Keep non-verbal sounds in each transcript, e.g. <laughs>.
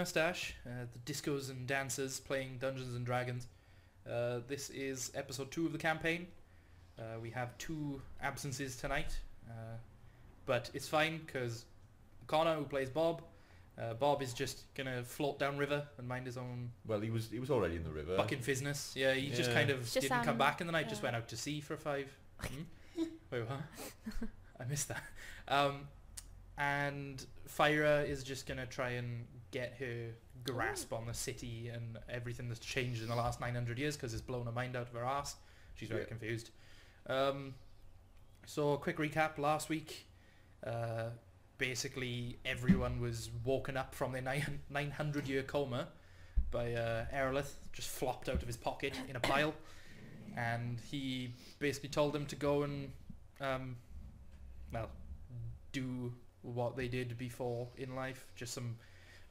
Mustache, uh, the discos and dancers playing Dungeons and Dragons. Uh, this is episode two of the campaign. Uh, we have two absences tonight, uh, but it's fine because Connor, who plays Bob, uh, Bob is just gonna float down river and mind his own Well, he was he was already in the river. fucking business. Yeah, he just kind of just, didn't come um, back in the night. Just went out to sea for five. Hmm? <laughs> Wait, what? I missed that. <laughs> Um, and Fyra is just gonna try and get her grasp on the city and everything that's changed in the last 900 years because it's blown her mind out of her ass. She's very Yeah. confused. Um, so, a quick recap. Last week, uh, basically everyone was woken up from their 900 <laughs> year coma by uh, Aerolith, just flopped out of his pocket in a pile. And he basically told them to go and, um, well, do what they did before in life. Just some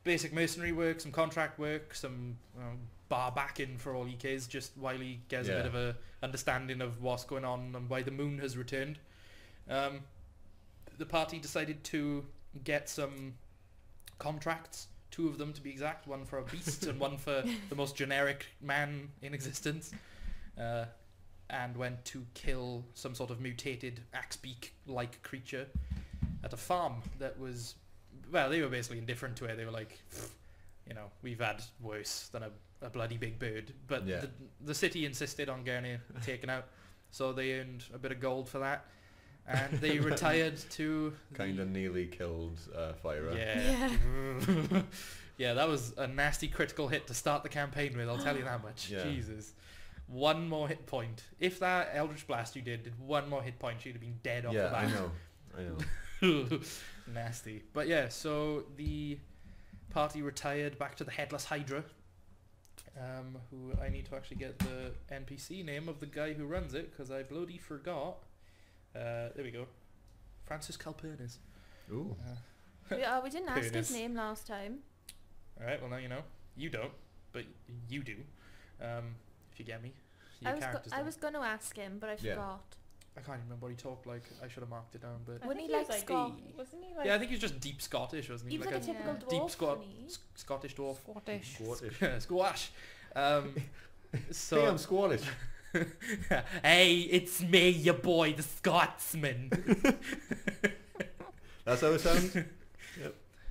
basic mercenary work, some contract work, some um, bar backing for all he cares, just while he gets a bit of a understanding of what's going on and why the moon has returned. Um, the party decided to get some contracts, two of them to be exact, one for a beast and one for <laughs> the most generic man in existence, uh, and went to kill some sort of mutated axebeak-like creature at a farm that was, well, they were basically indifferent to it. They were like, you know, we've had worse than a, a bloody big bird. But Yeah. the, the city insisted on getting it <laughs> taken out, so they earned a bit of gold for that. And they <laughs> retired to kind the- of nearly killed uh, Fyra. yeah. <laughs> yeah, that was a nasty critical hit to start the campaign with, I'll tell you <gasps> that much. Yeah. Jesus. One more hit point. If that Eldritch Blast you did did one more hit point, she'd have been dead off yeah, the I bat. know, I know. Nasty. But yeah, so the party retired back to the Headless Hydra, um, who I need to actually get the NPC name of the guy who runs it, because I bloody forgot. Uh, there we go. Francis Calpurnis. Ooh, Uh, we, uh, we didn't ask his name last time. Alright, well now you know. You don't, but you do. Um, if you get me. Your I was, go- character's I was going to ask him, but I Yeah. forgot. I can't remember what he talked like. I should have marked it down, but... I Wouldn't think he was like Scot- the- Wasn't he like? yeah, I think he was just deep Scottish, wasn't he? He was like like a typical Yeah. dwarf. deep Scot- wasn't he? S- Scottish dwarf. Scottish. Scottish. <laughs> Squash. Um, Hey, <laughs> so... I'm Squatish. <laughs> hey, it's me, your boy, the Scotsman. That's how it sounds.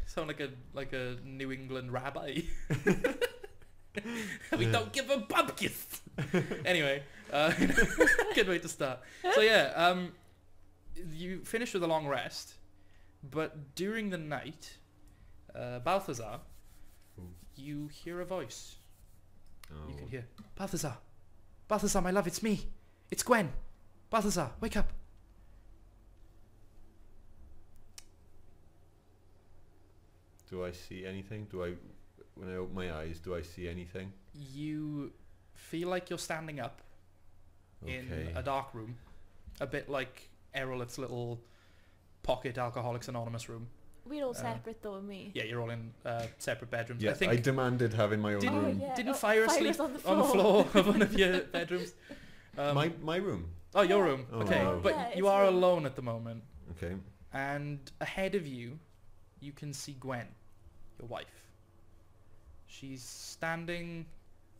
Sound like a like a New England rabbi. we don't give a pumpkins. anyway, uh, <laughs> good way to start. So yeah, um, you finish with a long rest, but during the night, uh, Balthazar, Ooh. you hear a voice. Oh. You can hear Balthazar, Balthazar, my love, it's me, it's Gwen. Balthazar, wake up. Do I see anything? Do I, when I open my eyes, do I see anything? You feel like you're standing up in Okay. a dark room, a bit like Errol's little pocket Alcoholics Anonymous room. We're all Uh, separate though, me. Yeah, you're all in uh, separate bedrooms. Yeah, I I, think demanded having my own Didn't- room. Oh, yeah. didn't Oh, Fire asleep sleep on the on the floor. floor of one of your <laughs> bedrooms. Um, my my room. oh, your room. Oh, okay, no. but Yeah, you it's are room. alone at the moment, Okay. and ahead of you, you can see Gwen, your wife. She's standing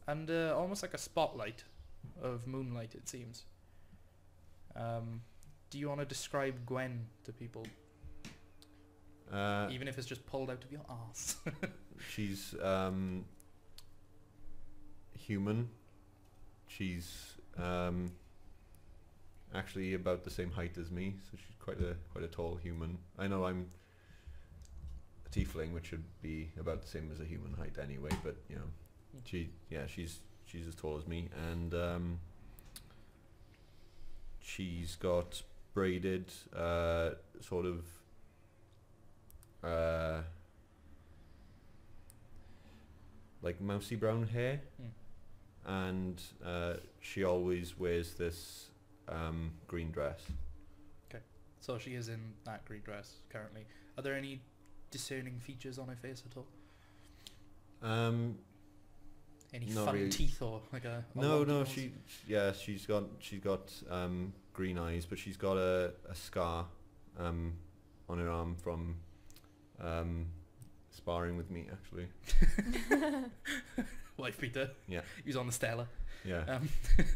under almost like a spotlight of moonlight. It seems. Um, do you want to describe Gwen to people, Uh, even if it's just pulled out of your ass? <laughs> she's um, human. She's um, actually about the same height as me, so she's quite a quite a tall human. I know I'm a tiefling, which should be about the same as a human height anyway. But you know, she yeah she's she's as tall as me, and um, she's got braided uh, sort of uh, like mousy brown hair, Hmm. and uh, she always wears this um, green dress. Okay, so she is in that green dress currently. Are there any discerning features on her face at all? Um, Any Not fun really. teeth or like a? a no, no, nose? she yeah she's got she's got um, green eyes, but she's got a, a scar um, on her arm from um, sparring with me actually. <laughs> Wife Peter. Yeah. He was on the Stella. Yeah. Um, <laughs>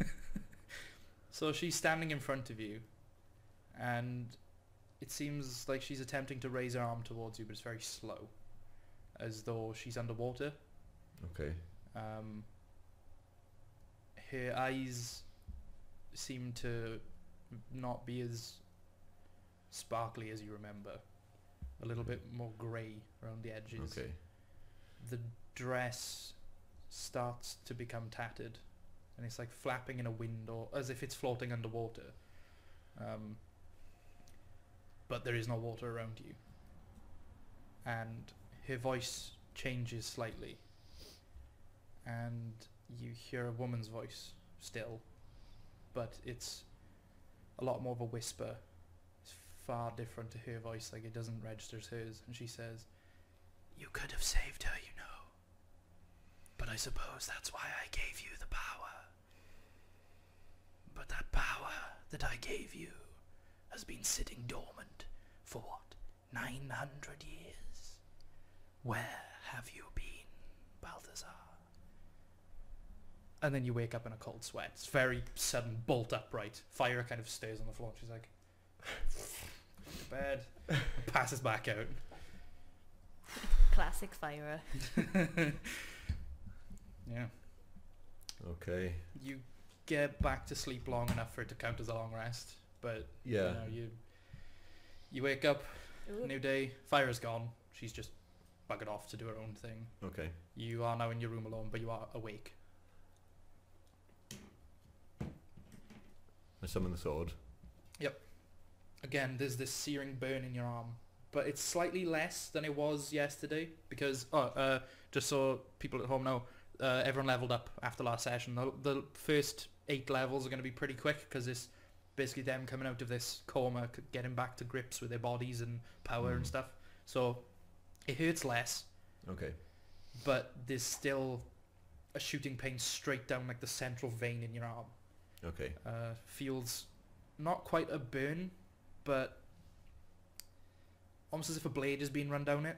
so she's standing in front of you, and it seems like she's attempting to raise her arm towards you, but it's very slow, as though she's underwater. okay. Um, her eyes seem to not be as sparkly as you remember. A little bit more grey around the edges. Okay. The dress starts to become tattered, and it's like flapping in a wind, or as if it's floating underwater. Um, but there is no water around you, and her voice changes slightly, and you hear a woman's voice still, but it's a lot more of a whisper. It's far different to her voice, like it doesn't register as hers, and she says, "You could have saved her, you know." But I suppose that's why I gave you the power. But that power that I gave you has been sitting dormant for what? 900 years? Where have you been, Balthazar? And then you wake up in a cold sweat. It's very sudden, bolt upright. Fire kind of stays on the floor. She's like, to bed. <laughs> Passes back out. Classic Fyra. <laughs> Yeah. Okay. You get back to sleep long enough for it to count as a long rest, but Yeah. you know you you wake up, Ooh. new day, fire is gone. She's just buggered off to do her own thing. Okay. You are now in your room alone, but you are awake. I summon the sword. Yep. Again, there's this searing burn in your arm, but it's slightly less than it was yesterday because oh, uh, just so people at home know, uh, everyone leveled up after last session. The, the first eight levels are going to be pretty quick because it's basically them coming out of this coma, getting back to grips with their bodies and power and Mm. stuff. So it hurts less, Okay. but there's still a shooting pain straight down like the central vein in your arm. Okay. Uh, feels not quite a burn, but almost as if a blade is being run down it.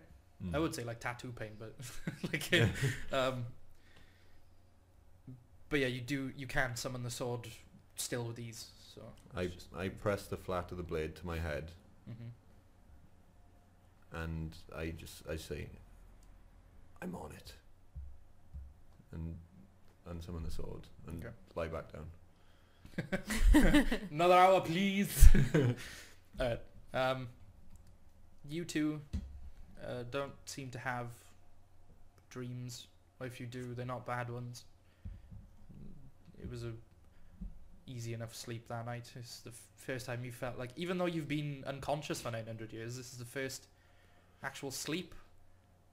I Mm. would say like tattoo pain, but <laughs> like, Yeah. <laughs> um, but yeah, you do you can summon the sword still with ease. So I just- I press the flat of the blade to my head mhm. and I just I say, I'm on it. And and summon the sword and Okay. lie back down. <laughs> Another hour, please. <laughs> Alright. Um, you two uh, don't seem to have dreams. Or if you do, they're not bad ones. It was a easy enough sleep that night. It's the f- first time you felt like, even though you've been unconscious for 900 years, this is the first actual sleep.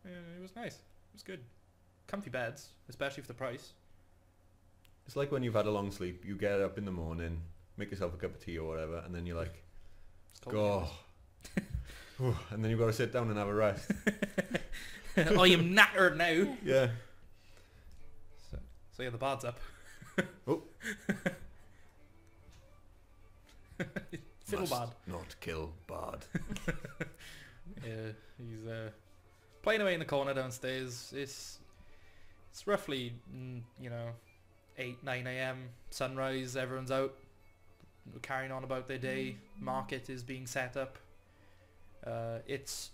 Yeah, it was nice. It was good. Comfy beds, especially for the price. It's like when you've had a long sleep, you get up in the morning, make yourself a cup of tea or whatever, and then you're like, go. <laughs> And then you've got to sit down and have a rest. <laughs> I am knackered now. yeah. So, so yeah, the bard's up. <laughs> Oh. Fiddle bard. Not kill Bard. Yeah, he's uh, playing away in the corner downstairs. It's it's roughly mm, you know eight nine a.m. sunrise. Everyone's out carrying on about their day. Market is being set up. Uh, it's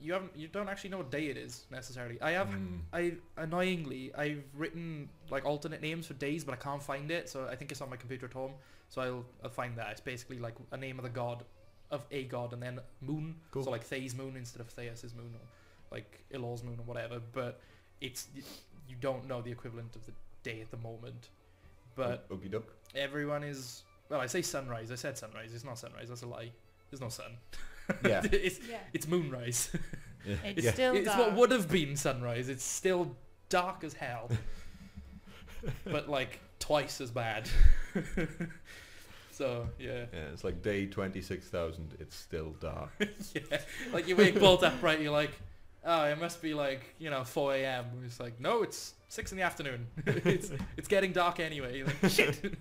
you haven't you don't actually know what day it is necessarily. I have Mm. I annoyingly I've written like alternate names for days, but I can't find it. So I think it's on my computer at home. So I'll I'll find that. It's basically like a name of the god of a god, and then moon. Cool. So like Thay's moon instead of Thayas' moon, or like Ilor's moon, or whatever. But it's you don't know the equivalent of the day at the moment. But Okey doke. everyone is well. I say sunrise. I said sunrise. It's not sunrise. That's a lie. There's no sun. Yeah. <laughs> it's Yeah. it's moonrise. Yeah. <laughs> It's yeah. still It's dark. what would have been sunrise. It's still dark as hell. <laughs> but like twice as bad. so yeah. Yeah, it's like day 26,000, it's still dark. yeah. Like you wake bolt upright, you're like, oh, it must be like, you know, 4 a.m. It's like, no, it's 6 in the afternoon. <laughs> it's it's getting dark anyway. Like, shit. <laughs>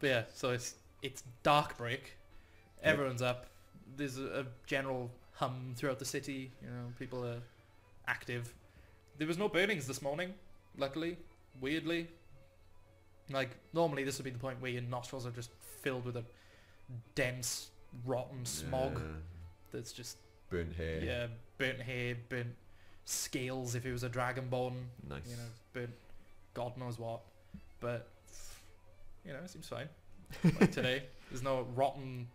but yeah, so it's it's dark break. Yep. Everyone's up. There's a, a general hum throughout the city. You know, people are active. There was no burnings this morning, luckily. Weirdly, like normally this would be the point where your nostrils are just filled with a dense, rotten smog Yeah. that's just burnt hair. yeah, burnt hair, burnt scales if it was a dragonborn, Nice. you know, burnt God knows what. But you know, it seems fine. <laughs> Like today, there's no rotten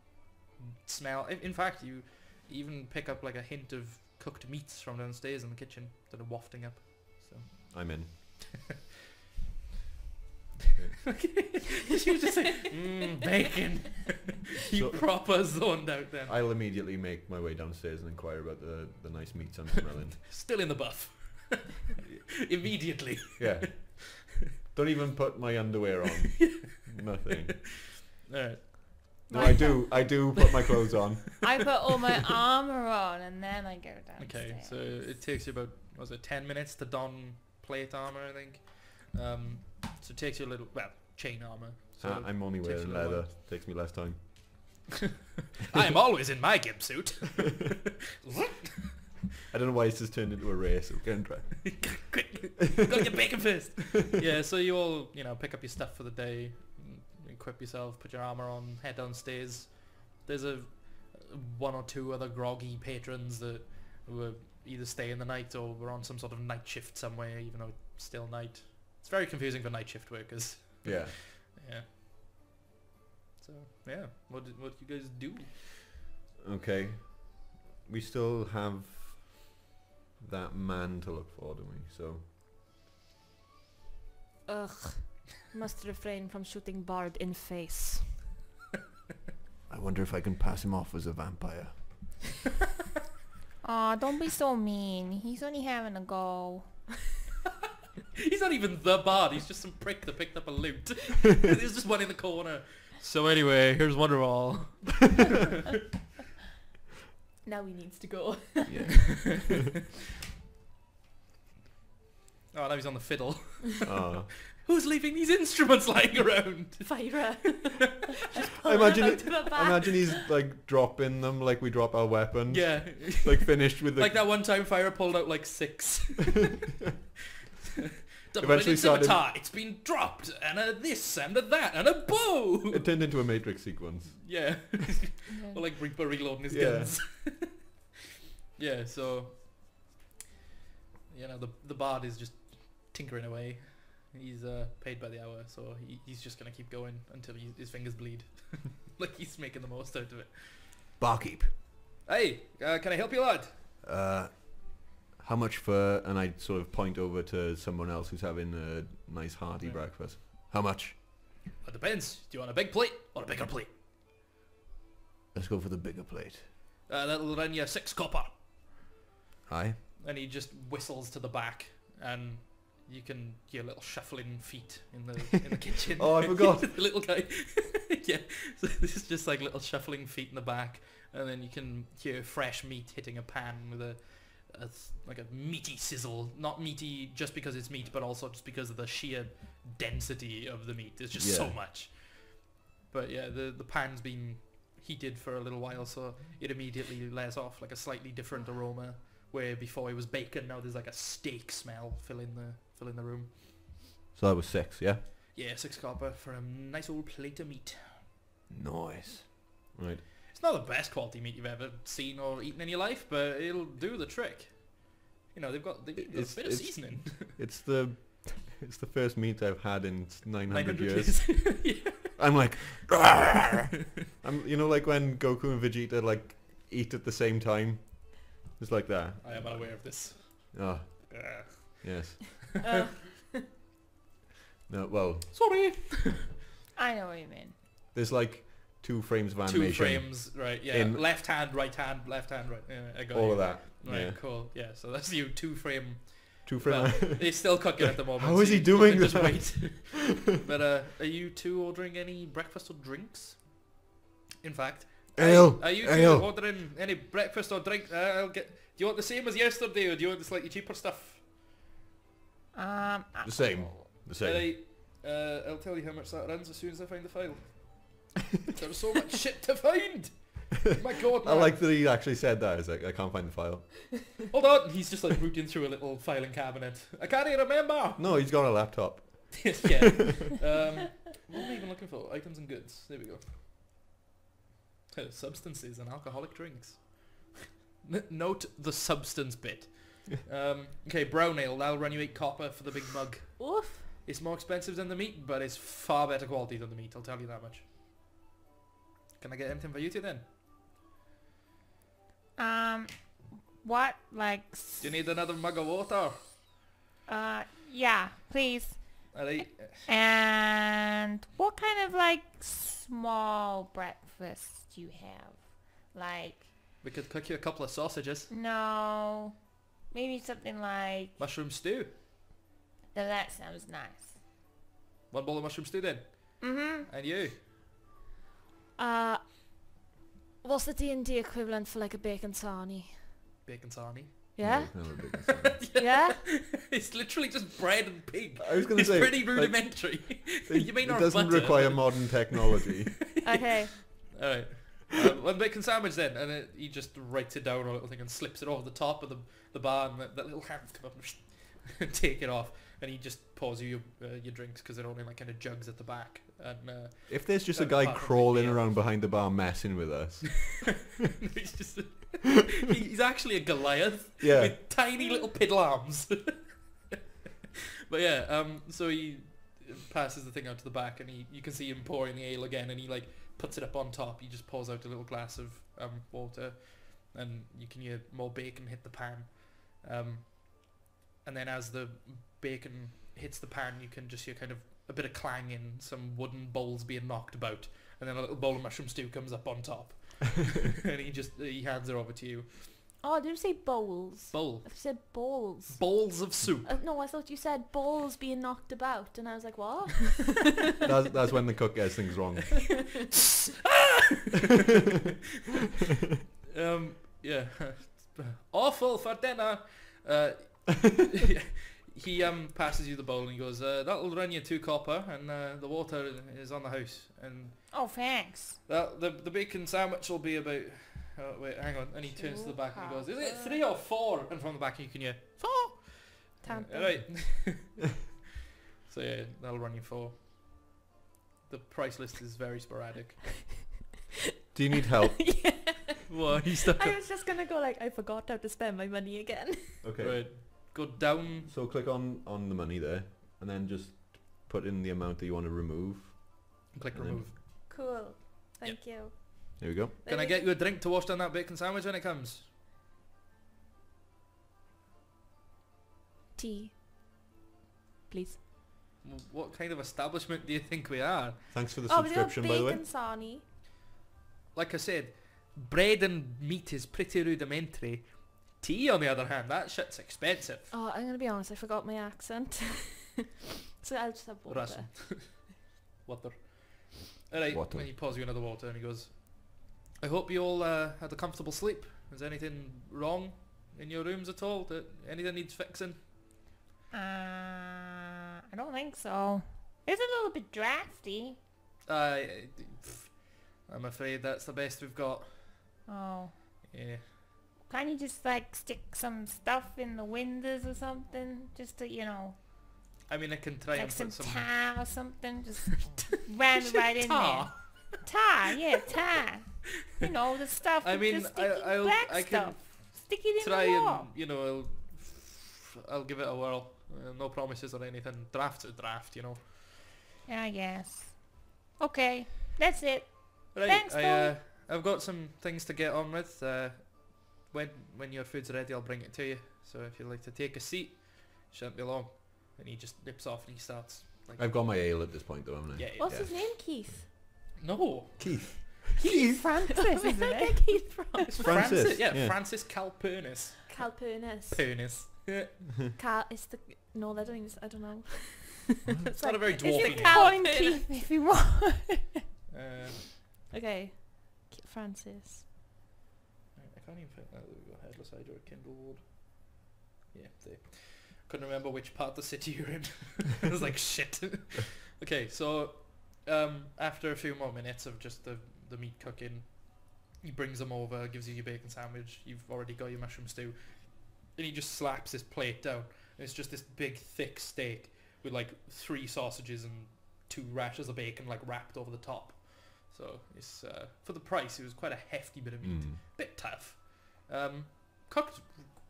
smell. In, in fact, you even pick up like a hint of cooked meats from downstairs in the kitchen that are wafting up. So I'm in. <laughs> you <laughs> just say, mm, bacon. <laughs> you So- proper zoned out then. I'll immediately make my way downstairs and inquire about the, the nice meats I'm smelling. Still in the buff. <laughs> Immediately. yeah. Don't even put my underwear on. Nothing. Alright. No, I do. I do put my clothes on. I put all my armor on and then I go downstairs. Okay, so it takes you about was it ten minutes to don plate armor, I think. Um, so it takes you a little well chain armor. So Uh, I'm only wearing you a little leather. Takes me less time. <laughs> I'm always in my gimp suit. <laughs> I don't know why this has turned into a race. We're getting dry. <laughs> Quick, gotta get bacon first. yeah, so you all you know pick up your stuff for the day, equip yourself, put your armor on, head downstairs. There's a one or two other groggy patrons that were either staying the night or were on some sort of night shift somewhere, even though it's still night. It's very confusing for night shift workers. Yeah. <laughs> Yeah. So yeah, what did what did you guys do? Okay. We still have that man to look for, don't we? So Ugh. Must refrain from shooting Bard in face. <laughs> I wonder if I can pass him off as a vampire. <laughs> Aw, don't be so mean. He's only having a go. <laughs> He's not even the bard. He's just some prick that picked up a lute. <laughs> There's just one in the corner. So anyway, here's Wonderwall. <laughs> Now he needs to go. Yeah. Oh, now he's on the fiddle. uh, Who's leaving these instruments lying around? Fire. I imagine it- I imagine he's like dropping them like we drop our weapons. Yeah. Like finished with the like that one time Fire pulled out like six. Double Eventually Eventually started- scimitar. It's been dropped, and a this, and a that, and a bow. It turned into a Matrix sequence. yeah. <laughs> Yeah. or like Reaper reloading his Yeah. guns. <laughs> yeah, so you know the the bard is just tinkering away. He's uh, paid by the hour, so he, he's just gonna keep going until he, his fingers bleed. <laughs> like he's making the most out of it. Barkeep. Hey, uh, can I help you, lad? Uh, how much for? And I sort of point over to someone else who's having a nice hearty Yeah. breakfast. How much? It depends. Do you want a big plate or a bigger plate? Let's go for the bigger plate. Uh, that'll run you six copper. Aye. And he just whistles to the back, and you can hear little shuffling feet in the in the <laughs> kitchen. Oh, I forgot. <laughs> the little guy. <laughs> yeah. So this is just like little shuffling feet in the back, and then you can hear fresh meat hitting a pan with a, a like a meaty sizzle. Not meaty just because it's meat, but also just because of the sheer density of the meat. There's just so much. But yeah, the the pan's been heated for a little while, so it immediately lays off like a slightly different aroma. Where before it was bacon, now there's like a steak smell filling the filling the room. So that was six, yeah. Yeah, six copper for a nice old plate of meat. Nice. Right. It's not the best quality meat you've ever seen or eaten in your life, but it'll do the trick. You know, they've got, they've got a bit of it's- seasoning. <laughs> It's the it's the first meat I've had in 900, 900 years. <laughs> yeah. I'm like, <laughs> I'm you know like when Goku and Vegeta like eat at the same time. It's like that. I am unaware of this. Oh, Ugh. yes. Ugh, No, well, sorry. I know what you mean. there's like two frames of Two animation. frames, right? Yeah, In- left hand, right hand, left hand, right. Yeah, I got All you. of that. Right, Yeah. cool. Yeah, so that's you. Two frame. Two frame. Well, <laughs> It's still cooking at the moment. How so is he you- you doing Just wait. <laughs> but uh, are you two ordering any breakfast or drinks? In fact, Ale, Are, are you two ale. ordering any breakfast or drink? Uh, I'll get. Do you want the same as yesterday, or do you want the slightly cheaper stuff? Um, The same. The same. Right, uh, I'll tell you how much that runs as soon as I find the file. There's so much shit to find. My God, I like that he actually said that. It's like I can't find the file. Hold on. He's just like rooting through a little filing cabinet. I can't even remember. No, he's got a laptop. <laughs> yeah. <laughs> Um, what am I even looking for? Items and goods. There we go. Uh, Substances and alcoholic drinks. <laughs> N- note the substance bit. Um, okay, brown ale. That'll run you eight copper for the big mug. Oof. It's more expensive than the meat, but it's far better quality than the meat. I'll tell you that much. Can I get anything for you two then? Um, what like? Do you need another mug of water? Uh, yeah, please. Alright. And what kind of like small breakfast do you have? Like, We could cook you a couple of sausages. no, maybe something like. Mushroom stew. Now that sounds nice. One bowl of mushroom stew then. Mhm. And you? Uh, what's the D&D equivalent for like a bacon sarnie? Bacon sarnie. Yeah? No, no, big concern. <laughs> Yeah? <laughs> it's literally just bread and pig. I was gonna It's say pretty rudimentary. it, <laughs> you may it doesn't butter, require but- modern technology. okay. Alright. Uh, one bacon sandwich then, and it, he just writes it down on a little thing and slips it over the top of the, the bar, and that, that little hands come up and take it off. And he just pours you your, uh, your drinks because they're only like kind of jugs at the back. And uh, If there's just a guy crawling around behind the bar messing with us, <laughs> he's just he, he's actually a Goliath yeah, with tiny little piddle arms. <laughs> but yeah, um, so he passes the thing out to the back, and he you can see him pouring the ale again, and he like puts it up on top. He just pours out a little glass of um, water, and you can hear more bacon hit the pan. Um, and then as the bacon hits the pan, you can just hear kind of a bit of clanging, some wooden bowls being knocked about, and then a little bowl of mushroom stew comes up on top, <laughs> and he just he hands it over to you. Oh, did you say bowls? Bowl, I said bowls. bowls of soup. Uh, no, I thought you said balls being knocked about, and I was like, what? <laughs> that's, that's when the cook gets things wrong. <laughs> um, yeah, awful for dinner. Uh, he um passes you the bowl and he goes, uh, "That'll run you two copper, and uh, the water is on the house, and Oh, thanks. that, the the bacon sandwich will be about." Oh, wait, hang on. And he turns to the back and he goes, "Is it three or four? And from the back you can hear four. Tampon. Right. <laughs> so yeah, that'll run you four. The price list is very sporadic. <laughs> Do you need help? <laughs> yeah. What? He's stuck. I was just gonna go like, I forgot how to spend my money again. Okay. Right. Go down. So click on on the money there, and then just put in the amount that you want to remove. Click And then- remove. Cool. Thank you. There we go. Can I get you a drink to wash down that bacon sandwich when it comes? tea? Please. What kind of establishment do you think we are? Thanks for the Oh, subscription, by the way. bacon sarnie. Like I said, bread and meat is pretty rudimentary. Tea, on the other hand, that shit's expensive. Oh, I'm gonna be honest. I forgot my accent. <laughs> so I'll just have water. Russian. <laughs> Water. Alright, Water. when he pours you another water and he goes, I hope you all uh, had a comfortable sleep. Is anything wrong in your rooms at all? That anything needs fixing? Uh, I don't think so. It's a little bit drafty. Uh, I'm afraid that's the best we've got. Oh. Yeah. Can't you just like stick some stuff in the windows or something? Just to, you know, I mean, I can try like and some put some... tar or something? Just <laughs> ran right in Tar? there. Tar, yeah, tar. You know, the stuff, I mean, the I- I'll- black I can stuff. Stick it in try the and you know I'll I'll give it a whirl. Uh, no promises or anything. Draft's a draft, you know. Yeah, I guess. Okay, that's it. Right, Thanks, I, uh, I've got some things to get on with. Uh, when when your food's ready, I'll bring it to you. So if you'd like to take a seat, shouldn't be long. And he just nips off and he starts like I've got my ale at this point, though, haven't I? yeah, What's yeah. his name? Keith. No, Keith. Keith Francis, isn't <laughs> it? did I get Keith from? it's Francis, Francis. Yeah, yeah. Francis Calpurnis. Calpurnis. Purnis. Yeah. <laughs> Cal. It's the. No, that don't even. I don't know. <laughs> It's not a very It's dwarfy the name. Cal- Call him Keith if you want. Uh, Okay. Francis. Can't even think. Oh, there we go. Headless Hydra, Kindlewood. Yeah, there. Couldn't remember which part of the city you're in. <laughs> I was like, shit. <laughs> okay, so um, after a few more minutes of just the, the meat cooking, he brings them over, gives you your bacon sandwich. You've already got your mushroom stew, and he just slaps his plate down. And it's just this big, thick steak with like three sausages and two rashers of bacon like wrapped over the top. So it's uh, for the price, it was quite a hefty bit of meat. Mm. Bit tough. Um, cooked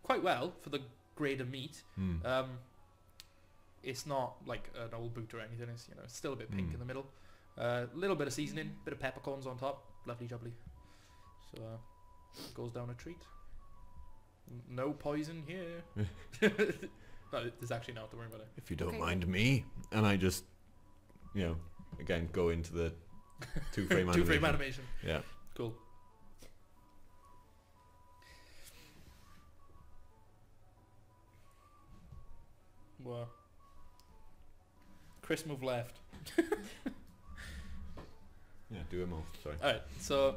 quite well for the grade of meat. Mm. Um, it's not like an old boot or anything. It's you know still a bit pink Mm. in the middle. A little bit of seasoning, bit of peppercorns on top. Lovely jubbly. So uh, goes down a treat. N- No poison here. <laughs> <laughs> no, there's actually not. Don't worry about it. if you don't Okay. mind me, and I just, you know, again go into the <laughs> two frame animation. two frame animation. Yeah. Cool. Wow. Chris move left. <laughs> Yeah, do them all. Sorry. Alright, so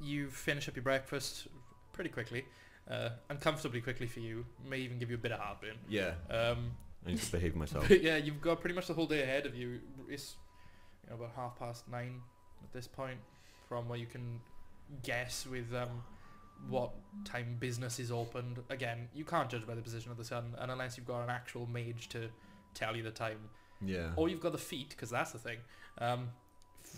you finish up your breakfast pretty quickly. Uh, uncomfortably quickly for you. May even give you a bit of heartburn. Yeah, Um, I need to behave myself. but <laughs> yeah, you've got pretty much the whole day ahead of you. It's you know, about half past nine at this point, from where you can guess with um, what time business is opened. Again, you can't judge by the position of the sun, and unless you've got an actual mage to tell you the time, Yeah. or you've got the feet, because that's the thing. Um,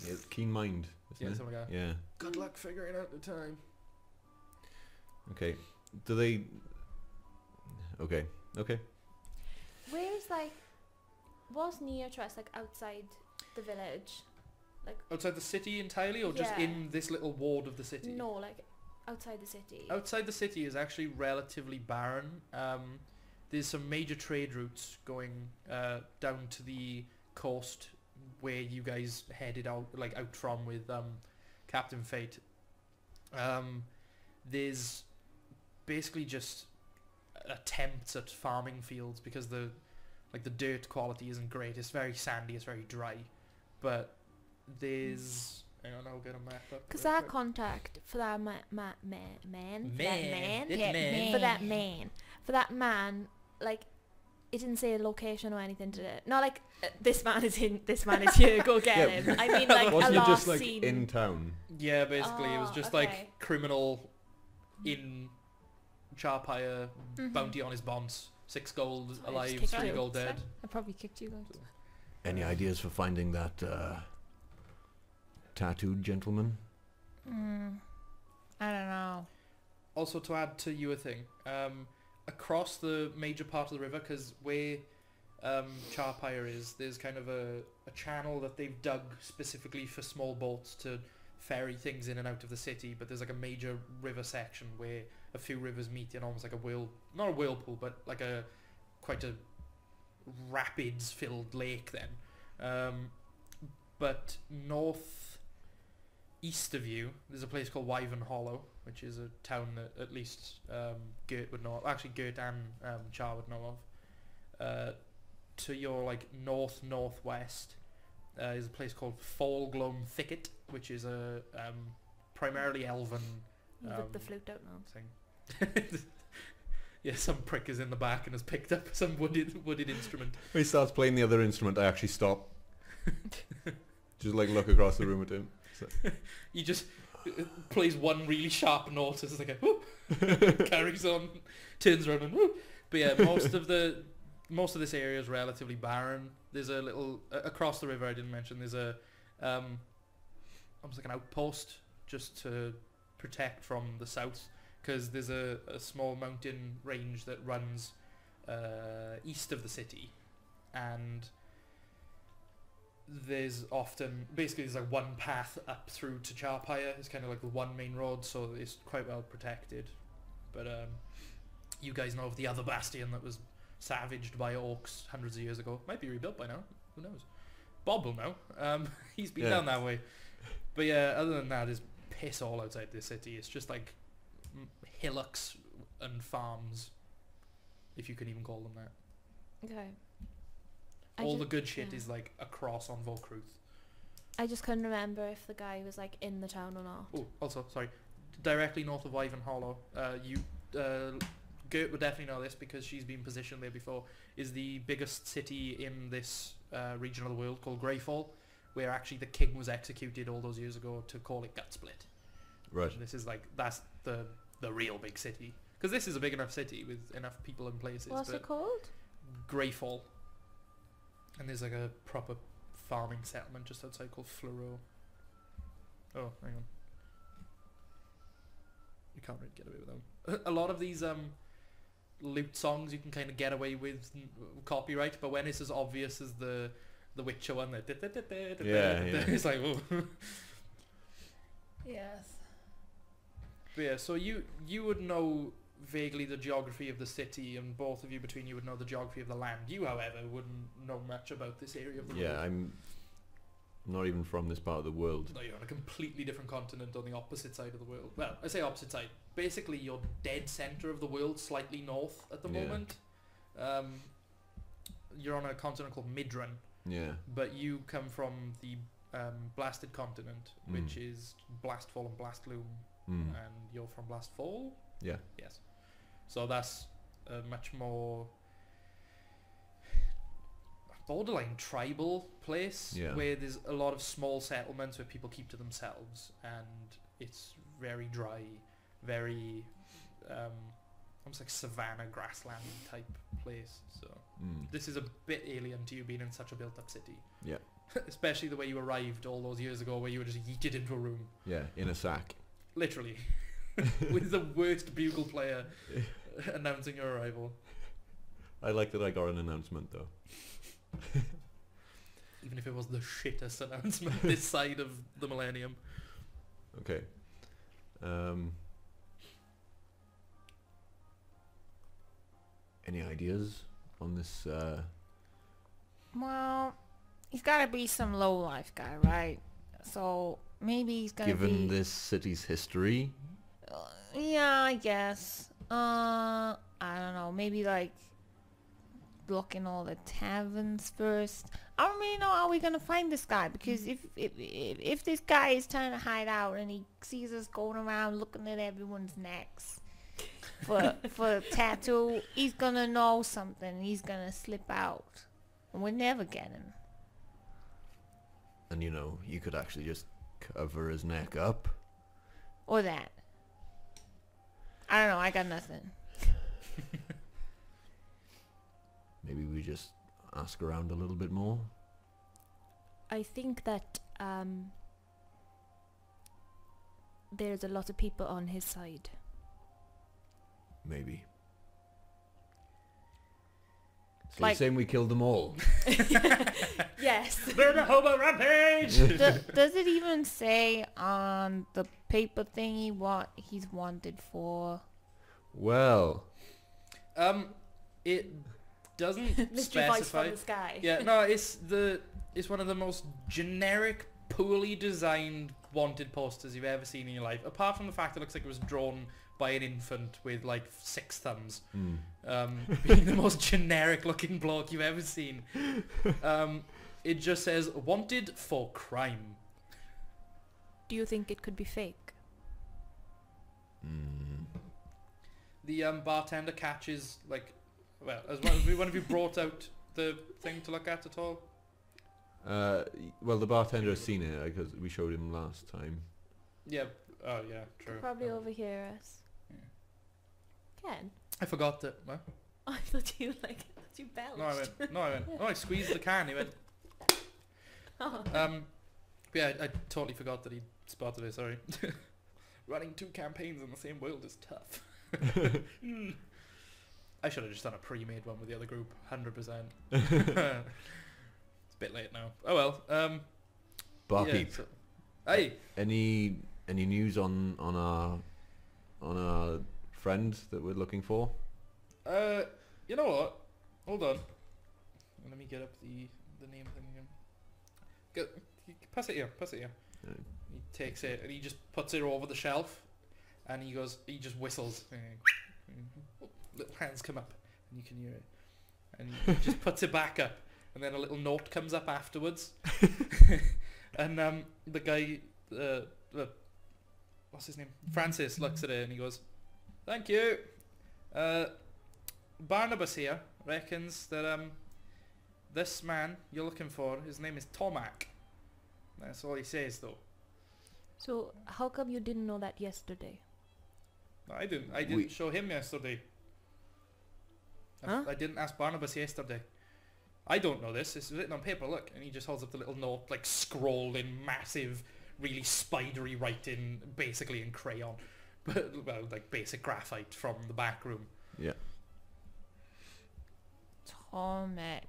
yeah keen mind, yeah, isn't it? something like that. Yeah. Good luck figuring out the time. Okay. Do they? Okay. Okay. Where's like, what's near to like outside the village? Like outside the city entirely, or just Yeah. in this little ward of the city? No, like outside the city. Outside the city is actually relatively barren. Um, there's some major trade routes going uh, down to the coast where you guys headed out, like out from with um, Captain Fate. Um, there's basically just attempts at farming fields because the like the dirt quality isn't great. It's very sandy. It's very dry, but there's hang on, I'll get a map up. Because real our contact for that ma- ma- ma- man, for that Man, man, yeah, man. for that man, for that man, like, it didn't say a location or anything, did it? Not like uh, this man is in, this man is here, go get Yeah. him. I mean, <laughs> like a Wasn't it last just like scene. in town? Yeah, basically, it was Oh, just okay. like criminal in Charpire, Mhm. bounty on his bonds, six gold So I just alive, kicked three you. gold dead. I probably kicked you guys. Any ideas for finding that uh, tattooed gentleman? Mm, I don't know. Also, to add to your thing, um, across the major part of the river, because where um, Charpire is, there's kind of a, a channel that they've dug specifically for small boats to ferry things in and out of the city. But there's like a major river section where a few rivers meet in almost like a whirl, not a whirlpool, but like a quite a rapids-filled lake. Then, um, but north east of you, there's a place called Wyvern Hollow, which is a town that at least um, Gert would know. Actually, Gert and um, Char would know of. Uh, to your like north northwest uh, is a place called Fallgloam Thicket, which is a um, primarily elven You whip the um, flute out now. thing. <laughs> yeah, some prick is in the back and has picked up some wooded wooded instrument. When he starts playing the other instrument, I actually stop. <laughs> Just like look across the room at him. He <laughs> just uh, plays one really sharp note. It's like a whoop, <laughs> carries on, turns around and whoop. But yeah, most of the most of this area is relatively barren. There's a little uh, across the river. I didn't mention. There's a um, almost like an outpost just to protect from the south because there's a, a small mountain range that runs uh, east of the city, and there's often basically there's like one path up through to Charpire. It's kind of like the one main road, so it's quite well protected. But um, you guys know of the other bastion that was savaged by orcs hundreds of years ago. Might be rebuilt by now. Who knows? Bob will know. Um, <laughs> he's been Yeah. down that way. But yeah, other than that, there's piss all outside the city. It's just like hillocks and farms, if you can even call them that. Okay. I all ju- the good shit yeah. is like across on Volkruth. I just couldn't remember if the guy was like in the town or not. Oh, also, sorry. Directly north of Wyvern Hollow, uh, you, uh, Gert would definitely know this because she's been positioned there before, is the biggest city in this uh, region of the world called Greyfall, where actually the king was executed all those years ago to call it Gut Split. Right. This is like that's the the real big city because this is a big enough city with enough people and places. What's but it called? Greyfall, and there's like a proper farming settlement just outside called Fluro. Oh, hang on. You can't really get away with them. A lot of these um lute songs you can kind of get away with copyright, but when it's as obvious as the the Witcher one, the Yeah, yeah. it's like oh. Yes. But yeah, so you you would know vaguely the geography of the city, and both of you between you would know the geography of the land. You, however, wouldn't know much about this area of the Yeah, world. I'm not even from this part of the world. No, you're on a completely different continent on the opposite side of the world. Well, I say opposite side. Basically, you're dead center of the world, slightly north at the Yeah. moment. Um, you're on a continent called Midran, Yeah. but you come from the um, blasted continent, which is Blastfall and Blastloom, Mm. and you're from Blastfall. Yeah. Yes. So that's a much more borderline tribal place Yeah. where there's a lot of small settlements where people keep to themselves and it's very dry, very um, almost like savannah grassland type place. So Mm. this is a bit alien to you being in such a built up city. Yeah. <laughs> Especially the way you arrived all those years ago where you were just yeeted into a room. Yeah, in a sack. Literally. <laughs> With the worst bugle player <laughs> announcing your arrival. I like that I got an announcement though. <laughs> Even if it was the shittest announcement this side of the millennium. Okay. Um, any ideas on this? Uh, Well, he's got to be some low life guy, right? So maybe he's gonna given this city's history, yeah, I guess. Uh, I don't know. Maybe like blocking all the taverns first. I don't really know how we're gonna find this guy because if if if, if this guy is trying to hide out and he sees us going around looking at everyone's necks for <laughs> for a tattoo, he's gonna know something. He's gonna slip out, and we'll never get him. and you know, you could actually just cover his neck up. Or that. I don't know. I got nothing. <laughs> Maybe we just ask around a little bit more. I think that um, there's a lot of people on his side. Maybe. So Like- you're saying we killed them all? <laughs> Yes. <laughs> They're the hobo rampage! <laughs> Do, does it even say on the paper thingy what he's wanted for? Well, um, it doesn't Mystery voice specify. from the sky. Yeah, no, it's the it's one of the most generic, poorly designed wanted posters you've ever seen in your life. Apart from the fact it looks like it was drawn by an infant with like six thumbs. mm, um, <laughs> being the most generic looking bloke you've ever seen. Um, it just says wanted for crime. Do you think it could be fake? mm, The um, bartender catches like, well, as well of you, one of you brought out the thing to look at at all. uh, well, the bartender has seen it because we showed him last time. Yeah. Oh yeah, true. Probably Um, overhear us. Ken? I forgot that. What? <laughs> I thought you like thought you belched. No, I went. No, I went. Oh, I squeezed the can. He went. <laughs> Oh. Um, yeah, I, I totally forgot that he spotted it. Sorry. <laughs> Running two campaigns in the same world is tough. Hmm. I should have just done a pre-made one with the other group, hundred percent. It's a bit late now. Oh well. Um, Barkeep, yeah, so- hey, any any news on on our on our friend that we're looking for? uh, you know what? Hold on. Let me get up the the name thing again. Go, pass it here. Pass it here. Uh, He takes it and he just puts it over the shelf, and he goes. He just whistles. <laughs> Little hands come up, and you can hear it. And he <laughs> just puts it back up, and then a little note comes up afterwards. <laughs> and um, the guy, uh, uh, what's his name? Francis looks at it and he goes, "Thank you." Uh, Barnabas here reckons that um, this man you're looking for, his name is Tomac. That's all he says though. So how come you didn't know that yesterday? I didn't. I didn't We- show him yesterday. I- Huh? I didn't ask Barnabas yesterday. I don't know this. It's written on paper. Look, and he just holds up the little note, like scrawled in massive, really spidery writing, basically in crayon, but well, <laughs> like basic graphite from the back room. Yeah. Tomek.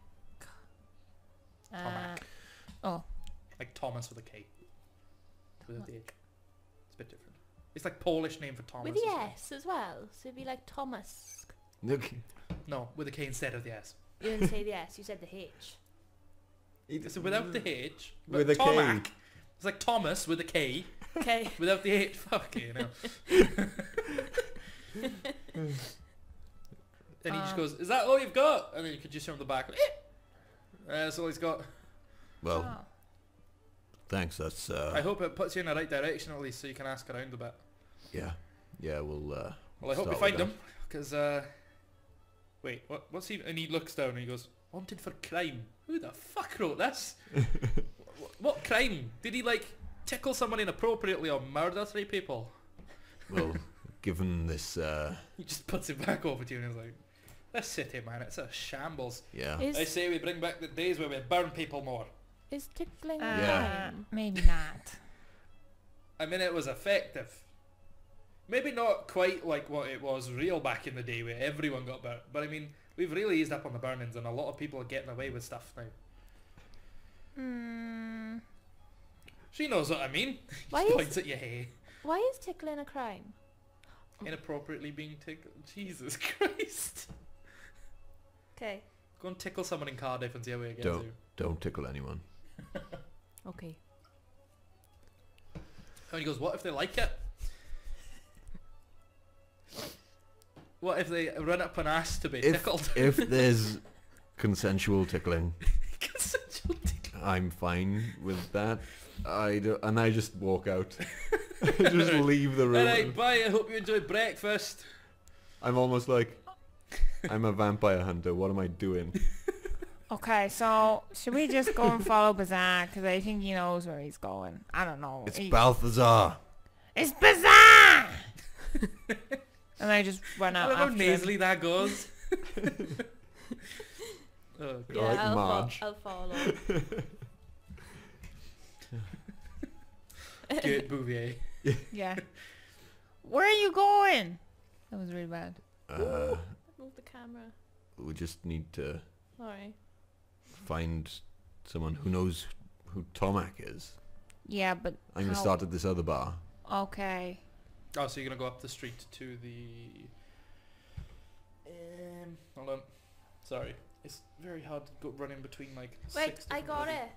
Uh, Tomac. oh, Like Thomas with a K. With a D. It's a bit different. It's like Polish name for Thomas. With the as well. S as well. So it'd be like Thomas. Okay. No, with a K instead of the S. You didn't say the S, you said the H. <laughs> So without the H, but With a K. Tomac. It's like Thomas with a K. K. <laughs> Without the H. Fuck you know. <laughs> and he just Um, goes, "Is that all you've got?" And then you could just show him the back. Eh. Uh, that's all he's got. Well, oh. thanks. That's uh, I hope it puts you in the right direction at least, so you can ask around a bit. yeah, yeah. We'll. Uh, Well, I hope you Start find with him, because uh, wait, what? What's he? And he looks down and he goes, "Wanted for crime." Who the fuck wrote this? <laughs> what, what crime? Did he like tickle someone inappropriately or murder three people? well, given this, uh, He just puts it back over to you and he's like, "This city, man, it's a shambles." yeah. Is I say we bring back the days where we burn people more. is tickling a Uh, Yeah. crime? Maybe <laughs> not. I mean, it was effective. Maybe not quite like what it was real back in the day where everyone got burnt, but I mean, we've really eased up on the burnings and a lot of people are getting away with stuff now. Hmm. She knows what I mean. <laughs> Why Just is points at your hay. why is tickling a crime? Inappropriately being tickled. Jesus <laughs> Christ. Okay. Go and tickle someone in Cardiff and see how it gets Don't. you. Don't tickle anyone. <laughs> Okay. And he goes, what if they like it? What if they run up and ask to be If- tickled? If there's consensual tickling, Consensual tickling. I'm fine with that. I do, and I just walk out. <laughs> just leave the room. Alright, bye. I hope you enjoyed breakfast. I'm almost like, I'm a vampire hunter. What am I doing? <laughs> Okay, so should we just go and follow Bazaar? Because I think he knows where he's going. I don't know. It's He- Balthazar. It's Bazaar! <laughs> and I just run I out love how after him. nasally that goes. Oh, God. Alright, I'll, fo- Marge. I'll follow. <laughs> Good Bouvier. Yeah. <laughs> Where are you going? That was really bad. Uh, Move the camera. we just need to Sorry. find someone who knows who Tomac is. Yeah, but I'm gonna how- start at this other bar. Okay. Oh, so you're gonna go up the street to the. Um, hold on. Sorry, it's very hard to go running between like. Wait, six I different got bloody- it.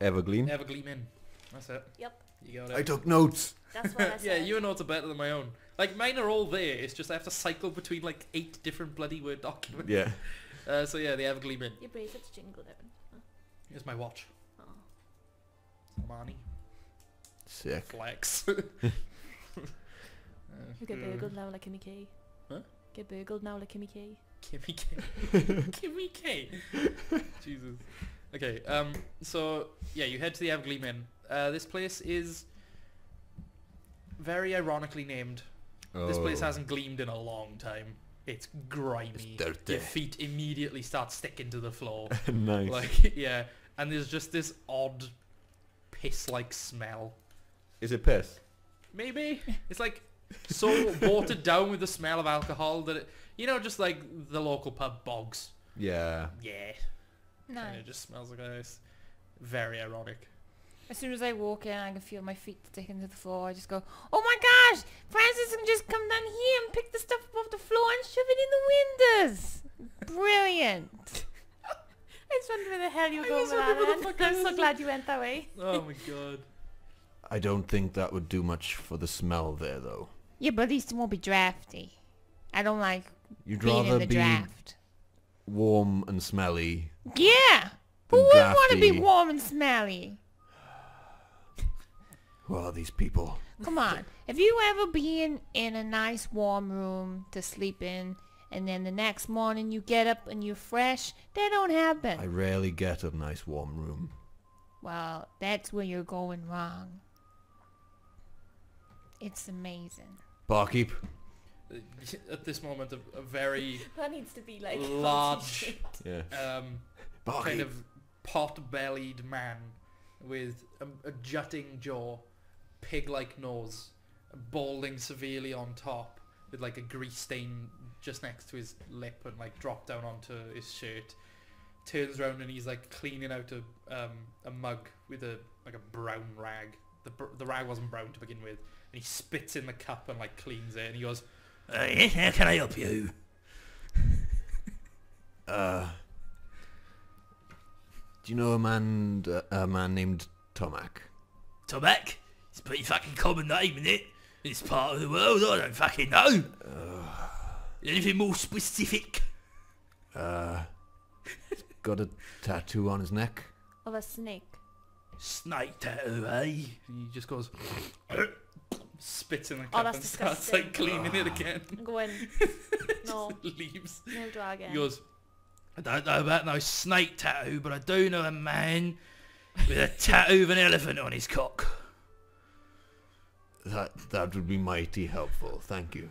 Evergleam. Evergleam Inn. That's it. Yep. You got it. I took notes. That's what I said. <laughs> yeah, said. your notes are better than my own. Like mine are all there. It's just I have to cycle between like eight different bloody word documents. Yeah. <laughs> Uh, so yeah, the Evergleam Inn. Your bracelets jingle Evan. Here's my watch. Oh. Armani. Sick. Flex. <laughs> Uh, You get burgled now like Kimmy K. Huh? Get burgled now like Kimmy K. Kimmy K. Kimmy K. Jesus. Okay, um, so, yeah, you head to the Evergleam Inn. Uh, this place is very ironically named. This place Oh. hasn't gleamed in a long time. It's grimy. It's dirty. Your feet immediately start sticking to the floor. <laughs> nice. like, yeah. And there's just this odd piss-like smell. Is it piss? Maybe it's like so watered down with the smell of alcohol that it, you know, just like the local pub bogs. Yeah. Yeah, and Nice. it just smells like ice. Very ironic. As soon as I walk in, I can feel my feet sticking to the floor. I just go, oh my gosh, Francis can just come down here and pick the stuff up off the floor and shove it in the windows. Brilliant. <laughs> I just wondered where the hell you were I going with wondering where the that. I I'm so glad you went that way. <laughs> Oh my god. I don't think that would do much for the smell there, though. Yeah, but at least it won't be drafty. I don't like You'd being in rather the be draft. warm and smelly. Yeah. Who wouldn't want to be drafty. warm and smelly? Who are these people? Come on. Have you ever been in a nice warm room to sleep in and then the next morning you get up and you're fresh? That don't happen. I rarely get a nice warm room. Well, that's where you're going wrong. It's amazing. Barkeep. Uh, <laughs> At this moment, a, a very <laughs> That needs to be like Large. Yeah. um, <laughs> kind of pot-bellied man with a, a jutting jaw, pig-like nose, balding severely on top, with like a grease stain just next to his lip and like dropped down onto his shirt. Turns around and he's like cleaning out a um, a mug with a like a brown rag. The the rag wasn't brown to begin with, and he spits in the cup and like cleans it. And he goes, Uh, yeah, how can I help you? <laughs> Uh, do you know a man, uh, a man named Tomac? Tomac? It's a pretty fucking common name, isn't it? In this part of the world, I don't fucking know. Anything more specific? Uh, he's got a tattoo on his neck. of a snake. Snake tattoo, eh? and he just goes, spits in the Oh, cup that's and starts like cleaning it ah. again. <laughs> I'm <laughs> no, Leaves. no dragon. He goes, I don't know about no snake tattoo, but I do know a man with a tattoo of an elephant on his cock. That that would be mighty helpful. Thank you.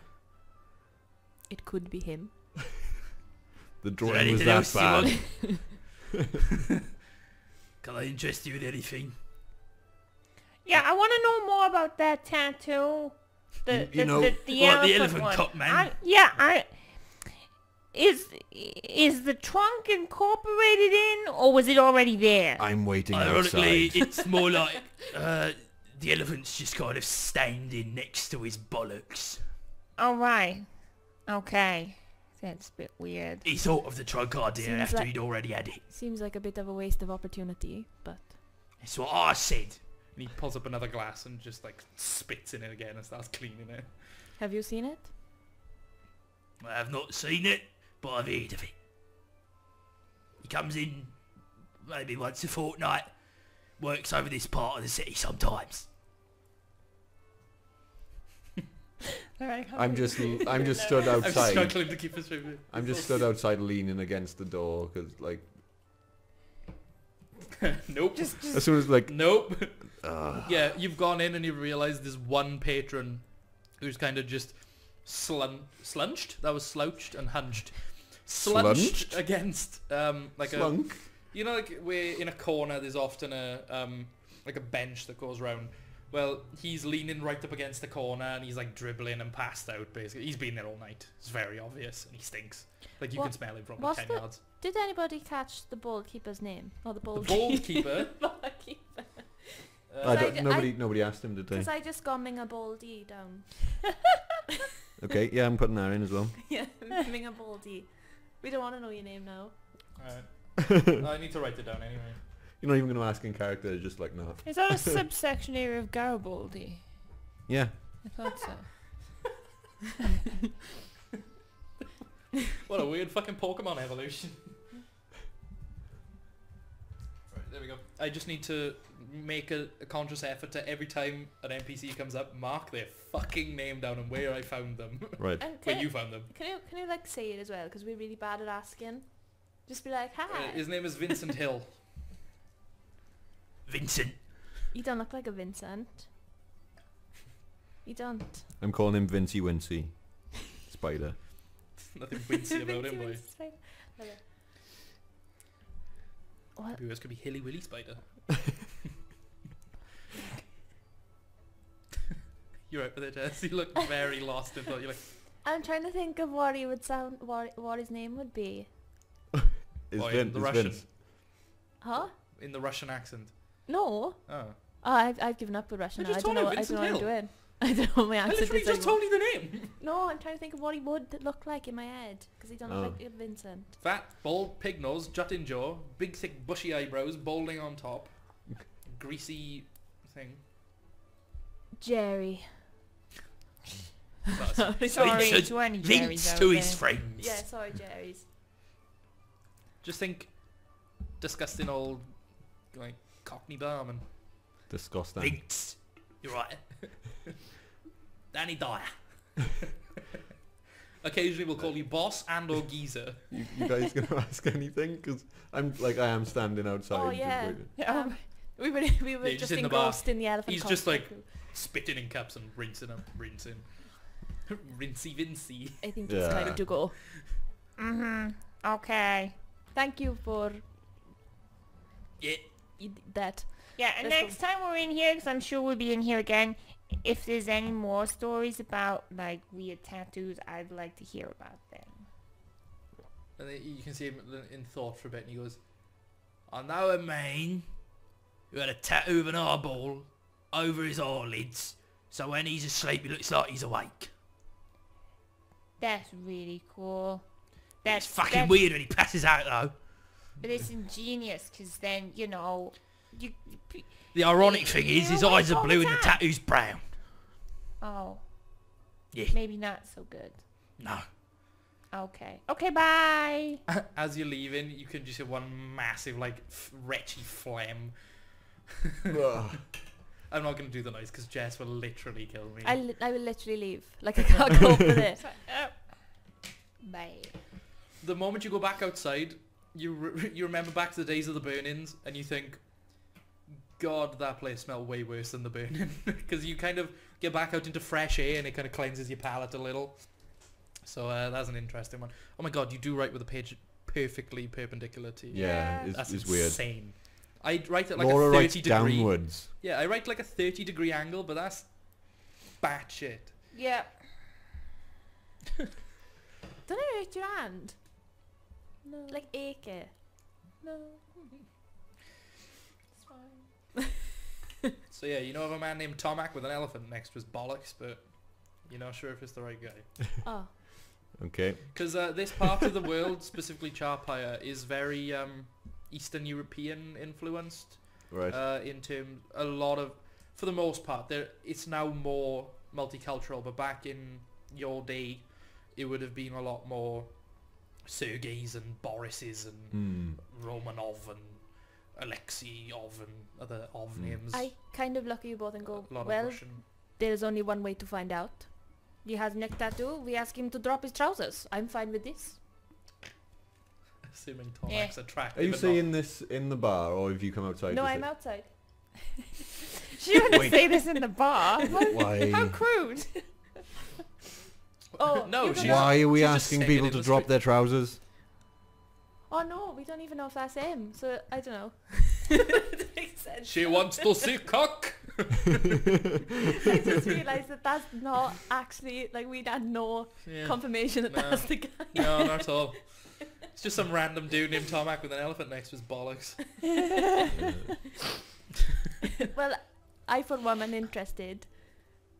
It could be him. <laughs> The drawing was that bad. Can I interest you in anything? Yeah, I want to know more about that tattoo. The You- you the, know- the, the What, elephant, the elephant one. cock man? I, yeah, I is is the trunk incorporated in, or was it already there? I'm waiting Ironically, outside. it's more <laughs> like uh, the elephant's just kind of standing next to his bollocks. All right, okay, that's a bit weird. He thought of the trunk idea Seems after like- he'd already had it. Seems like a bit of a waste of opportunity, but That's what I said. And he pulls up another glass and just like spits in it again and starts cleaning it. have you seen it? I have not seen it, but I've heard of it. He comes in maybe once a fortnight, works over this part of the city sometimes. <laughs> I'm just I'm just stood outside. I'm outside. struggling to keep a straight face. I'm just stood outside leaning against the door because like <laughs> nope. Just, just as soon as like Nope. Uh, yeah, you've gone in and you've realised there's one patron who's kind of just slun slunched. That was slouched and hunched. Slunched Slunched? against um like a you know like where in a corner there's often a um like a bench that goes round. Well, he's leaning right up against the corner and he's like dribbling and passed out basically. He's been there all night. It's very obvious and he stinks. Like you What- can smell him from like 10 the- yards. Did anybody catch the ball keeper's name? Or the The ball bald keeper. keeper. <laughs> uh, I I don't, d- nobody nobody asked him, did they? Because I just got Minga Baldy down. <laughs> Okay, yeah, I'm putting that in as well. <laughs> yeah, Minga Baldy. We don't want to know your name now. Alright. <laughs> I need to write it down anyway. You're not even going to ask in character, just like no. is that a subsection area of Garibaldi? Yeah, I thought so. What a weird fucking Pokemon evolution. right, there we go. I just need to make a, a conscious effort to every time an NPC comes up, mark their fucking name down and where I found them. <laughs> right. And where can, you you, found them. can you can you like say it as well? Because we're really bad at asking. Just be like, Uh, hi. his name is Vincent Hill. <laughs> Vincent. you don't look like a Vincent. You don't. I'm calling him Vincey Wincy. Spider. <laughs> Nothing wincy about him, Vincy boy. Vincy Spider. Love it. What? Maybe this could be Hilly Willy Spider. You're right with it, Jess. <laughs> You look very lost in thought. You're like, I'm trying to think of what he would sound, what what his name would be. <laughs> Is Oh, in Vin, the is Russian. Vince. Huh? in the Russian accent. No. Oh. Oh, I've I've given up with Russian. I now. just I don't told know. you, What, I don't know what I'm Vincent doing. <laughs> I don't know what my I accent literally is just anymore. told you the name. No, I'm trying to think of what he would look like in my head because he don't Oh. look like Vincent. Fat, bald, pig nose, jutting jaw, big thick bushy eyebrows, balding on top, greasy thing. Jerry. That's- Sorry. <laughs> Sorry to any Jerrys to his friends. Yeah, sorry, Jerry's. Just think, disgusting old, like Cockney barman. Disgusting. Vince. You're right. <laughs> Danny Dyer. <laughs> Occasionally we'll call you boss and or geezer. You, you guys gonna ask anything? Because I'm like I am standing outside. Oh, yeah. Yeah, Um, We were we were Yeah, just, just in the engrossed in the elephant. He's just like- Spitting in cups and rinsing them, rinsing. <laughs> Rinsey Vincey. I think it's time to go. Mm-hmm. Okay. Thank you for Yeah. i- that. Yeah, and Let's go. next time we're in here, because I'm sure we'll be in here again, if there's any more stories about, like, weird tattoos, I'd like to hear about them. And then you can see him in thought for a bit and he goes, I know a man who had a tattoo of an eyeball over his eyelids, so when he's asleep, he looks like he's awake. That's really cool. That's That's fucking that's- weird when he passes out, though. But it's ingenious, because then, you know, you... The ironic thing is, You're his eyes are blue and the tattoo's brown. Oh, Yeah, maybe not so good. no. Okay. Okay, bye! <laughs> as you're leaving, you can just hear one massive, like, f- wretchy phlegm. <laughs> Ugh. I'm not going to do the noise because Jess will literally kill me. I li- I will literally leave. <laughs> Like I can't go with this. <laughs> Bye. the moment you go back outside, you re- <laughs> you remember back to the days of the burn-ins, and you think, God, that place smelled way worse than the burn-in, because you kind of get back out into fresh air, and it kind of cleanses your palate a little. So uh, that's an interesting one. Oh my God, you do write with a page perfectly perpendicular to you. Yeah, Yeah. it's, that's it's weird. Insane. I write at like Laura a 30 writes degree. downwards. Yeah, I write like a 30 degree angle, but that's batshit. Yeah. Don't it hurt your hand? No. Like ache it? no. It's fine. <laughs> So yeah, you know of a man named Tomac with an elephant next to his bollocks, but you're not sure if it's the right guy. <laughs> Oh. Okay. Because uh, this part of the world, specifically Charpire, is very um, Eastern European influenced. Right. Uh, in terms, a lot of, for the most part, there it's now more multicultural. But back in your day, it would have been a lot more Sergeys and Borises and Hmm. Romanov and Alexeyov and other Ov Hmm. names. I kind of look at you both and go, well, there's only one way to find out. He has neck tattoo. We ask him to drop his trousers. I'm fine with this. Assuming Yeah. Tomac's attractive. Are you seeing saying this in the bar, or have you come outside? no, with I'm it? outside. <laughs> She wouldn't Wait. say this in the bar. <laughs> Why? How crude. Oh, no, you she's, can- Why are we she's asking people to the drop their trousers? Oh no, we don't even know if that's him. So I don't know. <laughs> She wants to see cock. I just realised that that's not actually like we had no Yeah. confirmation that No. that's the guy. No, not at all. It's just some random dude named Tomac with an elephant next to his bollocks. <laughs> <laughs> well, I for one am interested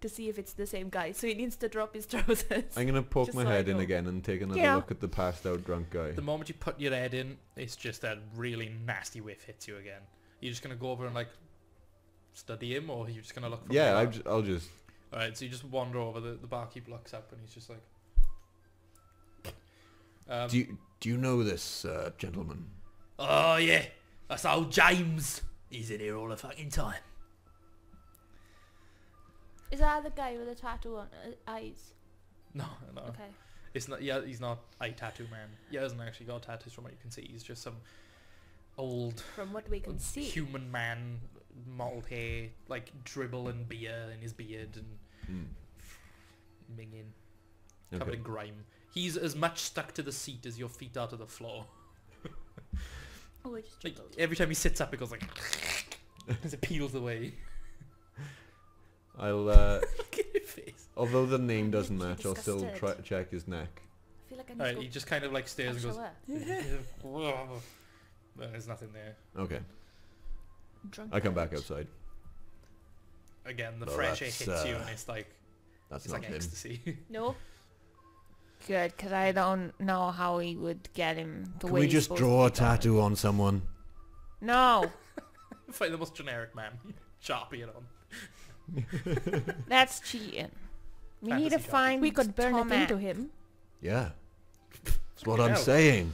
to see if it's the same guy. So he needs to drop his <laughs> trousers. I'm gonna poke Just my so head in again and take another Yeah. look at the passed out drunk guy. The moment you put your head in, it's just that really nasty whiff hits you again. You're just gonna go over and like study him, or you're just gonna look. From Yeah, I bar? j- I'll just. All right, so you just wander over. The, the barkeep looks up and he's just like. Um, Do you do you know this uh, gentleman? Oh, yeah. That's old James. He's in here all the fucking time. Is that the guy with the tattoo on uh, eyes? no, no, Okay. it's not. Yeah, he's not a tattoo man. He hasn't actually got tattoos from what you can see. He's just some old From what we can see. human man, mottled hair, like dribble and beer in his beard and Hmm. minging, covered Okay. in grime. He's as much stuck to the seat as your feet are to the floor. <laughs> Oh, I just Like every time he sits up, it goes like <laughs> as it peels away. I'll. Uh, <laughs> Look at your face. although the name doesn't literally match, I'll still try disgusted. check his neck. I feel like I need Alright, to he just kind of like stares and goes. shower. There's nothing there. Okay, Drunk I come back outside. Again, the Well, fresh air that's, hits you, uh, and it's like That's it's not like him. ecstasy. No. Good, because I don't know how he would get him the Can way we just draw a to done. tattoo on someone? No, <laughs> Find the most generic man, <laughs> sharpie it on. <laughs> that's cheating. We need to Fantasy find We could burn it into him. Yeah. That's what I'm hell. saying.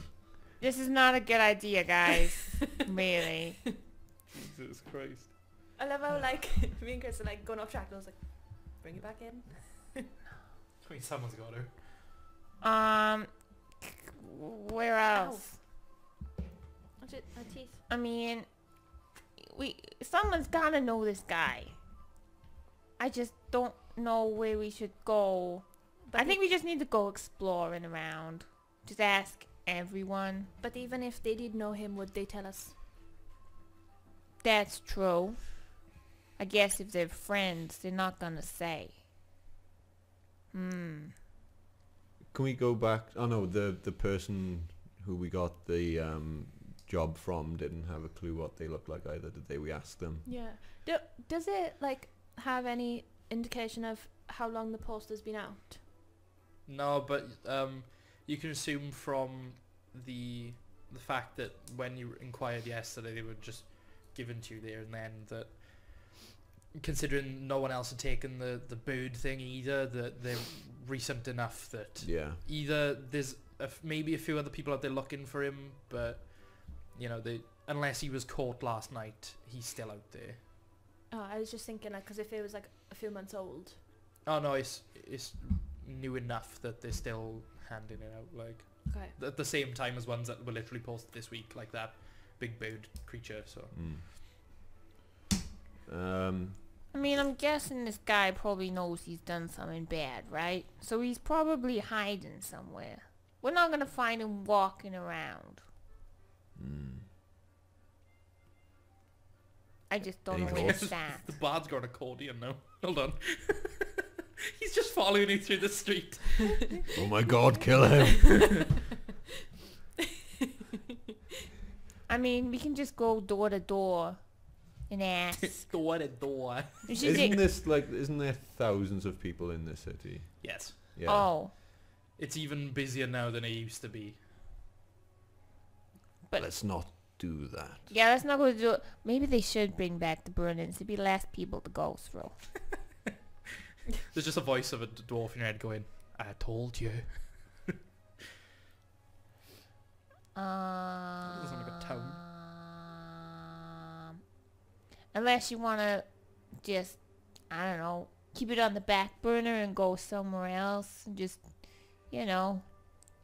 This is not a good idea, guys. really. Jesus Christ. I love how like me and Chris are like going off track and I was like, bring it back in. I mean, someone's got to. Um, where else? Watch it, my teeth. I mean, we someone's gotta know this guy. I just don't know where we should go. But I think we just need to go exploring around. Just ask everyone. But even if they did know him, would they tell us? That's true. I guess if they're friends, they're not gonna say. Hmm. Can we go back? Oh no, the the person who we got the um, job from didn't have a clue what they looked like either, did they? We asked them. Yeah. Do, does it like have any indication of how long the poster's been out? No, but um, you can assume from the the fact that when you inquired yesterday, they were just given to you there and then that considering no one else had taken the, the bird thing either, that they're recent enough that Yeah. either there's a f maybe a few other people out there looking for him, but you know, they unless he was caught last night, he's still out there. Oh, I was just thinking like, because if it was like a few months old. Oh no, it's it's new enough that they're still handing it out like Okay. at the same time as ones that were literally posted this week, like that big bird creature. So Mm. Um. I mean, I'm guessing this guy probably knows he's done something bad, right? So he's probably hiding somewhere. We're not gonna find him walking around. Mm. I just don't Any know where thoughts? it's at. the bard's got an accordion now. Hold on. <laughs> He's just following you through the street. <laughs> Oh my God! Kill him! <laughs> I mean, we can just go door to door and ask. door to door. Isn't this like? Isn't there thousands of people in this city? Yes. Yeah. Oh, It's even busier now than it used to be. but- Let's not do that. yeah, let's not go do it. Maybe they should bring back the burn-ins. There'd be less people to go through. <laughs> There's just a voice of a dwarf in your head going, I told you. Um, <laughs> Doesn't like a town. Unless you want to just, I don't know, keep it on the back burner and go somewhere else and just, you know,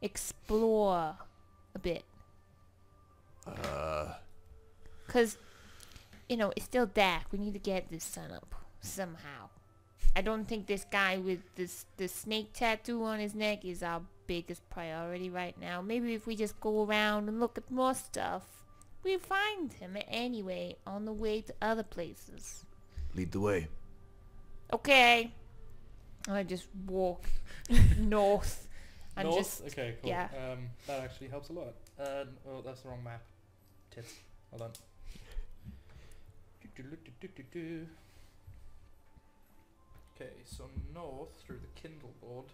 explore a bit. Uh. Because, you know, it's still dark. We need to get this sun up somehow. I don't think this guy with this the snake tattoo on his neck is our biggest priority right now. Maybe if we just go around and look at more stuff, we find him anyway on the way to other places. Lead the way. Okay. I just walk <laughs> north and North? just okay, cool. yeah. Um, that actually helps a lot. Uh, oh, that's the wrong map. Tits. Hold on. Okay, so north through the Kindle ward.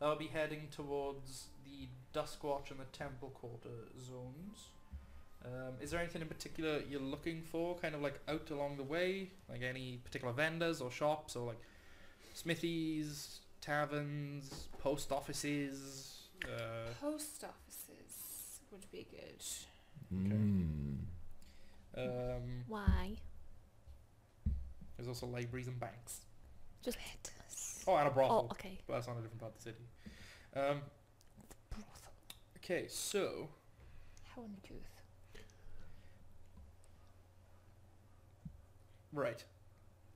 That'll be heading towards the Duskwatch and the Temple Quarter zones. Um, is there anything in particular you're looking for, kind of like out along the way? Like any particular vendors or shops or like smithies, taverns, post offices? Uh, post offices would be good. Mm. um, Why? there's also libraries and banks. Just. Oh, and a brothel. Oh, okay. But that's on a different part of the city. Um, okay, so How in the right.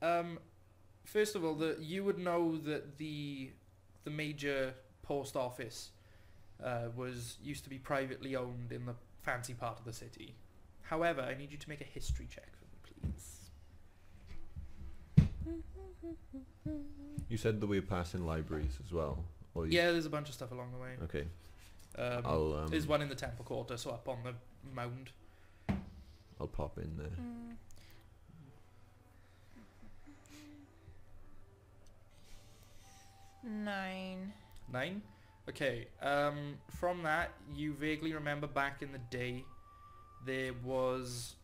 Um, first of all, the you would know that the the major post office uh, was used to be privately owned in the fancy part of the city. However, I need you to make a history check for me, please. You said that we were passing libraries as well. Or you- Yeah, there's a bunch of stuff along the way. Okay. Um, I'll um, there's one in the temple quarter, so up on the mound. I'll pop in there. Mm. Nine. Nine? Okay, um, from that, you vaguely remember back in the day, there was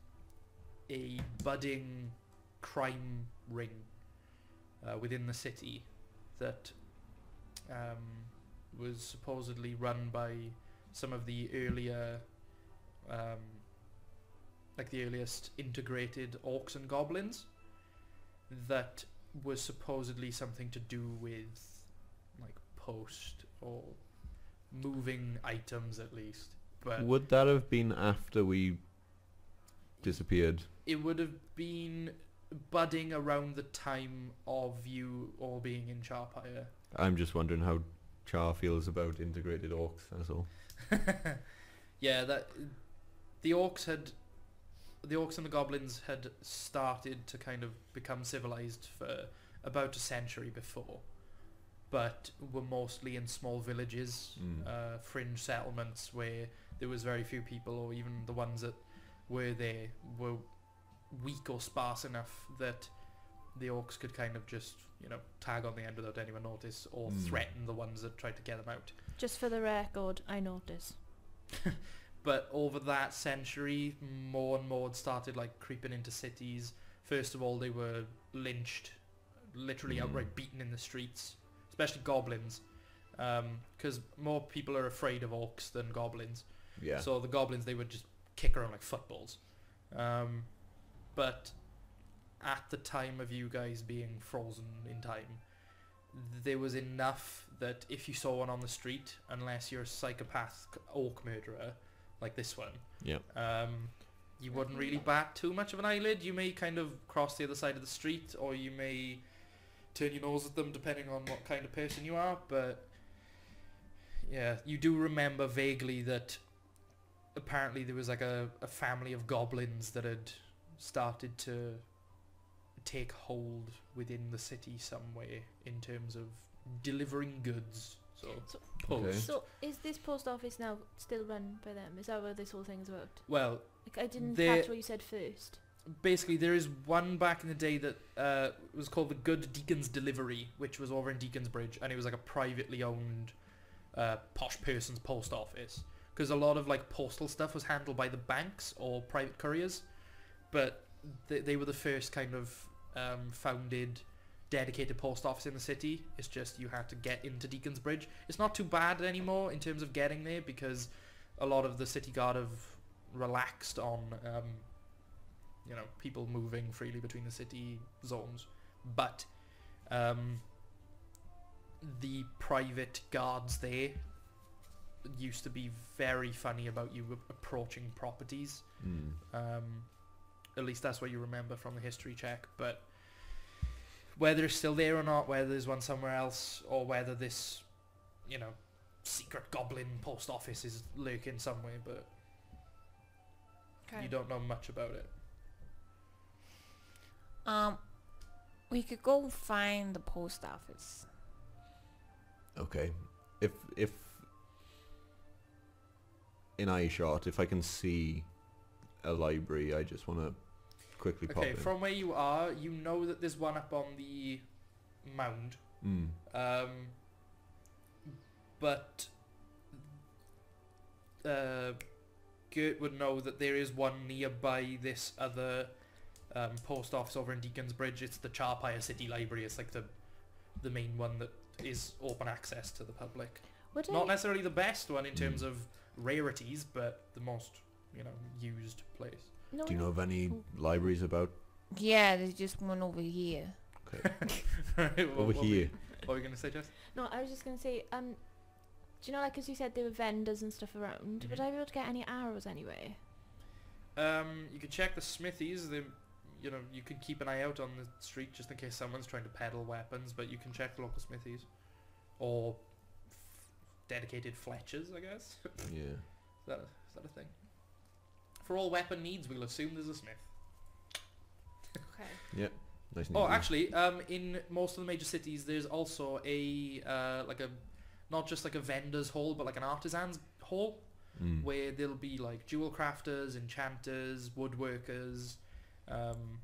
a budding crime ring uh, within the city that um, was supposedly run by some of the earlier, um, like the earliest integrated orcs and goblins that was supposedly something to do with post or moving items at least. But Would that have been after we disappeared? it would have been budding around the time of you all being in Charpire. I'm just wondering how Char feels about integrated orcs. That's all. <laughs> yeah, that the orcs had the orcs and the goblins had started to kind of become civilized for about a century before, but were mostly in small villages, Mm. uh, fringe settlements where there was very few people, or even the ones that were there were weak or sparse enough that the orcs could kind of just you know tag on the end without anyone notice, or Mm. threaten the ones that tried to get them out. Just for the record, I notice. <laughs> But over that century, more and more had started like creeping into cities. First of all, they were lynched, literally Mm. outright beaten in the streets, especially goblins, because more people are afraid of orcs than goblins. Yeah. So the goblins they would just kick around like footballs. Um, but at the time of you guys being frozen in time, there was enough that if you saw one on the street, unless you're a psychopath orc murderer like this one, yeah. um, you wouldn't really bat too much of an eyelid. You may kind of cross the other side of the street, or you may turn your nose at them, depending on what kind of person you are. But yeah, you do remember vaguely that apparently there was like a, a family of goblins that had started to take hold within the city somewhere in terms of delivering goods. So, So- post. Okay. So is this post office now still run by them? Is that what this whole thing's about? Well, Like I didn't They- catch what you said first. Basically there is one back in the day that uh, was called the Good Deacon's Delivery, which was over in Deacon's Bridge, and it was like a privately owned uh, posh person's post office. Because a lot of like postal stuff was handled by the banks or private couriers, but they, they were the first kind of um, founded dedicated post office in the city. It's just you had to get into Deacon's Bridge. It's not too bad anymore in terms of getting there because a lot of the city guard have relaxed on um, you know people moving freely between the city zones, but um, the private guards there used to be very funny about you approaching properties. Mm. Um, at least that's what you remember from the history check. But whether it's still there or not, whether there's one somewhere else, or whether this, you know, secret goblin post office is lurking somewhere, but you don't know much about it. Um, we could go find the post office. Okay. If if in eye shot, if I can see a library, I just want to quickly pop Okay, in. from where you are, you know that there's one up on the mound. Mm. Um, but uh, Gert would know that there is one nearby this other um, post office over in Deacon's Bridge. It's the Charpire City Library. It's like the the main one that is open access to the public. Would Not I, necessarily the best one in terms Mm. of rarities, but the most you know used place. no, Do you know of any libraries about? Yeah, there's just one over here. Okay. <laughs> What- Over what were you- here. What were you gonna say, Jess? No, I was just gonna say, um, do you know, like, as you said, there were vendors and stuff around. Would Mhm. I be able to get any arrows anyway? Um, you could check the smithies. They, you know, you could keep an eye out on the street just in case someone's trying to peddle weapons. But you can check the local smithies, or f- dedicated fletchers, I guess. <laughs> Yeah. is that a, is that a thing? For all weapon needs, we'll assume there's a smith. Okay. Nice Oh, actually, um, in most of the major cities, there's also a uh, like a not just like a vendor's hall, but like an artisan's hall. Mm. where there'll be like jewel crafters, enchanters, woodworkers, um,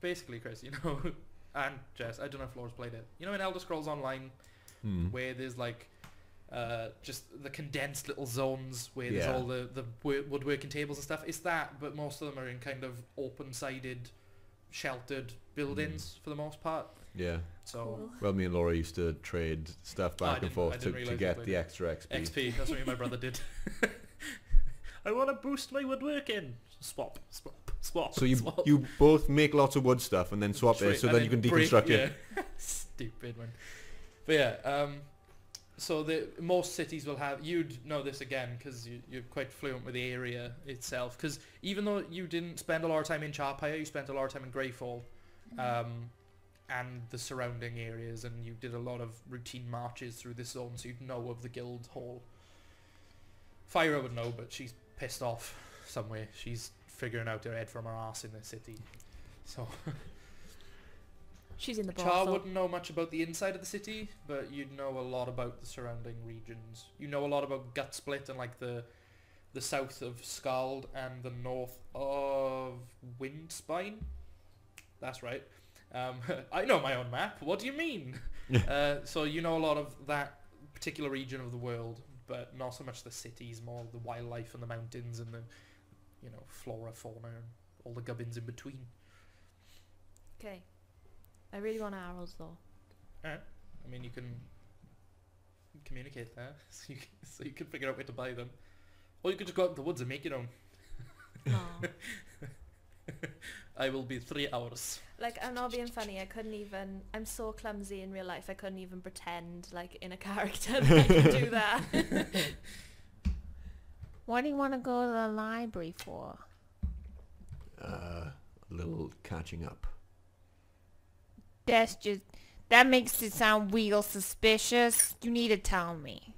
basically Chris, you know, <laughs> and Jess. I don't know if Laura's played it. You know, in Elder Scrolls Online, Mm. where there's like uh, just the condensed little zones where there's Yeah. all the the wo- woodworking tables and stuff. It's that, but most of them are in kind of open-sided, sheltered buildings for the most part. Yeah. So. Well, me and Laura used to trade stuff Oh, I back and didn't- I forth to, didn't to realise you get played the it. extra XP. XP. That's what me and my brother did. <laughs> <laughs> I want to boost my woodworking. Swap, swap, swap. So you swap. you both make lots of wood stuff and then swap Trade- it so that you can break- deconstruct it. yeah. <laughs> Stupid one. But yeah, um, so the most cities will have. You'd know this again because you, you're quite fluent with the area itself. Because even though you didn't spend a lot of time in Charpire, you spent a lot of time in Greyfall, um, and the surrounding areas, and you did a lot of routine marches through this zone, so you'd know of the guild hall. Fyra would know, but she's pissed off somewhere. She's figuring out their head from her ass in the city. So She's in the <laughs> Char brothel. wouldn't know much about the inside of the city, but you'd know a lot about the surrounding regions. You know a lot about Gut Split and like the the south of Scald and the north of Windspine. That's right. Um, <laughs> I know my own map. What do you mean? <laughs> uh, so you know a lot of that particular region of the world, but not so much the cities, more the wildlife and the mountains and the you know flora, fauna, and all the gubbins in between. Okay. I really want arrows though. Alright. I mean, you can communicate there, <laughs> so you, can, so you can figure out where to buy them. Or you could just go out in the woods and make your own. <laughs> I will be three hours. like I'm not being funny. I couldn't even. I'm so clumsy in real life. I couldn't even pretend like in a <laughs> character that I can do that. What do you want to go to the library for? Uh, a little catching up. That's just that makes it sound real suspicious. You need to tell me.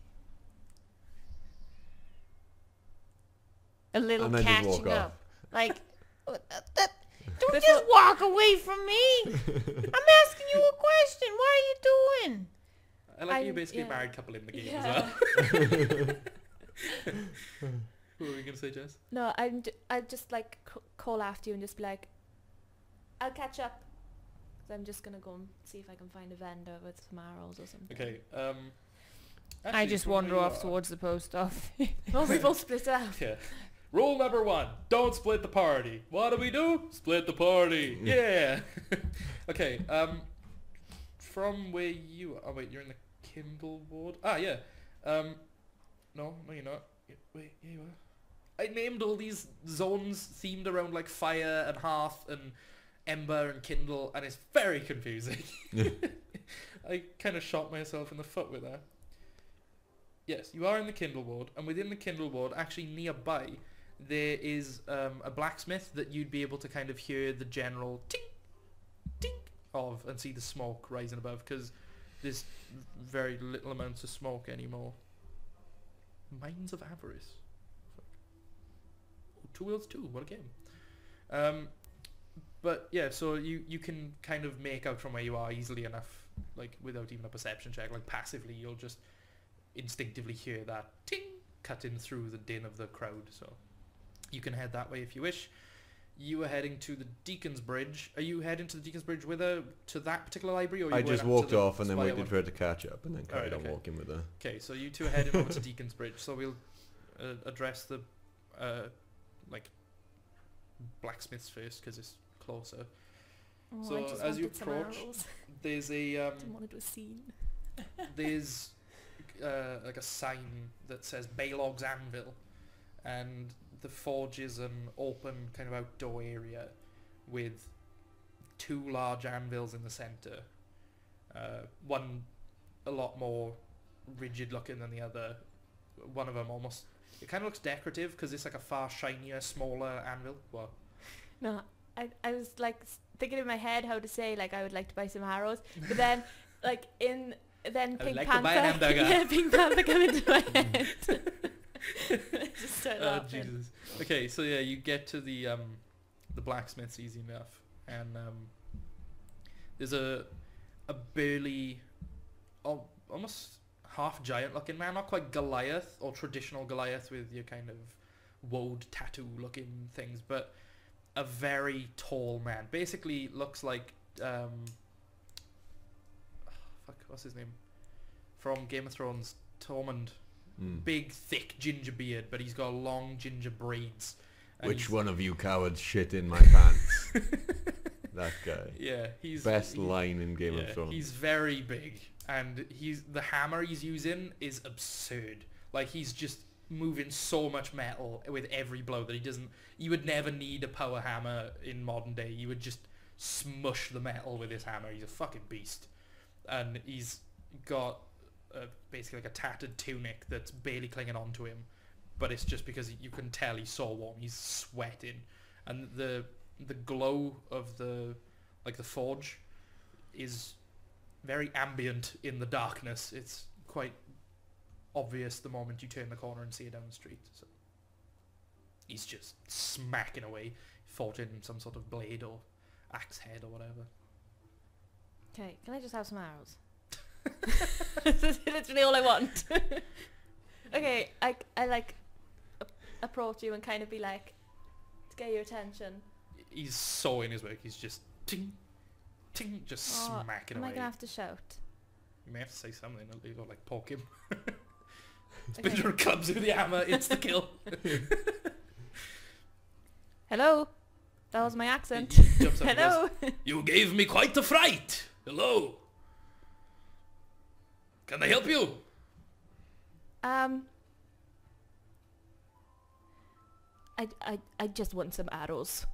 A little And then just walk catching off. up, like. uh, uh, that- don't Before- just walk away from me. <laughs> I'm asking you a question. What are you doing? I like you I'm- basically yeah. married couple in the game Yeah. as well. <laughs> <laughs> <laughs> what were you going to say, Jess? no, I'm. J- I just like c- call after you and just be like, I'll catch up. i I'm just gonna go and see if I can find a vendor with some arrows or something. Okay. Um, I just wander off are- towards the post office. Well, <laughs> we both split up. <laughs> Yeah. Rule number one, don't split the party. What do we do? Split the party. Yeah. okay, um, from where you are, oh wait, you're in the Kindle ward? Ah, yeah. Um, no, no you're not. Wait, yeah you are. I named all these zones themed around like fire and hearth and ember and kindle and it's very confusing. <laughs> I kind of shot myself in the foot with that. Yes, you are in the Kindle ward, and within the Kindle ward, actually nearby, there is um, a blacksmith that you'd be able to kind of hear the general tink, tink of and see the smoke rising above because there's very little amounts of smoke anymore. Mines of Avarice. Two Worlds 2, what a game. Um, but yeah, so you, you can kind of make out from where you are easily enough, like without even a perception check, like passively you'll just instinctively hear that ting cutting through the din of the crowd. So you can head that way if you wish. You are heading to the Deacon's Bridge. Are you heading to the Deacon's Bridge with her to that particular library, or you I just up to walked the off and then waited one? for her to catch up and then carried Alright, on okay. walking with her. Okay, so you two are heading over to Deacon's Bridge. So we'll uh, address the uh, like blacksmiths first because it's closer. Oh, So as you approach- <laughs> There's a um, Didn't want to do a scene. <laughs> there's uh, like a sign that says Baylog's Anvil, and the forge is an open kind of outdoor area with two large anvils in the center. Uh, one a lot more rigid looking than the other. One of them almost it kind of looks decorative because it's like a far shinier, smaller anvil. Well, <laughs> No, I, I was like thinking in my head how to say like I would like to buy some arrows, but then <laughs> like in then I Pink like Panther, <laughs> yeah, Pink Panther come into my head. <laughs> Just Oh laughing. Jesus. Okay, so yeah, you get to the um the blacksmith's easy enough, and um there's a a burly, al- almost half giant looking man, not quite Goliath or traditional Goliath with your kind of woad tattoo looking things, but a very tall man. Basically looks like um fuck what's his name from Game of Thrones, Tormund Mm. big, thick ginger beard, but he's got long ginger braids. Which one of you cowards shit in my pants? <laughs> that guy. Yeah, he's Best he- line in Game yeah, of Thrones. He's very big, and he's the hammer he's using is absurd. Like he's just moving so much metal with every blow that he doesn't. You would never need a power hammer in modern day. You would just smush the metal with his hammer. He's a fucking beast, and he's got a basically like a tattered tunic that's barely clinging on to him, but it's just because you can tell he's so warm. He's sweating, and the the glow of the like the forge is very ambient in the darkness. It's quite obvious the moment you turn the corner and see it down the street. So he's just smacking away, forging some sort of blade or axe head or whatever. Okay, can I just have some arrows? That's <laughs> literally all I want. <laughs> okay, I, I like approach you and kind of be like, to get your attention. He's so in his work. He's just ting, ting, just Oh, smacking Am I away. gonna have to shout? You may have to say something. Or you got like poke him. <laughs> Okay. Spinner clubs with the hammer. It's the kill. Hello. That was my accent. He jumps up and goes, Hello. You gave me quite a fright. Hello. Can I help you? Um. I, I, I just want some arrows.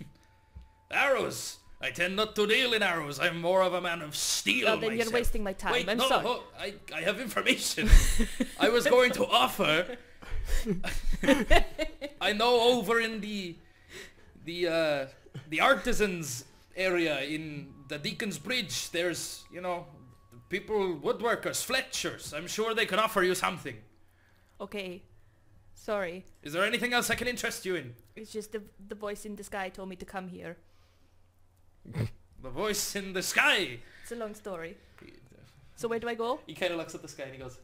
<laughs> Arrows. I tend not to deal in arrows. I'm more of a man of steel Oh, then you're wasting my time. Wait, I'm no, sorry. no, I, I have information. <laughs> I was going to offer. <laughs> I know over in the the uh, the artisans area in the Deacon's Bridge, there's you know people, woodworkers, Fletchers. I'm sure they can offer you something. Okay. Sorry. Is there anything else I can interest you in? It's just the the voice in the sky told me to come here. <laughs> The voice in the sky. It's a long story. So where do I go? He kind of looks at the sky and he goes,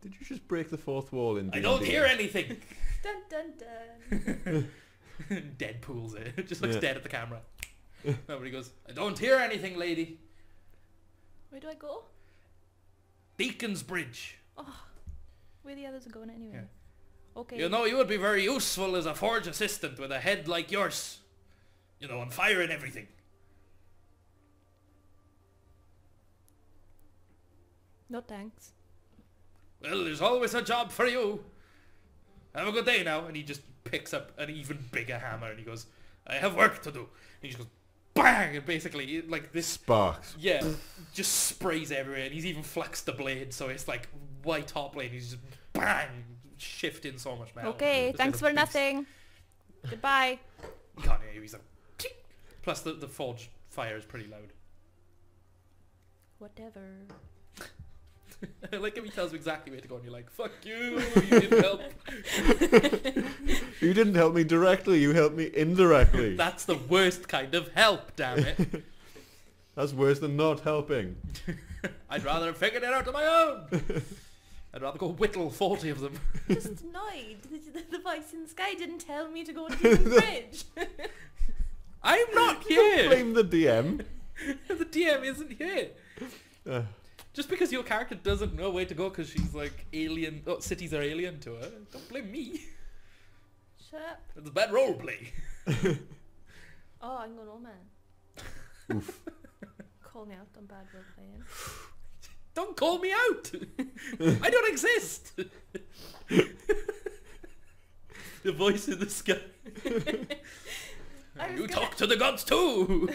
Did you just break the fourth wall in I don't hear anything. <laughs> Dun dun dun. <laughs> Deadpool's it. Just looks Yeah. dead at the camera. Nobody goes, I don't hear anything, lady. Where do I go? Deacon's Bridge. Oh, Where the others are going anyway. Okay. You know, you would be very useful as a forge assistant with a head like yours. You know, on fire and everything. No thanks. Well, there's always a job for you. Have a good day now. And he just picks up an even bigger hammer and he goes, I have work to do. And he just goes, bang! And basically, like this, Sparks. yeah, just sprays everywhere. And he's even flexed the blade, so it's like white hot blade. He's just bang! Shifting so much metal. Okay, Just thanks for beast. nothing. Goodbye. You can't hear him. He's like, "Tick." plus the, the forge fire is pretty loud. Whatever. I <laughs> like if he tells you exactly where to go and you're like, fuck you, you didn't help. <laughs> You didn't help me directly, you helped me indirectly. <laughs> That's the worst kind of help, damn it. That's worse than not helping. I'd rather have figured it out on my own. I'd rather go whittle 40 of them. Just annoyed. The, the, the voice in the sky didn't tell me to go to the bridge. I'm not here. Blame the DM. the DM isn't here. Uh, Just because your character doesn't know where to go because she's like alien, oh, cities are alien to her. Don't blame me. Shut <laughs> up. It's bad role play. <laughs> Oh, I'm going old man. Call me out on bad role playing. <sighs> Don't call me out. <laughs> I don't exist. the voice in the sky. You gonna- talk to the gods too.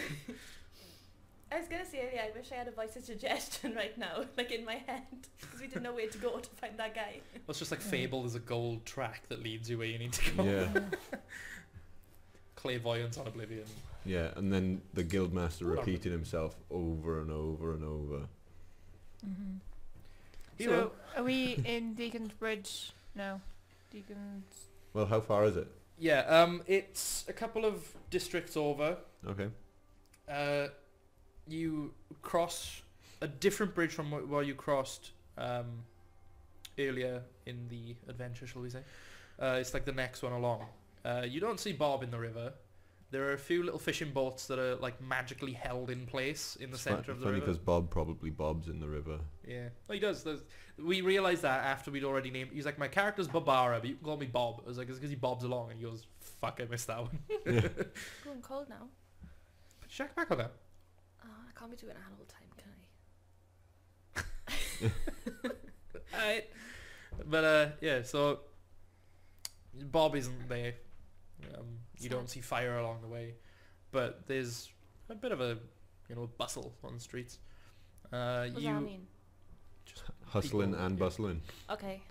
I was gonna say, yeah, I wish I had a voice of suggestion <laughs> right now, like in my head, because we didn't know where to go to find that guy. Well, it's just like Fable is a gold track that leads you where you need to go. yeah. <laughs> Clairvoyance on Oblivion. Yeah, and then the guildmaster Hold on. repeating himself over and over and over. Mm-hmm. So, are we in Deacon's Bridge? No. Deacon's... Well, how far is it? Yeah, um, it's a couple of districts over. Okay. Uh, you cross a different bridge from wh- where you crossed um, earlier in the adventure, shall we say. Uh, it's like the next one along. Uh, you don't see Bob in the river. There are a few little fishing boats that are like magically held in place in the It's fu- centre of the funny river. because Bob probably bobs in the river. Yeah, well, he does. There's, we realised that after we'd already named. He's like, my character's Bobara, but you can call me Bob. I was like, it's because he bobs along, and he goes, "Fuck, I missed that one." Going <laughs> cold now. Put your jacket back on that. I can't be doing that all the time, can I? <laughs> Alright. But uh, yeah. So Bob isn't there. Um, you don't see Fyra along the way, but there's a bit of a you know bustle on the streets. Uh, What does you that mean? Just hustling and bustling. Okay.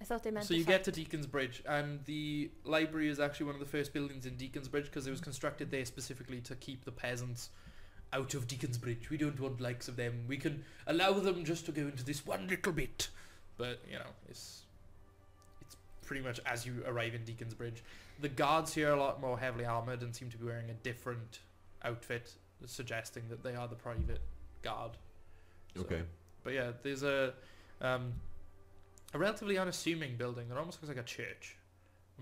I thought they meant. So you fa- get to Deacon's Bridge, and the library is actually one of the first buildings in Deacon's Bridge because it was constructed there specifically to keep the peasants out of Deacon's Bridge. We don't want likes of them. We can allow them just to go into this one little bit, but you know, it's it's pretty much as you arrive in Deacon's Bridge. The guards here are a lot more heavily armored and seem to be wearing a different outfit, suggesting that they are the private guard. So- Okay. but yeah, there's a um, a relatively unassuming building that almost looks like a church,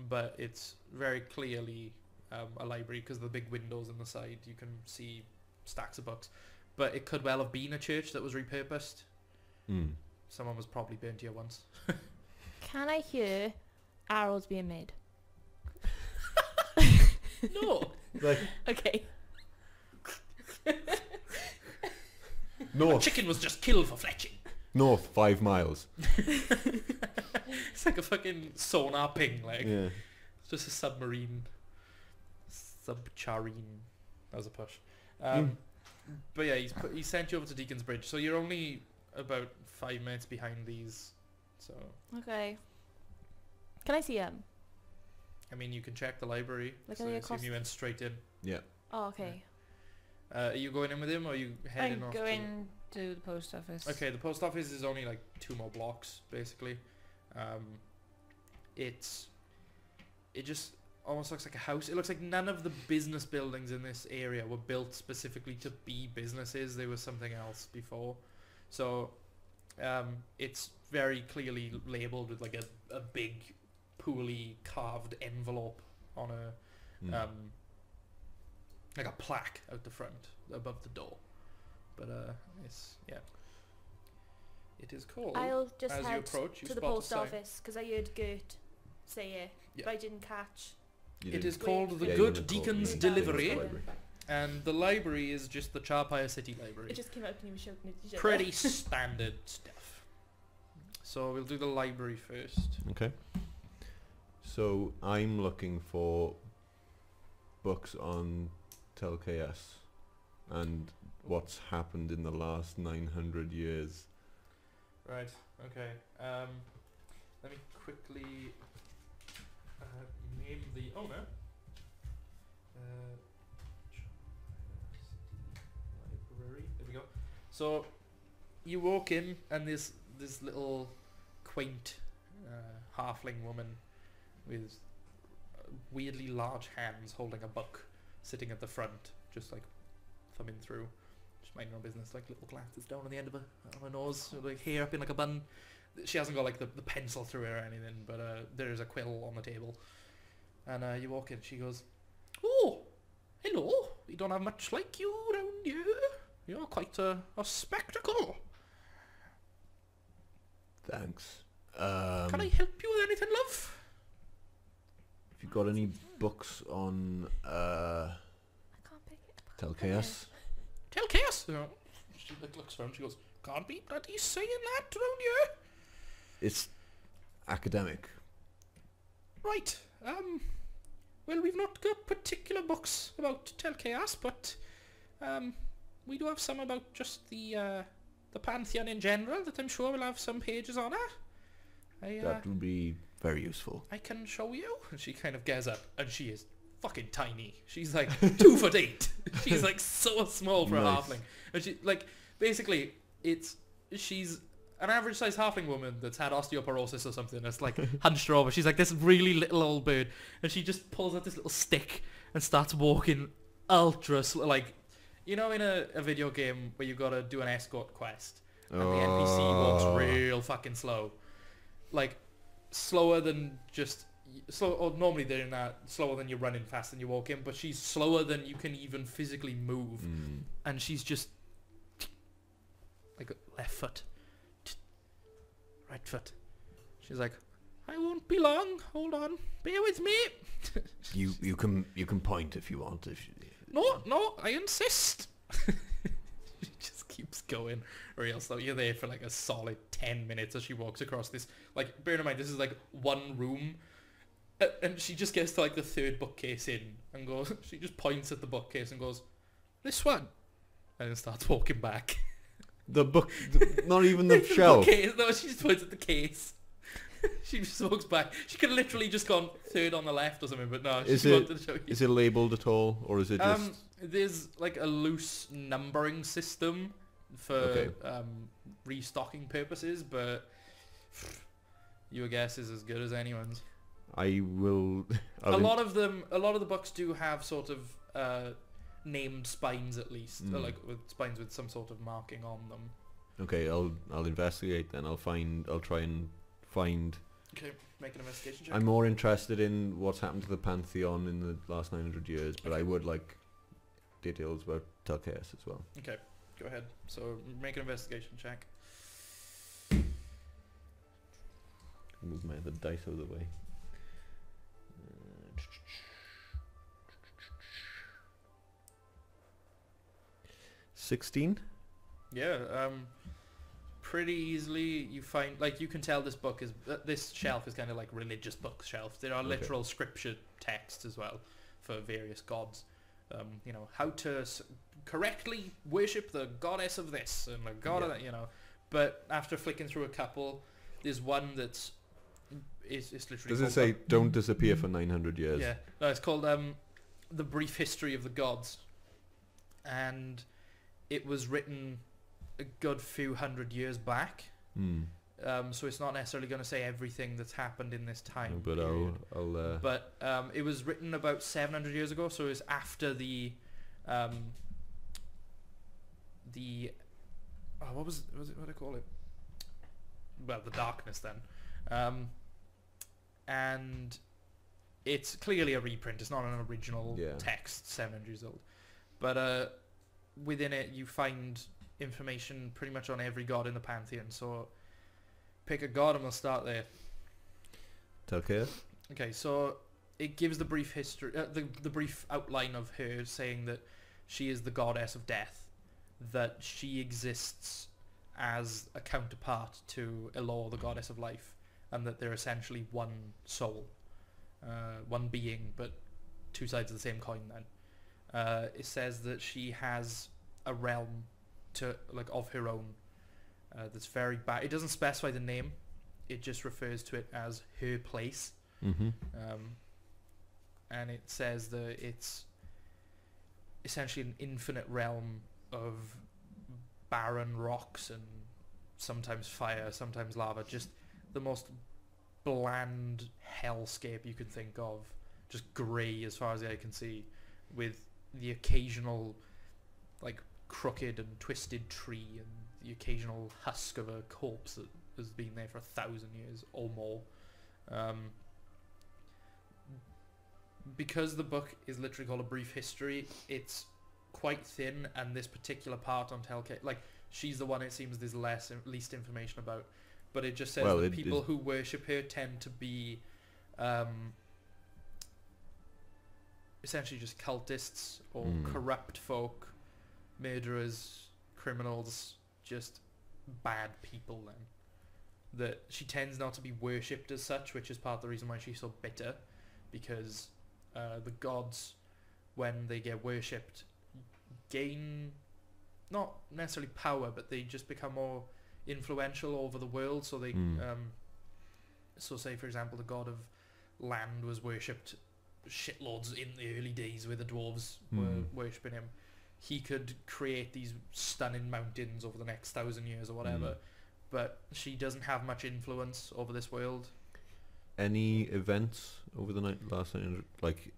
but it's very clearly um, a library because the big windows on the side you can see stacks of books. But it could well have been a church that was repurposed. Mm. Someone was probably burnt here once. Can I hear arrows being made? no, <laughs> Like Okay. north, chicken was just killed for fletching. north five miles. <laughs> It's like a fucking sonar ping, like Yeah. it's just a submarine, subcharine. That was a push. Um, But yeah, he's put, he sent you over to Deacon's Bridge, so you're only about five minutes behind these. So Okay. Can I see him? I mean, you can check the library. Like, so are I assume you went straight in. Yeah. Oh, okay. Uh, are you going in with him, or are you heading I'm off? going to the post office. Okay, the post office is only like two more blocks, basically. Um, it's it just almost looks like a house. It looks like none of the business buildings in this area were built specifically to be businesses. They were something else before. So um, it's very clearly labeled with like a, a big, poorly carved envelope on a Mm. um, like a plaque out the front above the door. But uh, it's yeah. It is called. I'll just as you head approach, you to the post office because I heard Gert say it, Yeah. but I didn't catch. You It called the Yeah, Good wouldn't it Deacon's the Delivery, Deacon's and the library is just the Charpire City Library. It just came out and he was shouting at each other. Pretty <laughs> standard stuff. So we'll do the library first. Okay. So I'm looking for books on Telks and what's happened in the last 900 years. Right. Okay. Um, let me quickly uh, name the owner. Uh, library. There we go. So you walk in, and this this little quaint uh, halfling woman with weirdly large hands holding a book, sitting at the front, just like thumbing through. Just minding her business, like little glasses down on the end of her, on her nose, like hair up in like a bun. She hasn't got like the, the pencil through her or anything, but uh, there's a quill on the table. And uh, you walk in, she goes, "Oh, hello. We don't have much like you around here. You're quite a, a spectacle. Thanks. Um, Can I help you with anything, love?" Have you got any books on uh, I can't pick it. up. Telks? Tell chaos. You she like, looks around. She goes, "Can't be bloody saying that around here." It's academic. Right. Um. Well, we've not got particular books about Telchaos, but um, we do have some about just the uh, the pantheon in general that I'm sure will have some pages on it. I uh, That would be very useful. I can show you. And she kind of gets up, and she is fucking tiny. She's like <laughs> two foot eight. She's like so small for Nice. a halfling, and she like basically it's she's an average sized halfling woman that's had osteoporosis or something. That's like <laughs> hunched over. She's like this really little old bird, and she just pulls out this little stick and starts walking ultra sl- like you know in a, a video game where you gotta do an escort quest and the NPC Oh. walks real fucking slow, like slower than just slow. Or normally they're in that slower than you're running, fast than you walk in, but she's slower than you can even physically move, Mm. and she's just like left foot, right foot. She's like, I won't be long. Hold on, bear with me. <laughs> You you can you can point if you want. If you, No, no, I insist. <laughs> she just keeps going real slow. You're there for like a solid 10 minutes as she walks across this. Like, bear in mind, this is like one room. And she just gets to like the third bookcase in and goes, <laughs> she just points at the bookcase and goes, this one. And then starts walking back. The book, <laughs> the, not even the shelf. case. No, she just points at the case. <laughs> she just walks back. She could have literally just gone third on the left or something, but no, she Is it- to show you. Is it labelled at all, or is it just? Um, there's like a loose numbering system for Okay. um, restocking purposes, but your guess is as good as anyone's. I will. <laughs> a lot of them, a lot of the books do have sort of uh, named spines at least, Mm. like with spines with some sort of marking on them. Okay, I'll I'll investigate then. I'll find. I'll try and find. Okay, make an investigation check. I'm more interested in what's happened to the pantheon in the last 900 years, but I would like details about Telchaos as well. Okay, go ahead. So make an investigation check. Move my other dice out of the way. 16? Yeah, um, pretty easily you find, like you can tell this book is, uh, this shelf is kind of like religious bookshelf. There are okay. literal scripture texts as well for various gods. Um, you know, how to correctly worship the goddess of this and the god yeah. of that, you know. But after flicking through a couple, there's one that's is, is literally... Does it say, don't disappear for 900 years? Yeah, no, it's called um, The Brief History of the Gods. And it was written a good few hundred years back. Hmm. Um, so it's not necessarily going to say everything that's happened in this time. But I'll. I'll uh, But um, it was written about 700 years ago, so it was after the um, the oh, what was was it what do I call it? Well, the darkness then, um, and it's clearly a reprint. It's not an original Yeah. text, 700 years old. But uh, within it, you find information pretty much on every god in the pantheon. So pick a god, and we'll start there. Telchaos. Okay, so it gives the brief history, uh, the the brief outline of her, saying that she is the goddess of death, that she exists as a counterpart to Elor, the goddess of life, and that they're essentially one soul, uh, one being, but two sides of the same coin. Then uh, it says that she has a realm to like of her own uh, that's very bad. It doesn't specify the name. It just refers to it as her place Mm-hmm. um, and it says that it's essentially an infinite realm of barren rocks and sometimes fire, sometimes lava, just the most bland hellscape you could think of, just grey as far as the eye can see, with the occasional like crooked and twisted tree and the occasional husk of a corpse that has been there for a thousand years or more. Um, because the book is literally called a brief history, it's quite thin, and this particular part on Telka, like she's the one it seems there's less least information about, but it just says Well, that it people is- who worship her tend to be, um, essentially just cultists or Mm. corrupt folk, murderers, criminals, just bad people. Then that she tends not to be worshipped as such, which is part of the reason why she's so bitter, because uh, the gods, when they get worshipped, gain not necessarily power, but they just become more influential over the world. So they, Mm. um, so say for example, the god of land was worshipped shitloads in the early days where the dwarves were Mm. worshipping him. He could create these stunning mountains over the next thousand years or whatever Mm. but she doesn't have much influence over this world. Any events over the night last night, like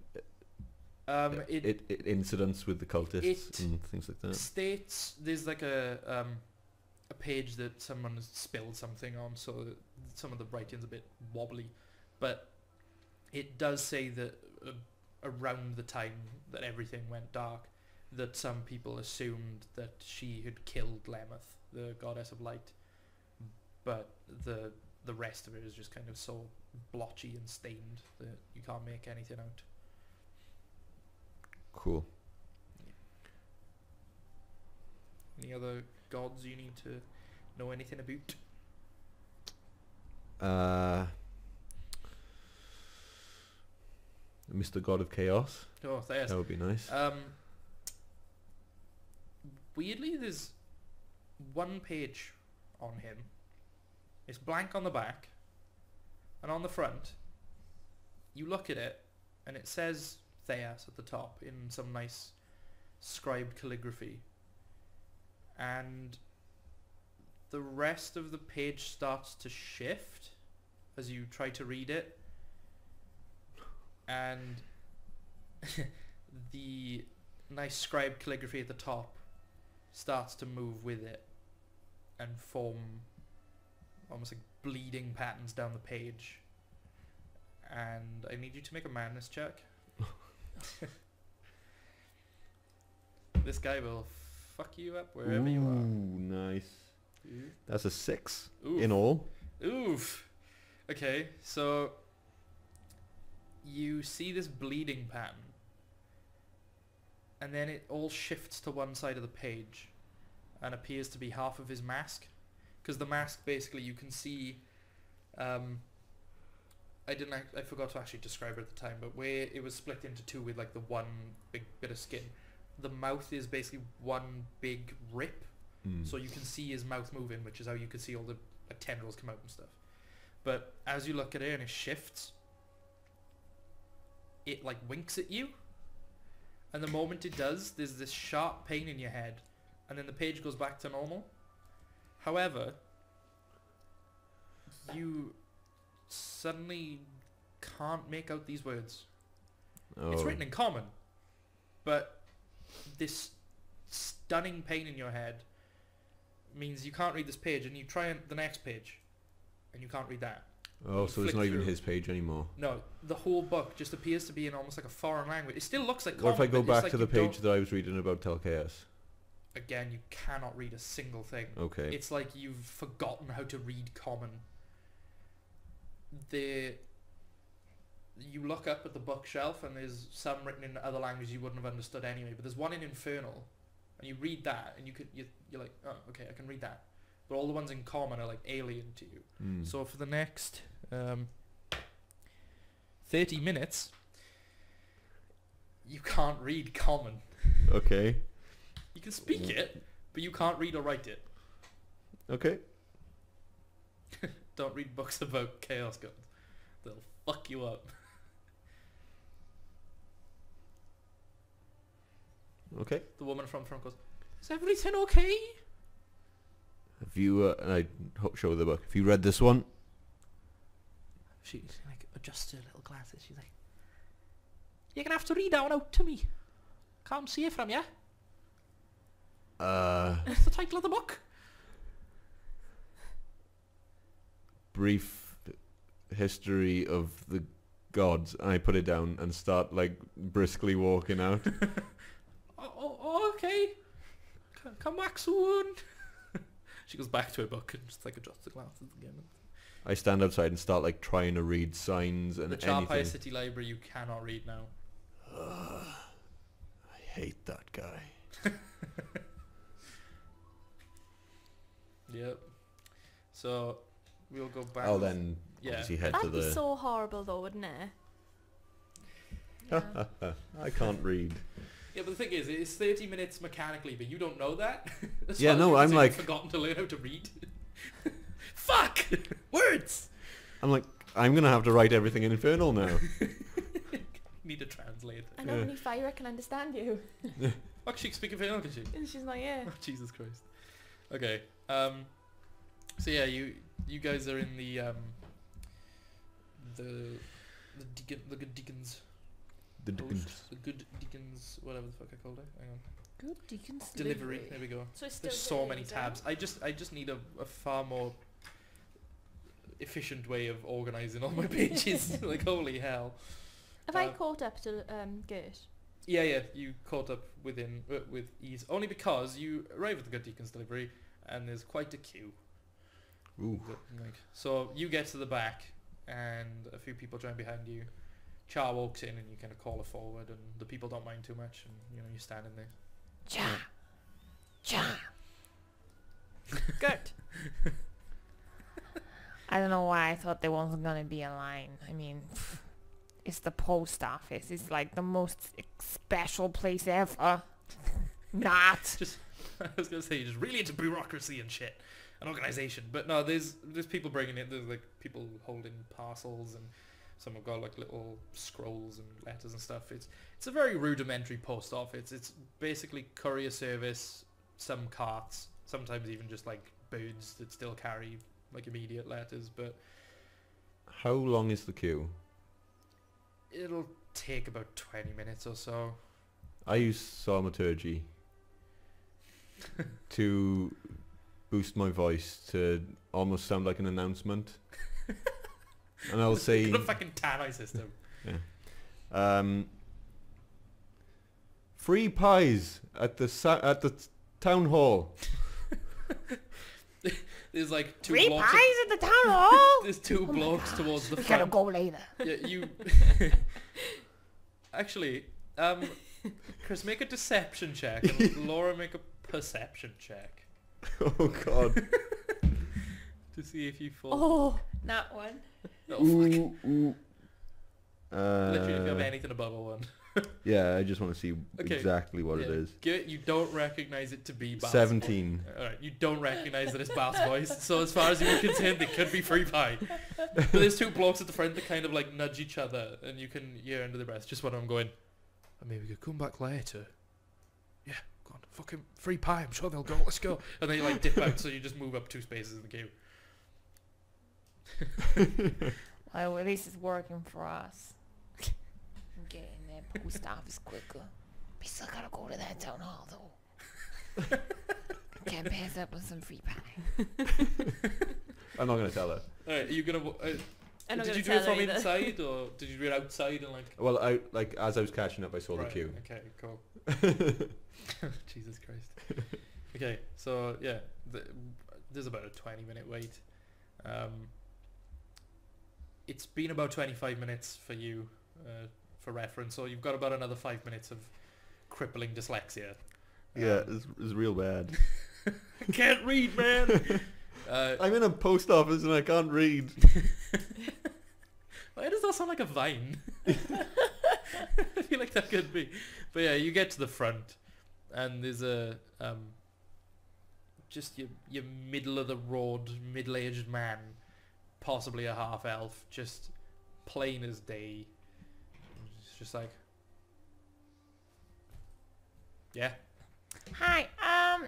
Um, it, it, it incidents with the cultists and things like that. states there's like a um, a page that someone has spilled something on, so some of the writing's a bit wobbly, but it does say that uh, around the time that everything went dark, that some people assumed that she had killed Lemeth, the goddess of light, but the the rest of it is just kind of so blotchy and stained that you can't make anything out. Cool. Any other gods you need to know anything about? Uh, Mr. God of Chaos. Oh, there's. That would be nice. Um, weirdly, there's one page on him. It's blank on the back, and on the front, you look at it, and it says Theas at the top in some nice scribed calligraphy. And the rest of the page starts to shift as you try to read it. And <laughs> the nice scribe calligraphy at the top starts to move with it and form almost like bleeding patterns down the page. And I need you to make a madness check. <laughs> this guy will fuck you up wherever you are. Ooh, nice. That's a six Oof. in all. Oof. Okay, so you see this bleeding pattern, and then it all shifts to one side of the page, and appears to be half of his mask, because the mask basically you can see. Um, I didn't. Act- I forgot to actually describe it at the time, but where it was split into two with like the one big bit of skin, the mouth is basically one big rip Mm. so you can see his mouth moving, which is how you can see all the like tendrils come out and stuff. But as you look at it and it shifts, it like winks at you, and the moment it does, there's this sharp pain in your head, and then the page goes back to normal. However, you suddenly can't make out these words. oh. It's written in common, but this stunning pain in your head means you can't read this page, and you try the next page, and you can't read that. Oh, so it's not even through. his page anymore. No, the whole book just appears to be in almost like a foreign language. It still looks like What if I go back like to the page that I was reading about Telchaos? Again, you cannot read a single thing. Okay. It's like you've forgotten how to read common. The you look up at the bookshelf and there's some written in other languages you wouldn't have understood anyway, but there's one in Infernal, and you read that and you could you, you're like, oh, okay, I can read that. But all the ones in common are like alien to you. Mm. So for the next um, 30 minutes, you can't read common. okay. You can speak it, but you can't read or write it. Okay. <laughs> Don't read books about chaos guns. They'll fuck you up. <laughs> Okay. The woman from front goes, Is everything okay? Have you? Uh, and I ho- show the book. Have you read this one? She like adjusts her little glasses. She's like, You're gonna have to read that one out to me. Can't see it from you. Uh, What's the title of the book? brief history of the gods. And I put it down and start like briskly walking out. <laughs> Oh, oh okay. Come back soon. She goes back to her book and just like adjusts the glasses again. I stand outside and start like trying to read signs and the Charpire anything. City Library you cannot read now. I hate that guy. <laughs> Yep. So we'll go back. I'll then Yeah. obviously head That'd to be so horrible though, wouldn't it? <laughs> I can't read. Yeah, but the thing is, it's 30 minutes mechanically, but you don't know that. <laughs> As Yeah, no, I'm concerned, like- you've forgotten to learn how to read. <laughs> Fuck <laughs> words. I'm like, I'm gonna have to write everything in Infernal now. Need a translator. I know Yeah. only Fyra can understand you. Fuck, she can speak Infernal, can she? And she's like, yeah. Oh, Jesus Christ. Okay. Um. So yeah, you you guys are in the um. The the deacon the good deacons The post, Dickens. the good deacons whatever the fuck I called it. Hang on. Good deacons Delivery. There we go. So it's still There's so many days, eh? tabs. I just I just need a, a far more efficient way of organizing all my <laughs> pages. <laughs> like holy hell. Have I Uh, caught up to um, Gert? Yeah, yeah, you caught up within uh, with ease only because you arrive at the Good Deacon's delivery and there's quite a queue. Ooh. That, Like, so you get to the back and a few people join behind you. Char walks in and you kind of call her forward and the people don't mind too much and you know you're standing there. Cha. Cha. Good. <laughs> I don't know why I thought there wasn't gonna be a line. I mean, it's the post office. It's like the most special place ever. <laughs> Not. Just I was gonna say you're just really into bureaucracy and shit, and organisation. But no, there's there's people bringing it. There's like people holding parcels, and some have got like little scrolls and letters and stuff. It's it's a very rudimentary post office. It's basically courier service, some carts, sometimes even just like birds that still carry like immediate letters. But How long is the queue? it'll take about 20 minutes or so. I use thaumaturgy <laughs> to boost my voice to almost sound like an announcement. <laughs> and I'll <laughs> say, Got a fucking Tannoy system. <laughs> um, free pies at the sa- at the town hall. <laughs> There's like two Three blocks. pies at the town hall. There's two Oh blocks towards the we gotta front. go later. Yeah, you. Actually, um, Chris, make a deception check, and Laura make a perception check oh God. to see if you fall. Oh, that one. Oh. Ooh, ooh. Uh, Literally, if you have anything above a one. <laughs> yeah, I just want to see Okay, exactly what it Yeah. is. Get- You don't recognize it to be Bart's Seventeen. Alright, you don't recognise that it's Bart's voice, so as far as you're concerned, it could be free pie. <laughs> But there's two blokes at the front that kind of like nudge each other, and you can hear under their breath just what I'm going. "Oh, maybe we could come back later. Yeah, go on, fucking free pie. I'm sure they'll go. Let's go. And then you like dip out, so you just move up two spaces in the queue. <laughs> Well, at least it's working for us. I'm getting that post office quicker. We still gotta go to that town hall though. Can't pass up on some free pie. I'm not gonna tell her. Alright, are you gonna? Uh, I'm not did gonna you do it from either. inside, or did you do it outside and like? Well, I like as I was catching up, I saw Right, the queue. Okay, cool. <laughs> <laughs> Jesus Christ. Okay, so yeah, the, there's about a 20 minute wait. Um, it's been about 25 minutes for you, uh, for reference, so you've got about another five minutes of crippling dyslexia. Yeah, Um, it's, it's real bad. I <laughs> can't read, man. <laughs> uh, I'm in a post office and I can't read. <laughs> Why does that sound like a vine? I feel like that could be. But yeah, you get to the front, and there's a um, just your your middle of the road, middle aged man, possibly a half elf, just plain as day. It's just like, yeah, Hi, um,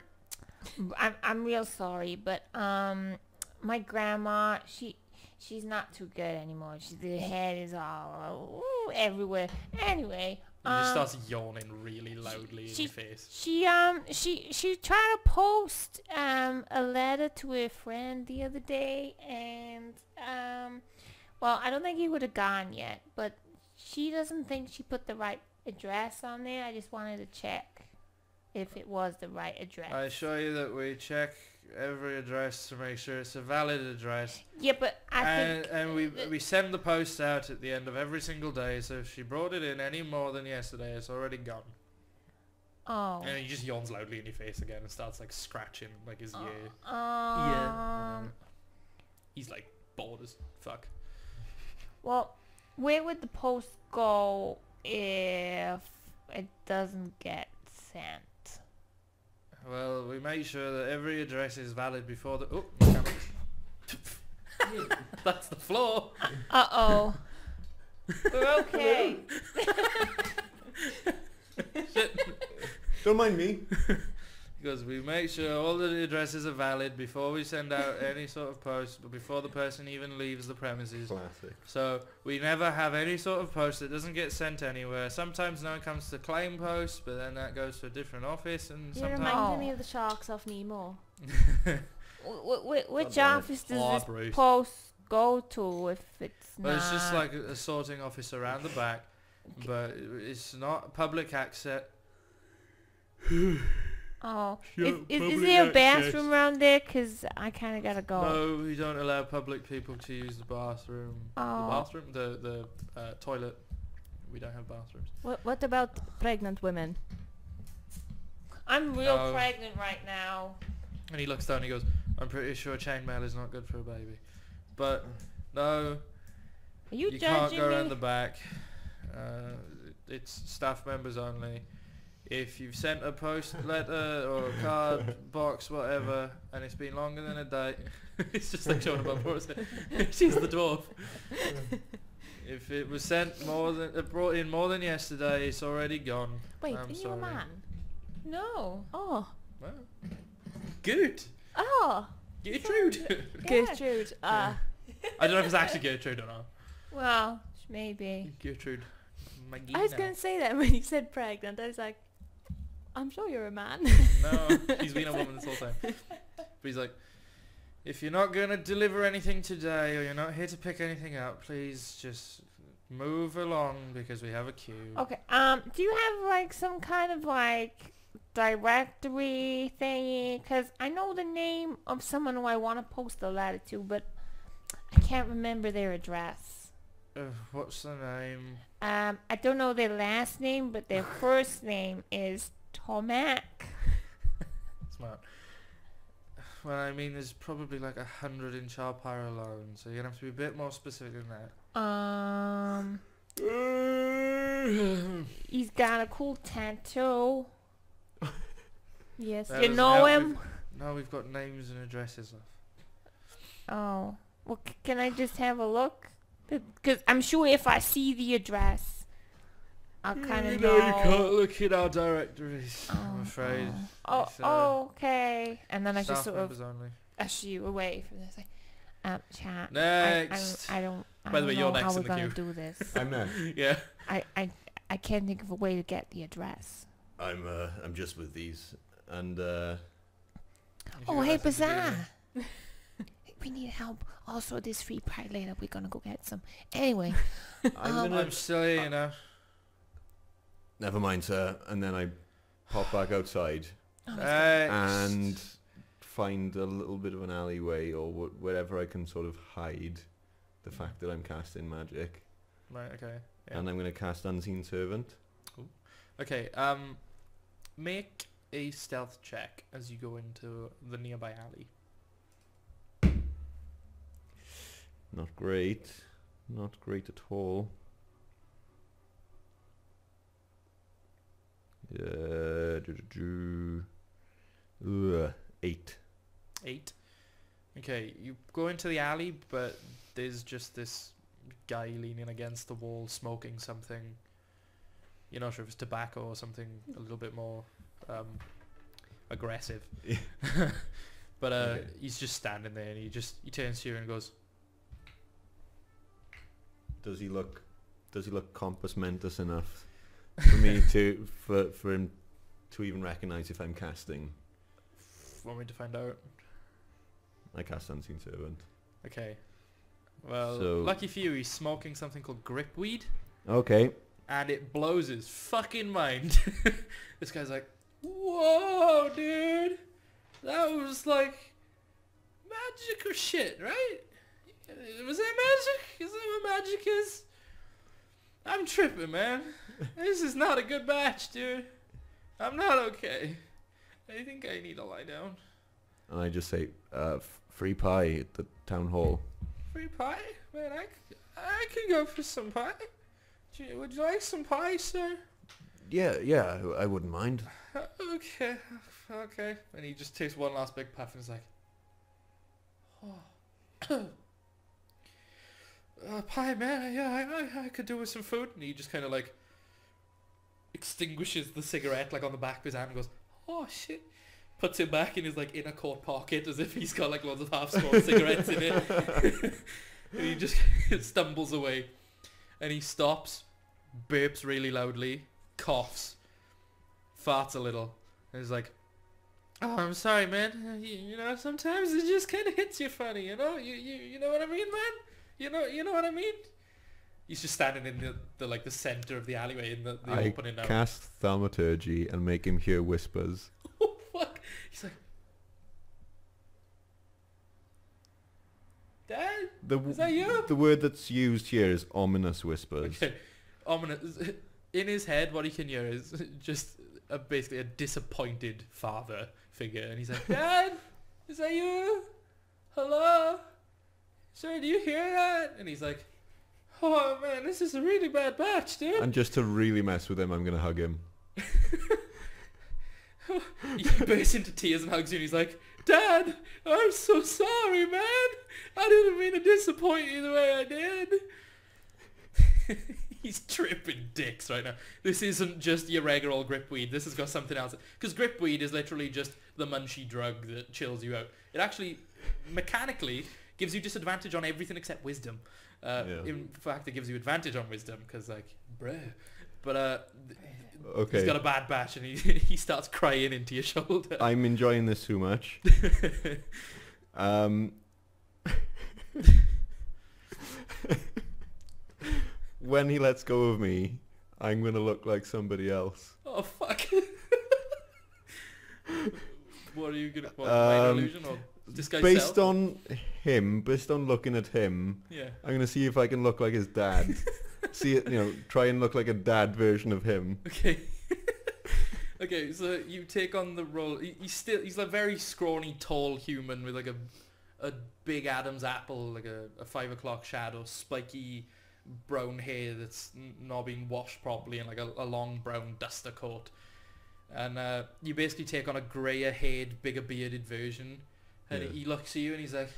I'm I'm real sorry, but um, my grandma she she's not too good anymore. She the head is all ooh, everywhere. Anyway, he just um, starts yawning really loudly in she- your face. She um she she tried to post um a letter to a friend the other day and um well I don't think he would have gone yet but she doesn't think she put the right address on there. I just wanted to check if it was the right address. I assure you that we check every address to make sure it's a valid address. yeah, but I and, think and we we send the post out at the end of every single day. So if she brought it in any more than yesterday, it's already gone. oh And he just yawns loudly in your face again and starts like scratching like his Uh, ear. um He's like bored as fuck. well where would the post go if it doesn't get sent? Well, we make sure that every address is valid before the. Oh, my camera. <laughs> that's the floor. Uh oh. We're okay. Don't mind me. <laughs> Because we make sure all the addresses are valid before we send out <laughs> any sort of post, but before the person even leaves the premises. Classic. So we never have any sort of post that doesn't get sent anywhere. Sometimes no one comes to claim post, but then that goes to a different office, and You're sometimes. reminding Oh. me of the sharks off Nemo. <laughs> Wh- wh- which damn office does this Bruce. post go to if it's Well, not? it's just like a, a sorting office around the back, but it's not public access. <sighs> <laughs> oh, is, is, is there a access. bathroom around there? Cause I kind of gotta go. No, we don't allow public people to use the bathroom. The Oh. bathroom, the the uh, toilet. We don't have bathrooms. What, what about pregnant women? I'm real No. pregnant right now. And he looks down and he goes, I'm pretty sure chainmail is not good for a baby. But no, Are you, you, can't judging go me? around the back. Uh, it's staff members only. If you've sent a post letter or a card <laughs> box, whatever, and it's been longer than a day, <laughs> it's just like showing above horse. She's the dwarf. if it was sent more than uh, brought in more than yesterday, it's already gone. Wait, I'm are you sorry. a man? No. Oh. Well, good. Oh. Gertrude. <laughs> Gertrude. Uh, I don't know if it's actually Gertrude or not. Well, maybe. Gertrude. Magina. I was going to say that when you said pregnant. I was like, I'm sure you're a man. No, he's been a woman this whole time. But he's like, if you're not gonna deliver anything today, or you're not here to pick anything up, please just move along because we have a queue. Okay. Um, do you have like some kind of like directory thingy? Cause I know the name of someone who I want to post a letter to, but I can't remember their address. Uh, what's the name? Um, I don't know their last name, but their first name is Tomac. <laughs> Smart. Well, I mean, there's probably like a hundred in Charpire alone, so you're gonna have to be a bit more specific than that. Um, <laughs> he's got a cool tattoo. yes. That you know him? No, we've got names and addresses. Left. Oh, well, c- can I just have a look? Because I'm sure if I see the address, I'll kind you of know, know. you can't look in our directories. Oh, I'm afraid. Oh, uh, oh, okay. And then I just sort of members only. usher you away from this. Like, um, chat. Next. I, I, don't. I By the don't way, you're next how in we're the gonna queue. do this. <laughs> I'm next. Yeah. I, I, I can't think of a way to get the address. I'm uh, I'm just with these, and uh, Oh, hey, guys have to do Bazaar. <laughs> we need help. Also, this free pie later. We're gonna go get some. Anyway, <laughs> I'm Um, gonna. I'm still here, you know. Never mind, sir. And then I pop back outside oh, and find a little bit of an alleyway or wh- wherever I can sort of hide the fact that I'm casting magic. Right. Okay. Yeah. And I'm going to cast Unseen Servant. Okay. Um, make a stealth check as you go into the nearby alley. Not great. Not great at all. Uh, do, do, do. Ugh, eight. Eight. Okay. You go into the alley, but there's just this guy leaning against the wall, smoking something. You're not sure if it's tobacco or something a little bit more um, aggressive. <laughs> but uh, Okay. he's just standing there, and he just he turns to you and goes, Does he look? Does he look compos mentis enough for me to for for him to even recognise if I'm casting? "Want me to find out?" I cast Unseen Servant. Okay. Well, So- lucky for you, he's smoking something called gripweed, Okay. and it blows his fucking mind. <laughs> this guy's like, "Whoa, dude, that was like magical shit, right? Was that magic? Is that what magic is? I'm tripping, man. this is not a good match, dude. I'm not okay. I think I need to lie down. And I just say, uh, free pie at the town hall. Free pie? Man, I, c- I can go for some pie. You- Would you like some pie, sir? Yeah, yeah, I wouldn't mind. Uh, okay, okay. And he just takes one last big puff and is like, oh. Uh, pie, man, yeah, I, I, I could do with some food. And he just kind of like extinguishes the cigarette like on the back of his hand and goes, oh shit. Puts it back in his like inner coat pocket as if he's got like loads of half-smoked <laughs> cigarettes in it. <laughs> and he just <laughs> stumbles away. And he stops, burps really loudly, coughs, farts a little, and he's like, "Oh, I'm sorry, man. You, you know, sometimes it just kind of hits you funny. You know, you, you you know what I mean, man. You know you know what I mean." He's just standing in the, the like the center of the alleyway in the, the I opening now. cast Thaumaturgy and make him hear whispers. <laughs> Oh fuck! He's like, Dad. The, Is that you? the word that's used here is ominous whispers. Okay. Ominous. In his head, what he can hear is just a, basically a disappointed father figure, and he's like, <laughs> "Dad, is that you? Hello, sir? Do you hear that?" And he's like, "Oh man, this is a really bad batch, dude." And just to really mess with him, I'm going to hug him. <laughs> he bursts into tears and hugs you and he's like, Dad, I'm so sorry, man. I didn't mean to disappoint you the way I did. <laughs> he's tripping dicks right now. This isn't just your regular old gripweed. This has got something else. Because gripweed is literally just the munchy drug that chills you out. It actually, mechanically, gives you disadvantage on everything except wisdom. Uh, Yeah. In fact, it gives you advantage on wisdom because, like, bruh. But uh, okay. he's got a bad batch and he <laughs> he starts crying into your shoulder. <laughs> I'm enjoying this too much. <laughs> um, when he lets go of me, I'm gonna look like somebody else. oh fuck! what are you gonna? What, minor Um, illusion or disguise Based self? on him, based on looking at him, yeah. I'm gonna see if I can look like his dad. <laughs> see it, you know, try and look like a dad version of him. Okay. <laughs> okay, so you take on the role. He, he's still he's a very scrawny, tall human with like a a big Adam's apple, like a, a five o'clock shadow, spiky brown hair that's not being washed properly, and like a, a long brown duster coat. And uh, you basically take on a grayer haired, bigger bearded version. And Yeah. he looks at you and he's like,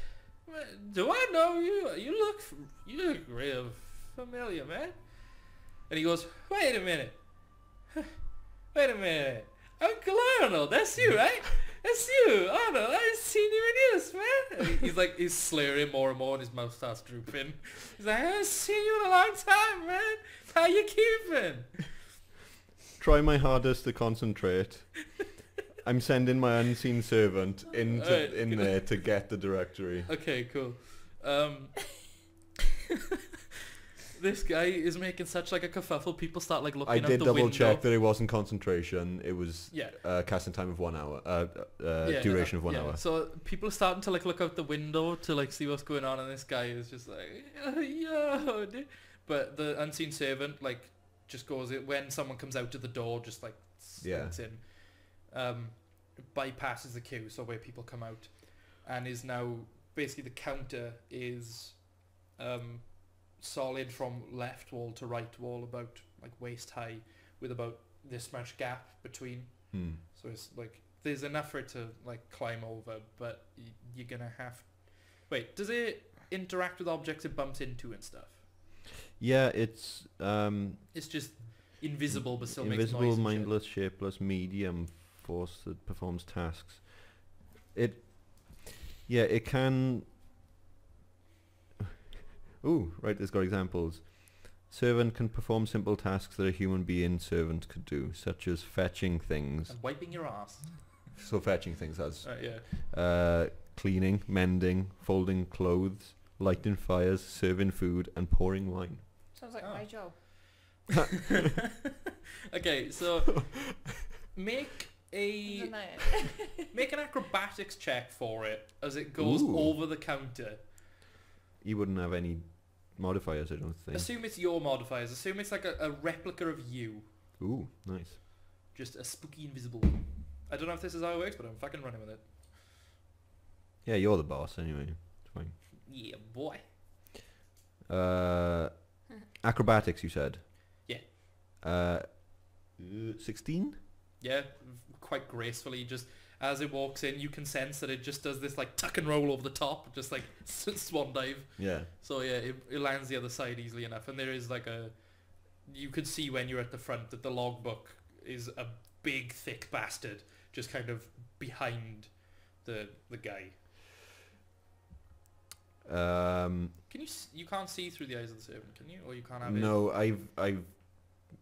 "Do I know you? You look you look real familiar, man." And he goes, "Wait a minute." <laughs> Wait a minute. Uncle Arnold, that's you, right? That's you, Arnold. I haven't seen you in years, man. And He's like, he's slurring more and more and his mouth starts drooping. He's like, I haven't seen you in a long time, man. How you keeping? Try my hardest to concentrate. <laughs> I'm sending my unseen servant into Alright. in there to get the directory. Okay, cool. Um, this guy is making such like a kerfuffle. People start like looking I out did the double window. check that it wasn't concentration. It was Yeah. uh, casting time of one hour. Uh, uh, Yeah, duration of one yeah. hour. So people are starting to like look out the window to like see what's going on, and this guy is just like, <laughs> yo, dude." but the unseen servant like just goes in when someone comes out to the door, just like Yeah. slinks in, um, bypasses the queue, so where people come out, and is now basically the counter is, um, solid from left wall to right wall, about like waist high, with about this much gap between. Hmm. So it's like there's enough for it to like climb over, but y- you're gonna have. Wait, does it interact with objects it bumps into and stuff? Yeah, it's um, It's just invisible, but still makes invisible, mindless, shapeless, medium force that performs tasks. It, yeah, it can. <laughs> Ooh, right. It's got examples. Servant can perform simple tasks that a human being servant could do, such as fetching things. And wiping your ass. <laughs> So fetching things as Uh, yeah. uh, cleaning, mending, folding clothes, lighting fires, serving food, and pouring wine. Sounds like Oh. my job. <laughs> okay, so make a Isn't that it? <laughs> make an acrobatics check for it as it goes Ooh. over the counter. You wouldn't have any modifiers, I don't think. Assume it's your modifiers. Assume it's like a, a replica of you, Ooh, nice. just a spooky invisible. I don't know if this is how it works, but I'm fucking running with it. Yeah, you're the boss anyway. It's fine. Yeah, boy. Uh, <laughs> acrobatics, you said. Yeah. Uh, sixteen. Yeah, quite gracefully. Just as it walks in, you can sense that it just does this like tuck and roll over the top, just like <laughs> swan dive. Yeah. So yeah, it, it lands the other side easily enough, and there is like a. You could see when you're at the front that the logbook is a big, thick bastard, just kind of behind the the guy. Um, Can you? You can't see through the eyes of the servant, can you? Or you can't have it. no, I've, I've,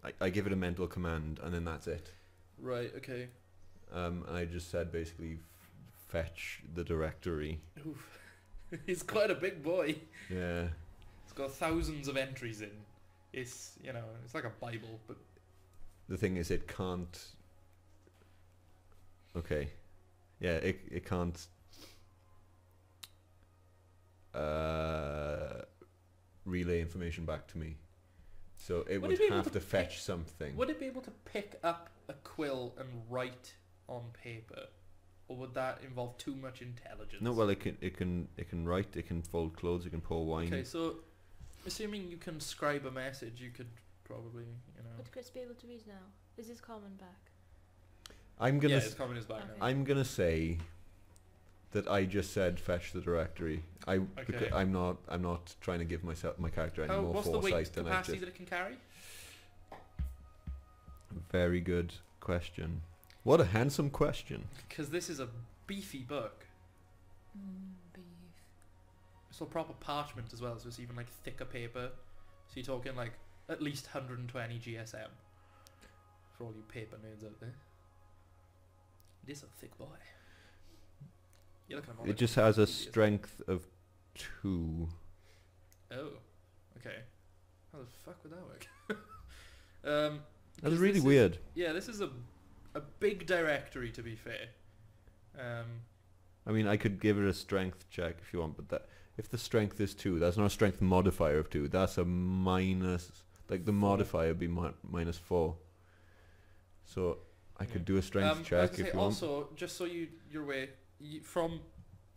I, I give it a mental command, and then that's it. Right. Okay. Um, I just said basically, f- fetch the directory. Oof. <laughs> He's quite a big boy. Yeah. It's got thousands of entries in. It's you know, it's like a bible, but The thing is, it can't. Okay. Yeah, it it can't. Uh, relay information back to me, so it Would would it have to to pick- fetch something. would it be able to pick up a quill and write on paper, or would that involve too much intelligence? No, well, it can it can it can write, it can fold clothes, it can pour wine. Okay, so assuming you can scribe a message, you could probably, you know. Would Chris be able to read now? Is his common back? I'm gonna yeah, s- it's communist background. Okay. I'm gonna say that I just said fetch the directory. I okay. I'm not I'm not trying to give myself my character any How, more what's the weight foresight than I capacity just. that it can carry? Very good question. What a handsome question. Because this is a beefy book. Mm, beef. It's all proper parchment as well, so it's even like thicker paper. So you're talking like at least 120 GSM for all you paper nerds out there. It is a thick boy. You're looking at It just has a 50 GSM. strength of two. Oh, okay. How the fuck would that work? <laughs> um, That's 'cause really this is- weird. yeah, this is a a big directory to be fair. Um, I mean, I could give it a strength check if you want, but that if the strength is two, that's not a strength modifier of two. That's a minus. Like the modifier would be mi- minus four. So I could Yeah. do a strength um, check if you want. also, just so you your way you, from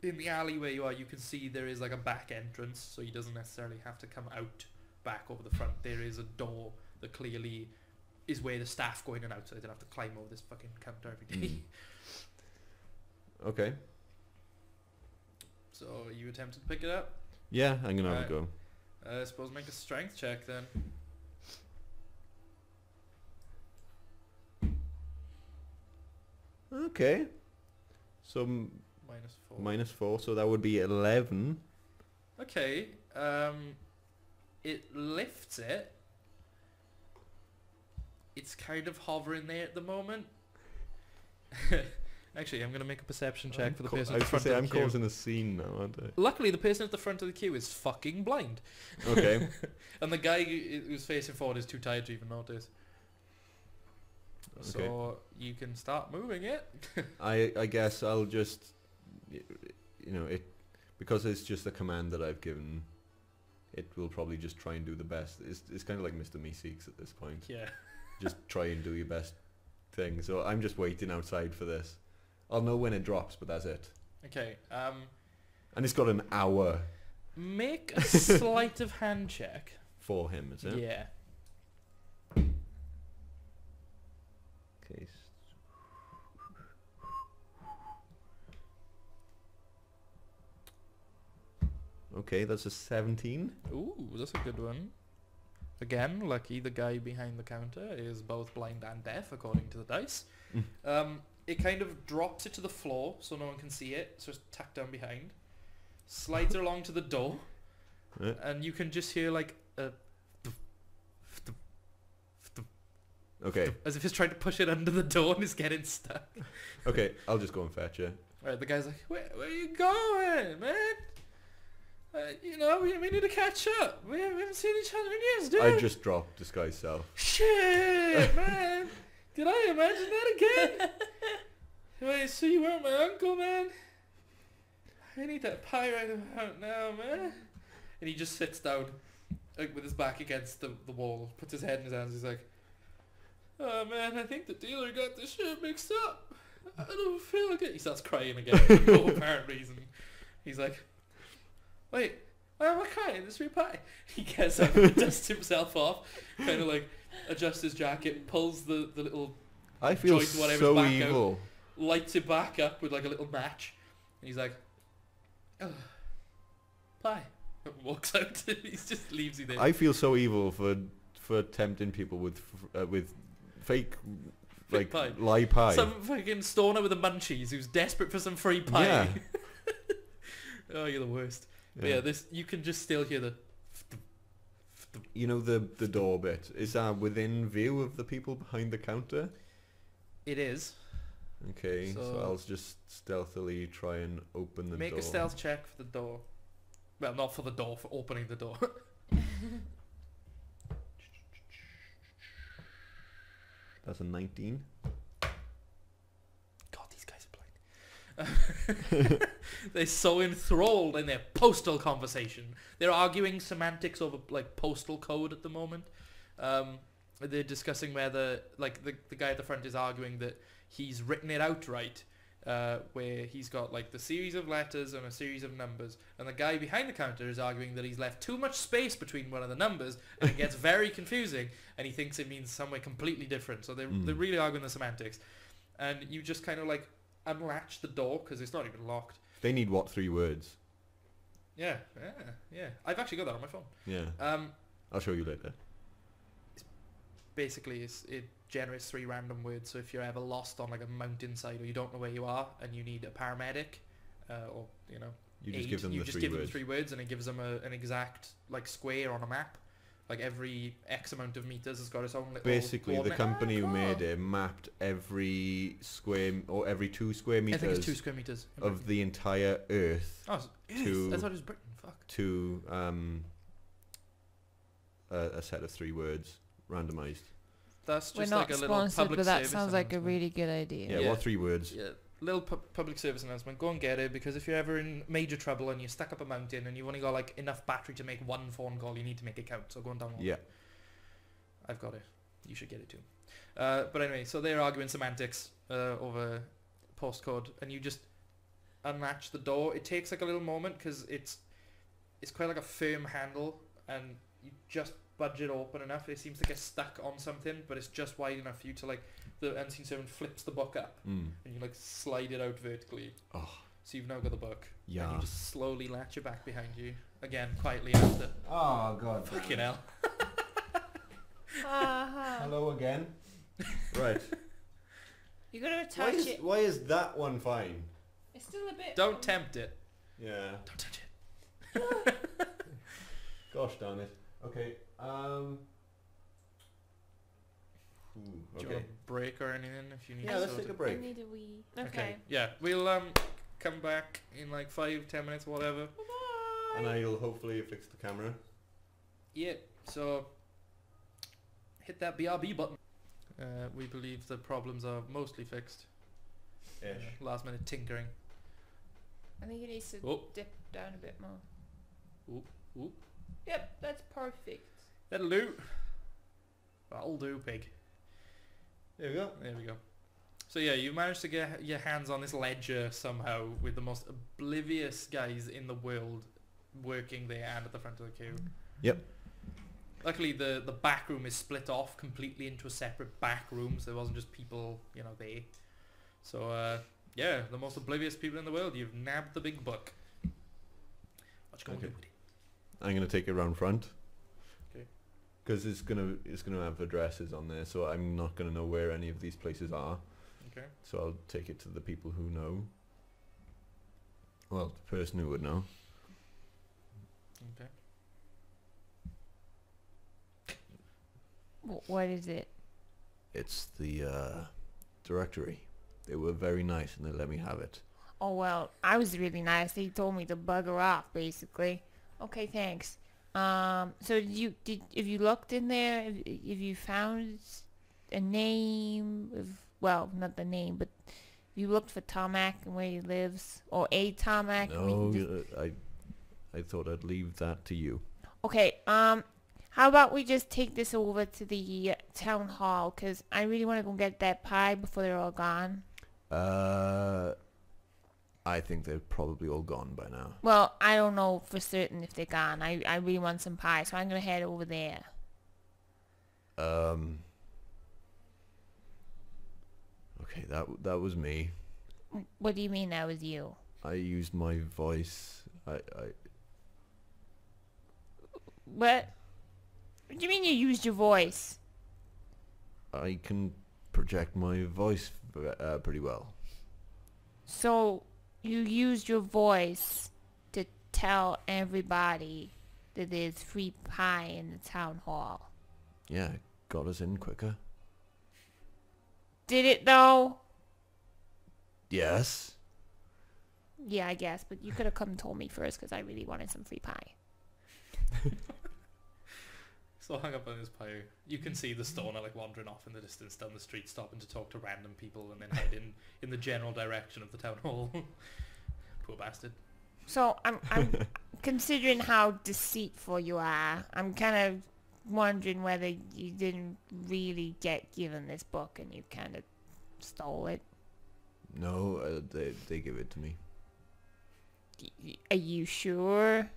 in the alley where you are, you can see there is like a back entrance, so he doesn't necessarily have to come out back over the front. There is a door that clearly is where the staff go in and out, so they don't have to climb over this fucking counter every day. Mm. <laughs> Okay. so you attempted to pick it up. Yeah, I'm gonna have a go. Uh, I suppose make a strength check then. Okay. So m- Minus four. minus four, so that would be eleven. Okay. Um, it lifts it. It's kind of hovering there at the moment. <laughs> Actually, I'm gonna make a perception check I'm for the person at the front say of I'm the queue. causing a scene now, aren't I? Luckily, the person at the front of the queue is fucking blind, Okay. <laughs> and the guy who's facing forward is too tired to even notice. Okay. So you can start moving it. <laughs> I I guess I'll just you know it because it's just a command that I've given. It will probably just try and do the best. It's it's kind of like Mr. Meeseeks at this point. Yeah. Just try and do your best thing. So I'm just waiting outside for this. I'll know when it drops, but that's it. Okay. Um, And it's got an hour make a <laughs> sleight of hand check. for him, is it? Yeah. Okay. Okay, that's a 17. Ooh, that's a good one. Again, lucky the guy behind the counter is both blind and deaf, according to the dice. Mm. Um, it kind of drops it to the floor so no one can see it, so it's tucked down behind. Slides it along to the door, and you can just hear like a Okay, as if he's trying to push it under the door and it's getting stuck. okay, I'll just go and fetch it. Alright, the guy's like, where, where you going, man? Uh, you know, we, we need to catch up. We haven't, we haven't seen each other in years, dude. I just dropped disguise self. Shit, <laughs> man. Did I imagine that again? <laughs> Wait, so you weren't my uncle, man? I need that pie right about now, man. And he just sits down, like with his back against the, the wall, puts his head in his hands. He's like, "Oh man, I think the dealer got the shit mixed up. I don't feel like it." He starts crying again for no <laughs> apparent reason. He's like, "Wait, why am I crying? Free pie." <laughs> He gets up and <laughs> dusts himself off, kind of like adjusts his jacket, pulls the, the little, I feel Joint whatever's so back out. lights it back up with like a little match. And he's like, oh, pie. And walks <laughs> out. he just leaves you there. I feel so evil for for tempting people with uh, with fake like pie. lie pie. Some fucking stoner with the munchies who's desperate for some free pie. Yeah. oh, you're the worst. But yeah, this you can just still hear the. You know the the door bit is that within view of the people behind the counter? It is. Okay, so, So- I'll just stealthily try and open the Make door. Make a stealth check for the door. Well, not for the door, for opening the door. <laughs> That's a 19. God, these guys are blind. <laughs> They're so enthralled in their postal conversation. They're arguing semantics over like postal code at the moment. Um, they're discussing whether like the the guy at the front is arguing that he's written it out right, uh, where he's got like the series of letters and a series of numbers, and the guy behind the counter is arguing that he's left too much space between one of the numbers, and it gets <laughs> very confusing, and he thinks it means somewhere completely different. So they're Mm. they're really arguing the semantics. and you just kind of like unlatch the door because it's not even locked. They need what three words? Yeah, yeah, yeah. I've actually got that on my phone. Yeah. Um, I'll show you later. basically, it's, it generates three random words. So if you're ever lost on like a mountainside or you don't know where you are and you need a paramedic, uh, or you know, You just give them you the just three give words. them three words and it gives them a, an exact like square on a map. Like every X amount of meters has got its own little Basically, the coordinate. company who made it mapped every square or every two square I think it's two meters square meters. in of Britain. the entire Earth Oh, it's- it is. to- I thought it was Britain. Fuck. to um, a, a set of three words, randomized. That's We're just not like a little sponsored, public but that service sounds like a announcement. really good idea. Yeah, Yeah. what three words? Yeah, little pu- public service announcement. Go and get it because if you're ever in major trouble and you're stuck up a mountain and you've only got like enough battery to make one phone call, you need to make it count. So go and download. it. Yeah. I've got it. You should get it too. Uh, but anyway, so they're arguing semantics uh, over postcode, and you just unlatch the door. It takes like a little moment because it's it's quite like a firm handle, and you just budge it open enough. It seems to get stuck on something, but it's just wide enough for you to like the unseen servant flips the book up, Mm. and you like slide it out vertically. Oh, So you've now got the book, and you just slowly latch it back behind you again, quietly after. Oh God. Fucking hell. <laughs> Uh-huh. Hello again. right. <laughs> You're gonna Why attach is it. why is that one fine? It's still a bit. Don't tempt it. Yeah. Don't touch it. <laughs> Gosh darn it. Okay. Um. Ooh, Do you okay. want a break or anything if you need Yeah, to let's take a it? break. I need a wee. Okay. Yeah, we'll um come back in like five, ten minutes, whatever. Bye. And I'll hopefully fix the camera. Yeah. So hit that BRB button. Uh, we believe the problems are mostly fixed. Ish. Uh, last minute tinkering. I think it needs to Oh, dip down a bit more. Ooh, ooh. Yep, that's perfect. That'll do. That'll do, pig. There we go. There we go. So yeah, you managed to get your hands on this ledger somehow with the most oblivious guys in the world working there and at the front of the queue. Yep. Luckily, the the back room is split off completely into a separate back room, so there wasn't just people, you know, there. So uh, yeah, the most oblivious people in the world. You've nabbed the big buck. What you gonna Okay. do with it? I'm gonna take it around front. Okay. Because it's gonna it's gonna have addresses on there, so I'm not gonna know where any of these places are. Okay. So I'll take it to the people who know. Well, the person who would know. Okay. Wh- what is it? It's the uh, directory. They were very nice and they let me have it. Oh well, I was really nice. They told me to bugger off, basically. Okay, thanks. Um, so did you did if you looked in there, if, if you found a name, of well, not the name, but you looked for Tomac and where he lives, or a Tomac. No, just- uh, I I thought I'd leave that to you. Okay, um, how about we just take this over to the town hall? Cause I really want to go get that pie before they're all gone. Uh, I think they're probably all gone by now. Well, I don't know for certain if they're gone. I, I really want some pie, so I'm gonna head over there. Um. Okay, that that was me. What do you mean that was you? I used my voice. I, I What? What do you mean you used your voice? I can project my voice uh, pretty well. So you used your voice to tell everybody that there's free pie in the town hall. Yeah, it got us in quicker. Did it though? Yes. Yeah, I guess, but you could have come and told me first because I really wanted some free pie. <laughs> So hung up on his pie. You can see the stoner like wandering off in the distance down the street, stopping to talk to random people, and then heading in the general direction of the town hall. <laughs> Poor bastard. So I'm I'm <laughs> considering how deceitful you are. I'm kind of wondering whether you didn't really get given this book and you kind of stole it. No, uh, they they give it to me. Y- y- Are you sure?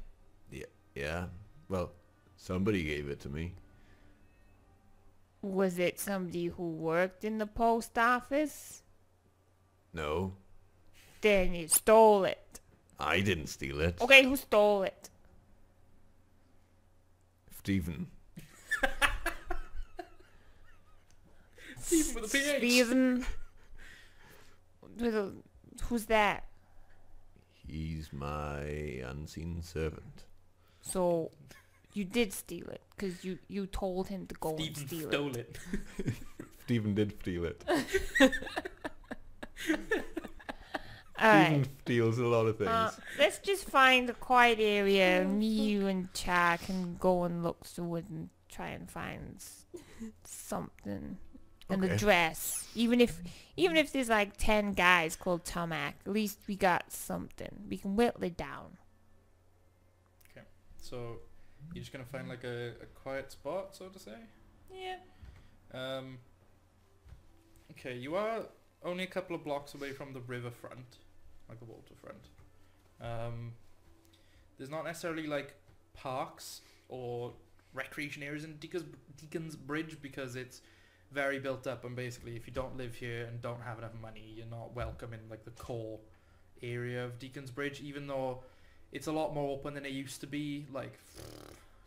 Yeah. Yeah. Well, somebody gave it to me. Was it somebody who worked in the post office? No, Then you stole it. I didn't steal it. Okay, who stole it? Stephen. <laughs> Stephen with a PH. Stephen. With a, who's that? He's my unseen servant. So, you did steal it because you you told him to go and steal stole it. <laughs> <laughs> it. Stephen did steal it. <laughs> All right. Stephen steals a lot of things. Uh, let's just find a quiet area. Me, you, and Chad can go and look through it and try and find something. An Okay. address. Even if even if there's like ten guys called Tomac, at least we got something. We can whittle it down. Okay. So you're just gonna find like a, a quiet spot, so to say. Yeah. Um. Okay, you are only a couple of blocks away from the riverfront, like the waterfront. Um. There's not necessarily like parks or recreation areas in Deacon's, Deacon's Bridge because it's very built up and basically if you don't live here and don't have enough money you're not welcome in like the core area of Deacon's Bridge even though it's a lot more open than it used to be like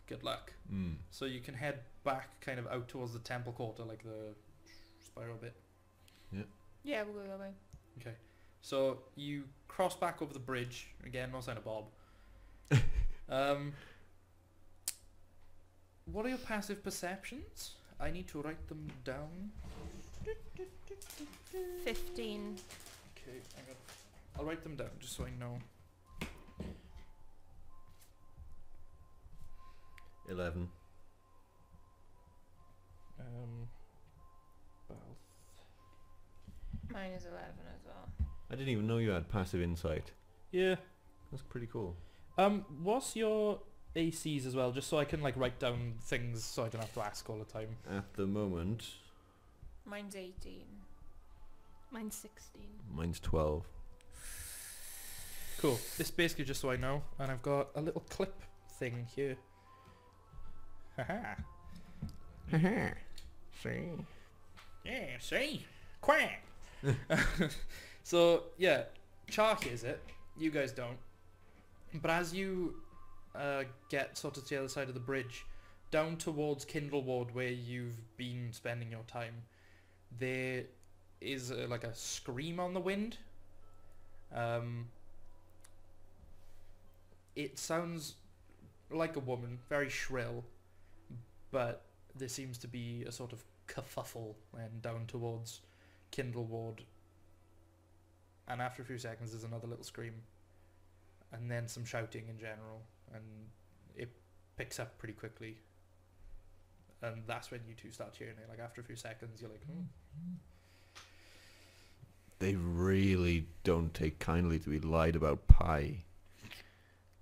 good luck Mm. so you can head back kind of out towards the temple quarter like the spiral bit Yeah, Yeah, we'll go that way. okay so you cross back over the bridge again no sign of Bob <laughs> um what are your passive perceptions I need to write them down Fifteen. Okay, I got. I'll write them down just so I know. Eleven. Um, Mine is eleven as well. I didn't even know you had passive insight. yeah. That's pretty cool. Um, what's your ACs as well, just so I can like write down things so I don't have to ask all the time. At the moment, Mine's eighteen. Mine's sixteen. mine's twelve. Cool. This basically just so I know, and I've got a little clip thing here. Haha. <laughs> See. Yeah, see? Quack! <laughs> so, yeah, Char hears it. You guys don't. But as you uh, get sort of to the other side of the bridge, down towards Kindleward where you've been spending your time, there is uh, like a scream on the wind. Um, it sounds like a woman, very shrill, but there seems to be a sort of kerfuffle and down towards Kindleward. And after a few seconds, there's another little scream, and then some shouting in general, and it picks up pretty quickly. And that's when you two start hearing it. Like after a few seconds, you're like, hmm. They really don't take kindly to be lied about pie.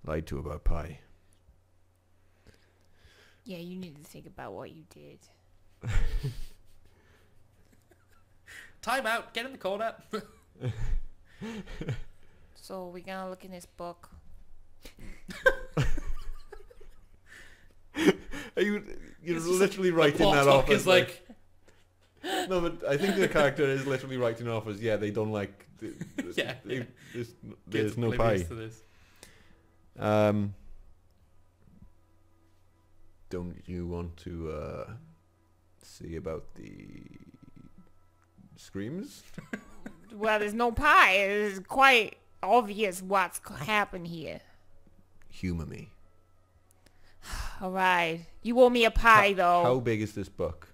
Lied to about pie. Yeah, you need to think about what you did. <laughs> "Time out! Get in the corner." <laughs> So we're gonna look in this book. <laughs> Are you you're It's just literally The writing plot that hook off is as like, no, but I think the character is literally writing off as yeah they don't like th- th- Yeah, they- yeah. There's, there's no pie. to this. Um, don't you want to uh, see about the screams? <laughs> Well, there's no pie. It's quite obvious what's happened here. Humor me. <sighs> All right, you owe me a pie How- though. How big is this book?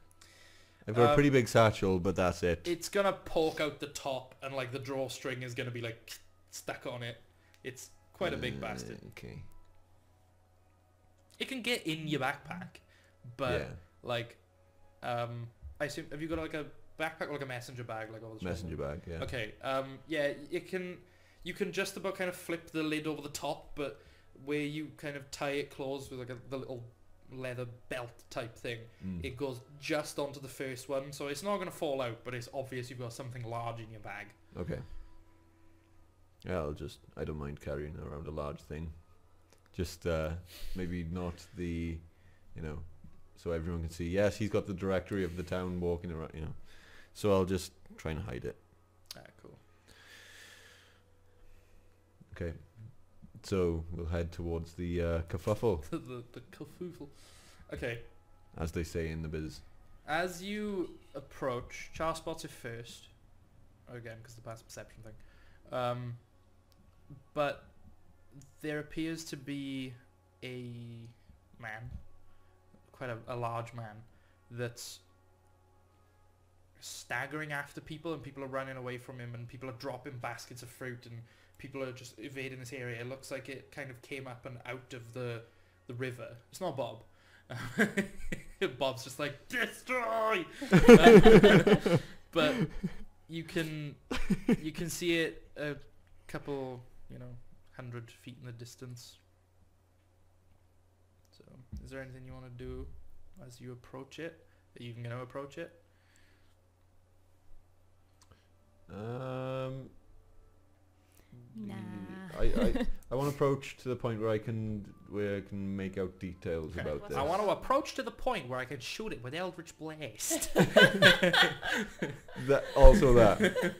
I've got a pretty Um, big satchel, but that's it. It's gonna poke out the top, and like the drawstring is gonna be like stuck on it. It's quite a big Uh, bastard. Okay. It can get in your backpack, but yeah. like, um, I assume have you got like a backpack or like a messenger bag, like all the? Messenger bag. Yeah. Okay. Um. Yeah. It can. You can just about kind of flip the lid over the top, but where you kind of tie it closed with like a, the little leather belt type thing, Mm. it goes just onto the first one, so it's not gonna fall out, but it's obvious you've got something large in your bag. Okay. Yeah, I'll just. I don't mind carrying around a large thing. Just uh, maybe not the, you know, so everyone can see. Yes, he's got the directory of the town walking around. You know, so I'll just try and hide it. Ah, cool. Okay. So we'll head towards the uh, kerfuffle, <laughs> the, the, the kerfuffle. Okay, as they say in the biz. as you approach, Charles spots it first. Again, because the past perception thing. Um, but there appears to be a man, quite a, a large man, that's staggering after people and people are running away from him and people are dropping baskets of fruit and people are just evading this area. It looks like it kind of came up and out of the the river. It's not Bob. <laughs> Bob's just like destroy. <laughs> but you can you can see it a couple, you know, hundred feet in the distance. So, is there anything you want to do as you approach it? Are you even going to approach it? Um, Nah. I, I, <laughs> I want to approach to the point where I can where I can make out details Okay. about this. I want to approach to the point where I can shoot it with Eldritch Blast. <laughs> <laughs> that also that,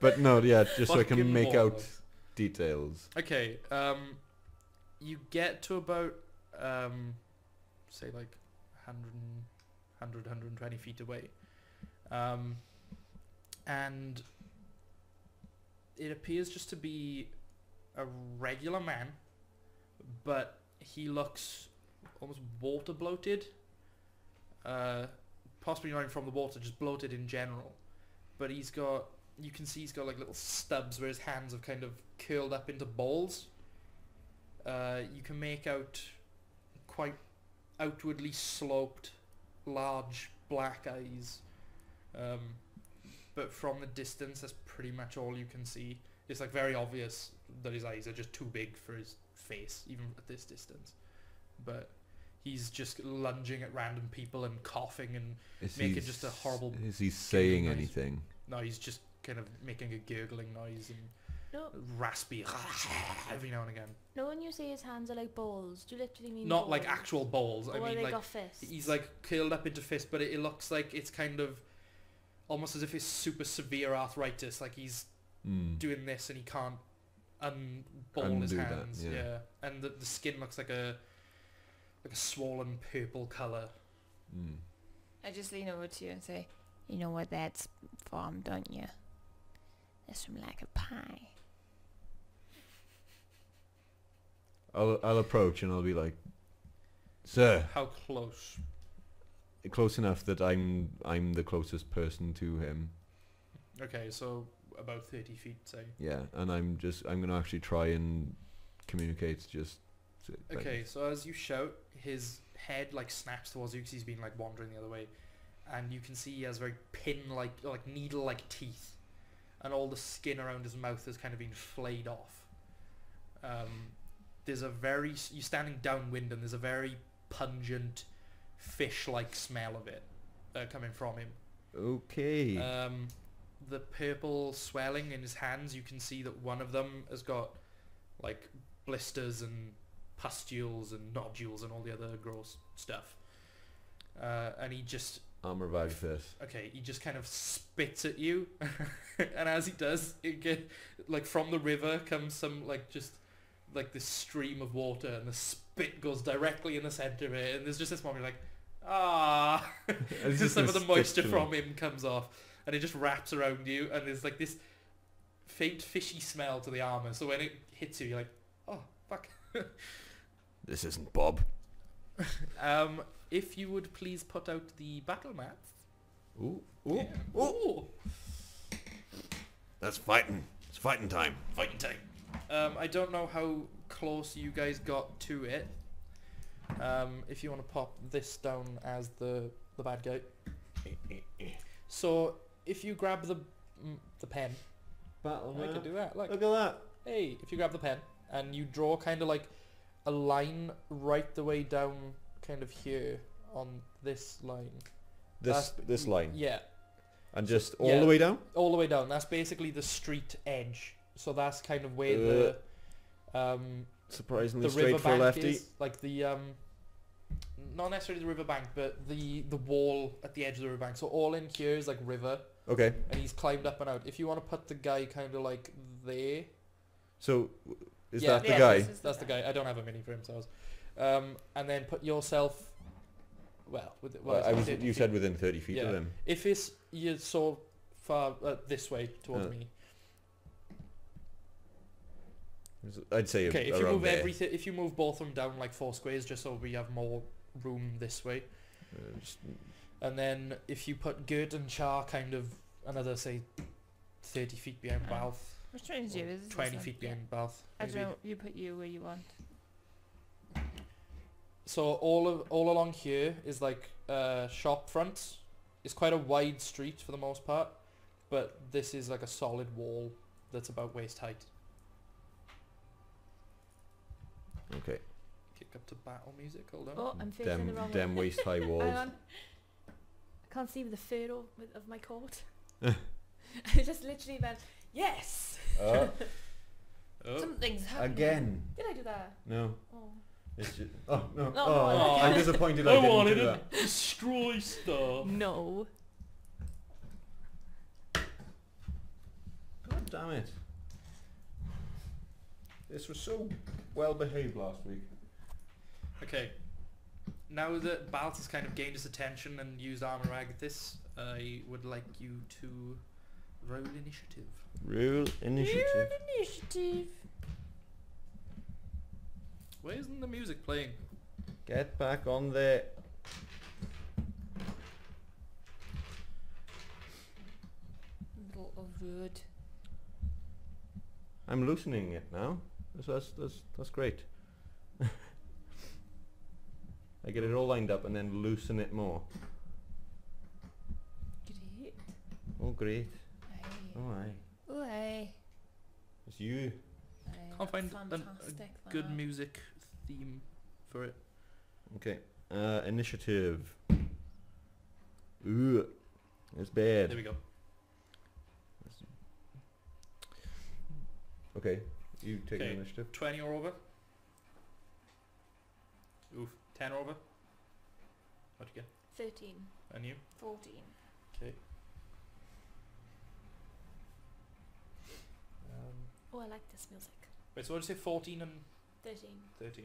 but no, yeah, just so I can Fucking make out marvelous. Details. Okay, um, you get to about, um, say like 100, 100, 120 feet away. Um, and it appears just to be a regular man, but he looks almost water bloated. Uh, possibly not even from the water, just bloated in general. But he's got, you can see he's got like little stubs where his hands have kind of curled up into balls. Uh, you can make out quite outwardly sloped, large black eyes. Um, but from the distance, that's pretty much all you can see. It's like very obvious that his eyes are just too big for his face, even at this distance. But he's just lunging at random people and coughing and Is it just a horrible Is he saying anything? no, he's just kind of making a gurgling noise and No, raspy <laughs> every now and again. no. When you say his hands are like balls, do you literally mean Not like actual balls. I mean they like got fists. he's like curled up into fists, but it, it looks like it's kind of almost as if it's super severe arthritis. Like he's Mm. doing this and he can't unball his Undo that, hands. yeah. yeah. and the, the skin looks like a like a swollen purple color. Mm. I just lean over to you and say, you know what that's from, don't you? That's from like a pie. I'll I'll approach and I'll be like, "Sir, How close? close enough that I'm I'm the closest person to him." Okay, so about thirty feet, say. Yeah, and I'm just I'm gonna actually try and communicate. Just to- like- Okay, so as you shout, his head like snaps towards you because he's been like wandering the other way, and you can see he has very pin-like, like needle-like teeth, and all the skin around his mouth has kind of been flayed off. Um, there's a very you're standing downwind, and there's a very pungent fish-like smell of it uh, coming from him. Okay. Um, the purple swelling in his hands, you can see that one of them has got like blisters and pustules and nodules and all the other gross stuff. Uh, and he just, I'm revived this. okay, he just kind of spits at you. <laughs> and as he does, it get, like from the river comes some like just like this stream of water and the spit goes directly in the center of it. And there's just this moment you're like, ah. <laughs> It's just some of the moisture from him comes off and it just wraps around you and there's like this faint fishy smell to the armor so when it hits you you're like oh fuck <laughs> This isn't Bob. um if you would please put out the battle map Ooh, ooh, Yeah. Ooh. that's fighting. It's fighting time. fighting time um i don't know how close you guys got to it um if you want to pop this down as the the bad guy <laughs> so if you grab the mm, the pen Battle i can do that look Look at that. hey, if you grab the pen and you draw kind of like a line right the way down kind of here on this line. This That's- this line Yeah, and just all Yeah. the way down. all the way down. That's basically the street edge. So that's kind of where the um Surprisingly the straight for a lefty. is, like the um not necessarily the riverbank, but the the wall at the edge of the riverbank. So all in here is like river, Okay. and he's climbed up and out. If you want to put the guy kind of like there, So is Yeah. that the Yeah, guy? this is That's the guy. I don't have a mini for him, so I was. Um, and then put yourself. Well, with well, Well, I was. You feet. said within thirty feet Yeah. of him. if it's you're so far uh, this way towards Uh, me. I'd say Okay, if you move there. everything, if you move both of them down like four squares, just so we have more room this way, Uh, just- and then if you put Gert and Char kind of another say thirty feet behind Uh, Balth, Which one is you? or Is this twenty one? feet Yeah. behind Balth. I don't know. You put you where you want. So all of all along here is like uh, shop fronts. It's quite a wide street for the most part, but this is like a solid wall that's about waist height. okay. Kick up to battle music. Hold on. Oh, I'm facing the Dem, wrong dem way. waist high <laughs> Hang walls. on. I can't see the fur of my coat. <laughs> <laughs> I just literally went, yes! Uh, Oh. Something's happening. again. Did I do that? No. Oh. It's just, oh no. No, oh, no. I'm oh. disappointed. I, I didn't wanted do to that. destroy stuff. No. God damn it. This was so well behaved last week. Okay. Now that Balth has kind of gained his attention and used Armor Agathys, I would like you to roll initiative. Roll initiative. Initiative. Why isn't the music playing? Get back on there. Middle of road. I'm loosening it now. That's that's that's, that's great. <laughs> I get it all lined up and then loosen it more. Great. Oh great. Aye. Oh aye. Ooh, aye. It's you. Aye, Can't find that's an- fantastic, Good that. music theme for it. Okay. Uh, initiative. Ooh. It's bad. There we go. Okay. You take the Okay. initiative. 20 or over. Oof. 10 or over. What'd you get? 13. And you? 14. Okay. Um, Oh, I like this music. Wait, so what did you say? 14 and 13. 13.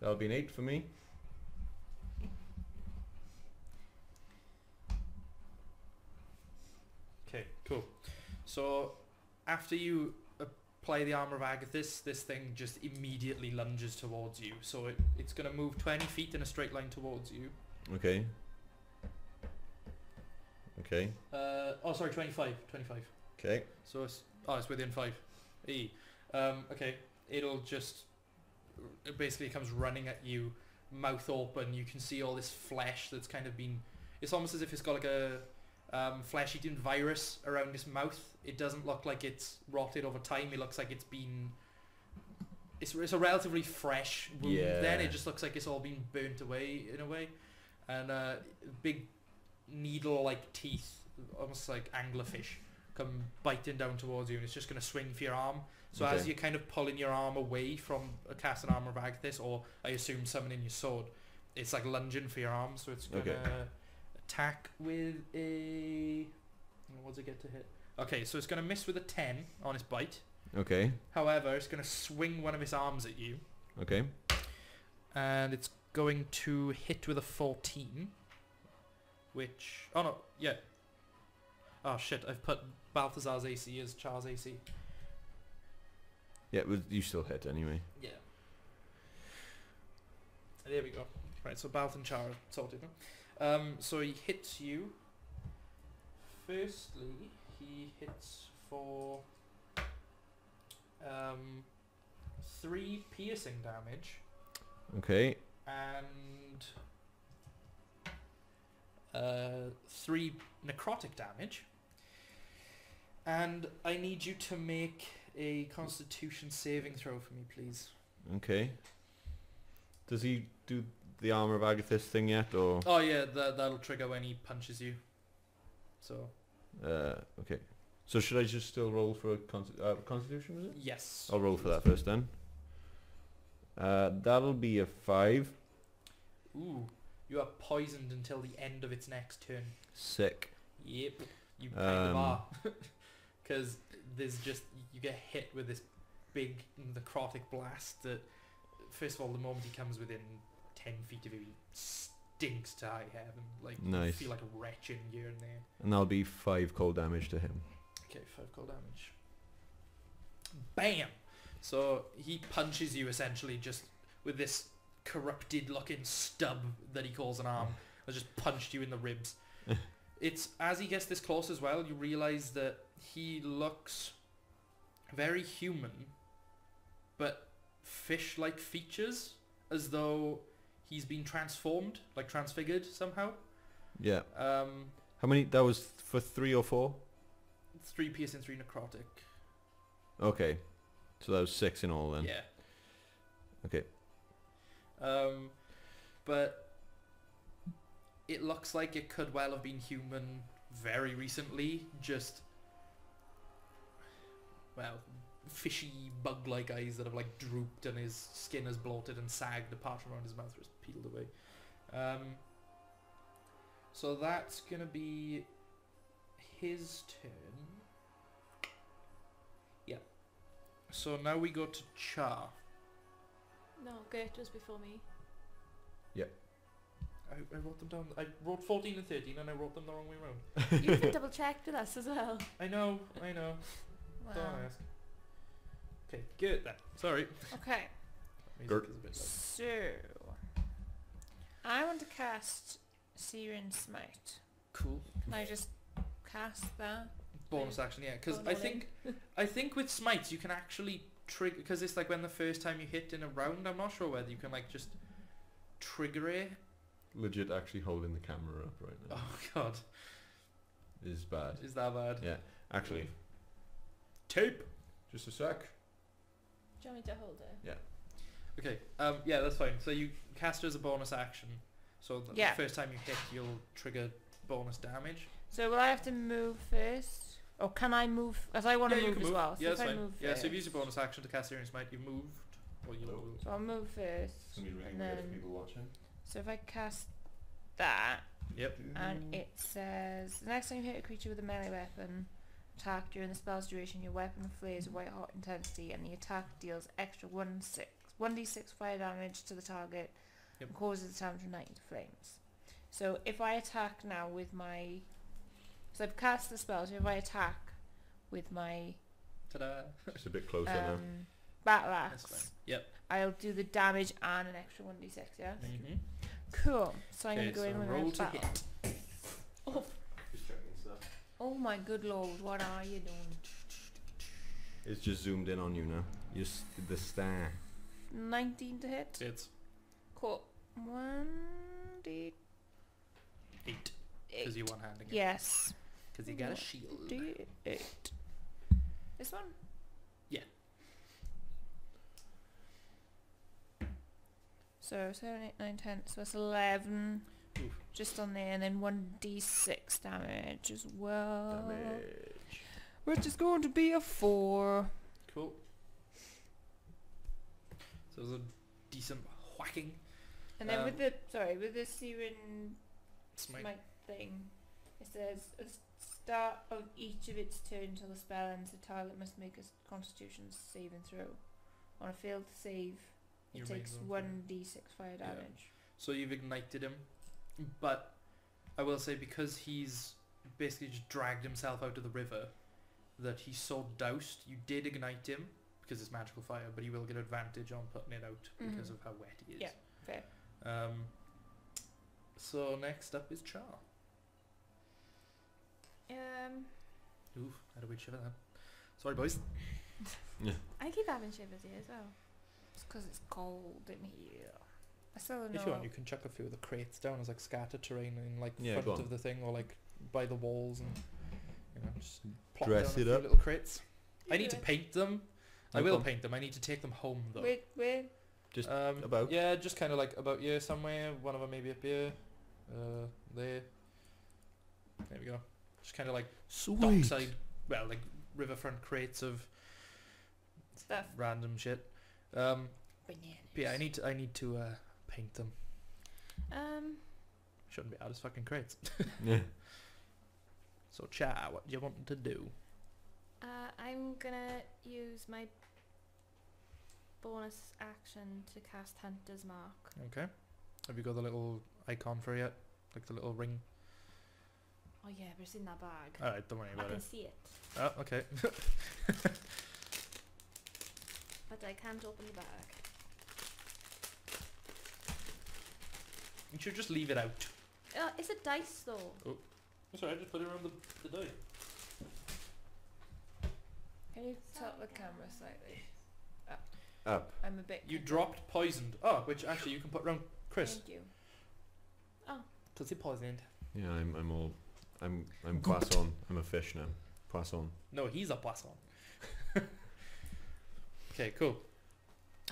That'll be an eight for me. Okay, cool. So after you apply the armor of Agathys, this thing just immediately lunges towards you. So it, it's going to move 20 feet in a straight line towards you. Okay. Okay. Uh, oh, sorry, 25. 25. Okay. So it's oh, it's within five. E. Um, okay, it'll just it basically comes running at you, mouth open. You can see all this flesh that's kind of been. It's almost as if it's got like a um, flesh-eating virus around its mouth. It doesn't look like it's rotted over time. It looks like it's been. It's, it's a relatively fresh wound. Then it just looks like it's all been burnt away in a way, and uh, big needle-like teeth, almost like anglerfish come biting down towards you and it's just going to swing for your arm. So as you're kind of pulling your arm away from a cast an armor of Agathys or I assume summoning your sword, it's like lunging for your arm so it's going to Okay. attack with a... What does it get to hit? Okay, so it's going to miss with a 10 on its bite. Okay. However, it's going to swing one of its arms at you Okay. and it's going to hit with a 14 which... Oh no, yeah. Oh shit, I've put Balthazar's AC as Char's AC. Yeah, but you still hit anyway. Yeah. There we go. Right, so Balth and Char are sorted. Huh? Um, so he hits you. Firstly, he hits for um, three piercing damage Okay. and uh, three necrotic damage. And I need you to make a Constitution saving throw for me, please. Okay. Does he do the armor of Agathys thing yet, or? Oh yeah, that that'll trigger when he punches you. So Uh, okay. So should I just still roll for a con- uh, Constitution? Was it? yes. I'll roll for that first then. Uh, that'll be a five. Ooh, you are poisoned until the end of its next turn. Sick. Yep, you kind of Um, are. <laughs> because there's just you get hit with this big necrotic blast that first of all the moment he comes within 10 feet of you he stinks to high heaven. Like you Nice. feel like a wretch in here and there. And that'll be five cold damage to him. okay 5 cold damage. Bam! So he punches you essentially just with this corrupted looking stub that he calls an arm <laughs> has just punched you in the ribs. <laughs> It's as he gets this close as well you realize that he looks very human but fish-like features as though he's been transformed like transfigured somehow Yeah. um How many? That was for three or four. three piercing three necrotic Okay. So that was six in all then. yeah Okay. um but it looks like it could well have been human very recently just well fishy bug-like eyes that have like drooped and his skin has bloated and sagged apart from around his mouth is peeled away um so that's gonna be his turn yeah so now we go to char No, Gert was before me. I, I wrote them down. I wrote 14 and 13 and I wrote them the wrong way around. You even double checked with us as well. I know, I know. Don't ask. Okay, good then. Sorry. Okay. <laughs> Gert. is a bit. So, I want to cast Searing Smite. Cool. Can I just cast that? Bonus action, yeah. Because I think, <laughs> I think with smites you can actually trigger. Because it's like when the first time you hit in a round. I'm not sure whether you can like just trigger it. Legit, actually holding the camera up right now Oh <laughs> god, is bad. is that bad? Yeah. Actually, Tape. just a sec. Do you want me to hold it? Yeah. Okay. Um. Yeah, that's fine. So you cast it as a bonus action. So the Yeah. first time you hit, you'll trigger bonus damage. So will I have to move first? Or can I move? As I want to yeah, you move can as move. well. So yeah, if that's I fine. move yeah, first. so if you use your bonus action to cast Searing Smite, you've moved. Or you'll Hello? move. So I'll move first. It's gonna be really And weird for then- people watching. So if I cast that, Yep. and it says the next time you hit a creature with a melee weapon attack during the spell's duration, your weapon flares white hot intensity, and the attack deals extra one six one d six fire damage to the target Yep. and causes the town to ignite into flames. So if I attack now with my, so I've cast the spell. So if I attack with my Ta-da. <laughs> Just a bit closer now. um, battle That's fine. axe, Yep. I'll do the damage and an extra one d six. Yeah. Mm-hmm. Cool. So I'm Okay, gonna go so in with roll my to battle. hit. Just checking stuff. Oh my good lord, what are you doing? It's just zoomed in on you now. You s- the star. 19 to hit. It's Cool. 1d8. because you're one-handing it. Yes. Because you got a shield. D8. This one? Yeah. So 7, 8, 9, 10. So that's 11. Oof. Just on there. And then 1d6 damage as well. Damage. Which is going to be a 4. Cool. So was a decent whacking. And then Um, with the, sorry, with the Searing Smite. smite thing, it says at the start of each of its turn till the spell ends, the target must make a constitution saving throw. On a failed save, it takes 1d6 fire Yeah. damage. So you've ignited him, but I will say because he's basically just dragged himself out of the river, that he's so doused. You did ignite him because it's magical fire, but he will get advantage on putting it out because Mhm. of how wet he is. Yeah, fair. Um. So next up is Char. Um, Ooh, I had a weird shiver then. Sorry, boys. <laughs> yeah. I keep having shivers here as well. It's because it's cold in here. I still don't know. If you want, you can chuck a few of the crates down as like scatter terrain in like Yeah, front on. of the thing or like by the walls and you know just plop Dress down a it few up. little crates. I need do to it. paint them. I No will problem. paint them. I need to take them home though. Wait, wait. Just um, about? Yeah, just kind of like about here somewhere. One of them maybe up here. Uh, there. There we go. Just kind of like dockside, well, like riverfront crates of Stuff. random shit. Um, Bananas. but yeah, I need to. I need to uh, paint them. Um, Shouldn't be out as fucking crates. <laughs> Yeah. So, Cha, what do you want to do? Uh, I'm gonna use my bonus action to cast Hunter's Mark. Okay. Have you got the little icon for it yet? Like the little ring? Oh yeah, but it's in that bag. Alright, don't worry about I about can it. see it, Oh, okay. <laughs> but I can't open the bag. You should just leave it out. Uh, is it dice though? Oh. That's alright, just put it around the, the die. Can you tilt the camera slightly? Up. Up. I'm a bit. You confused. dropped poisoned. Oh, which actually you can put around Chris. Thank you. Because he poisoned. Yeah, I'm. I'm all. I'm. I'm poisson. I'm a fish now. Poisson. No, he's a poisson. <laughs> okay, cool.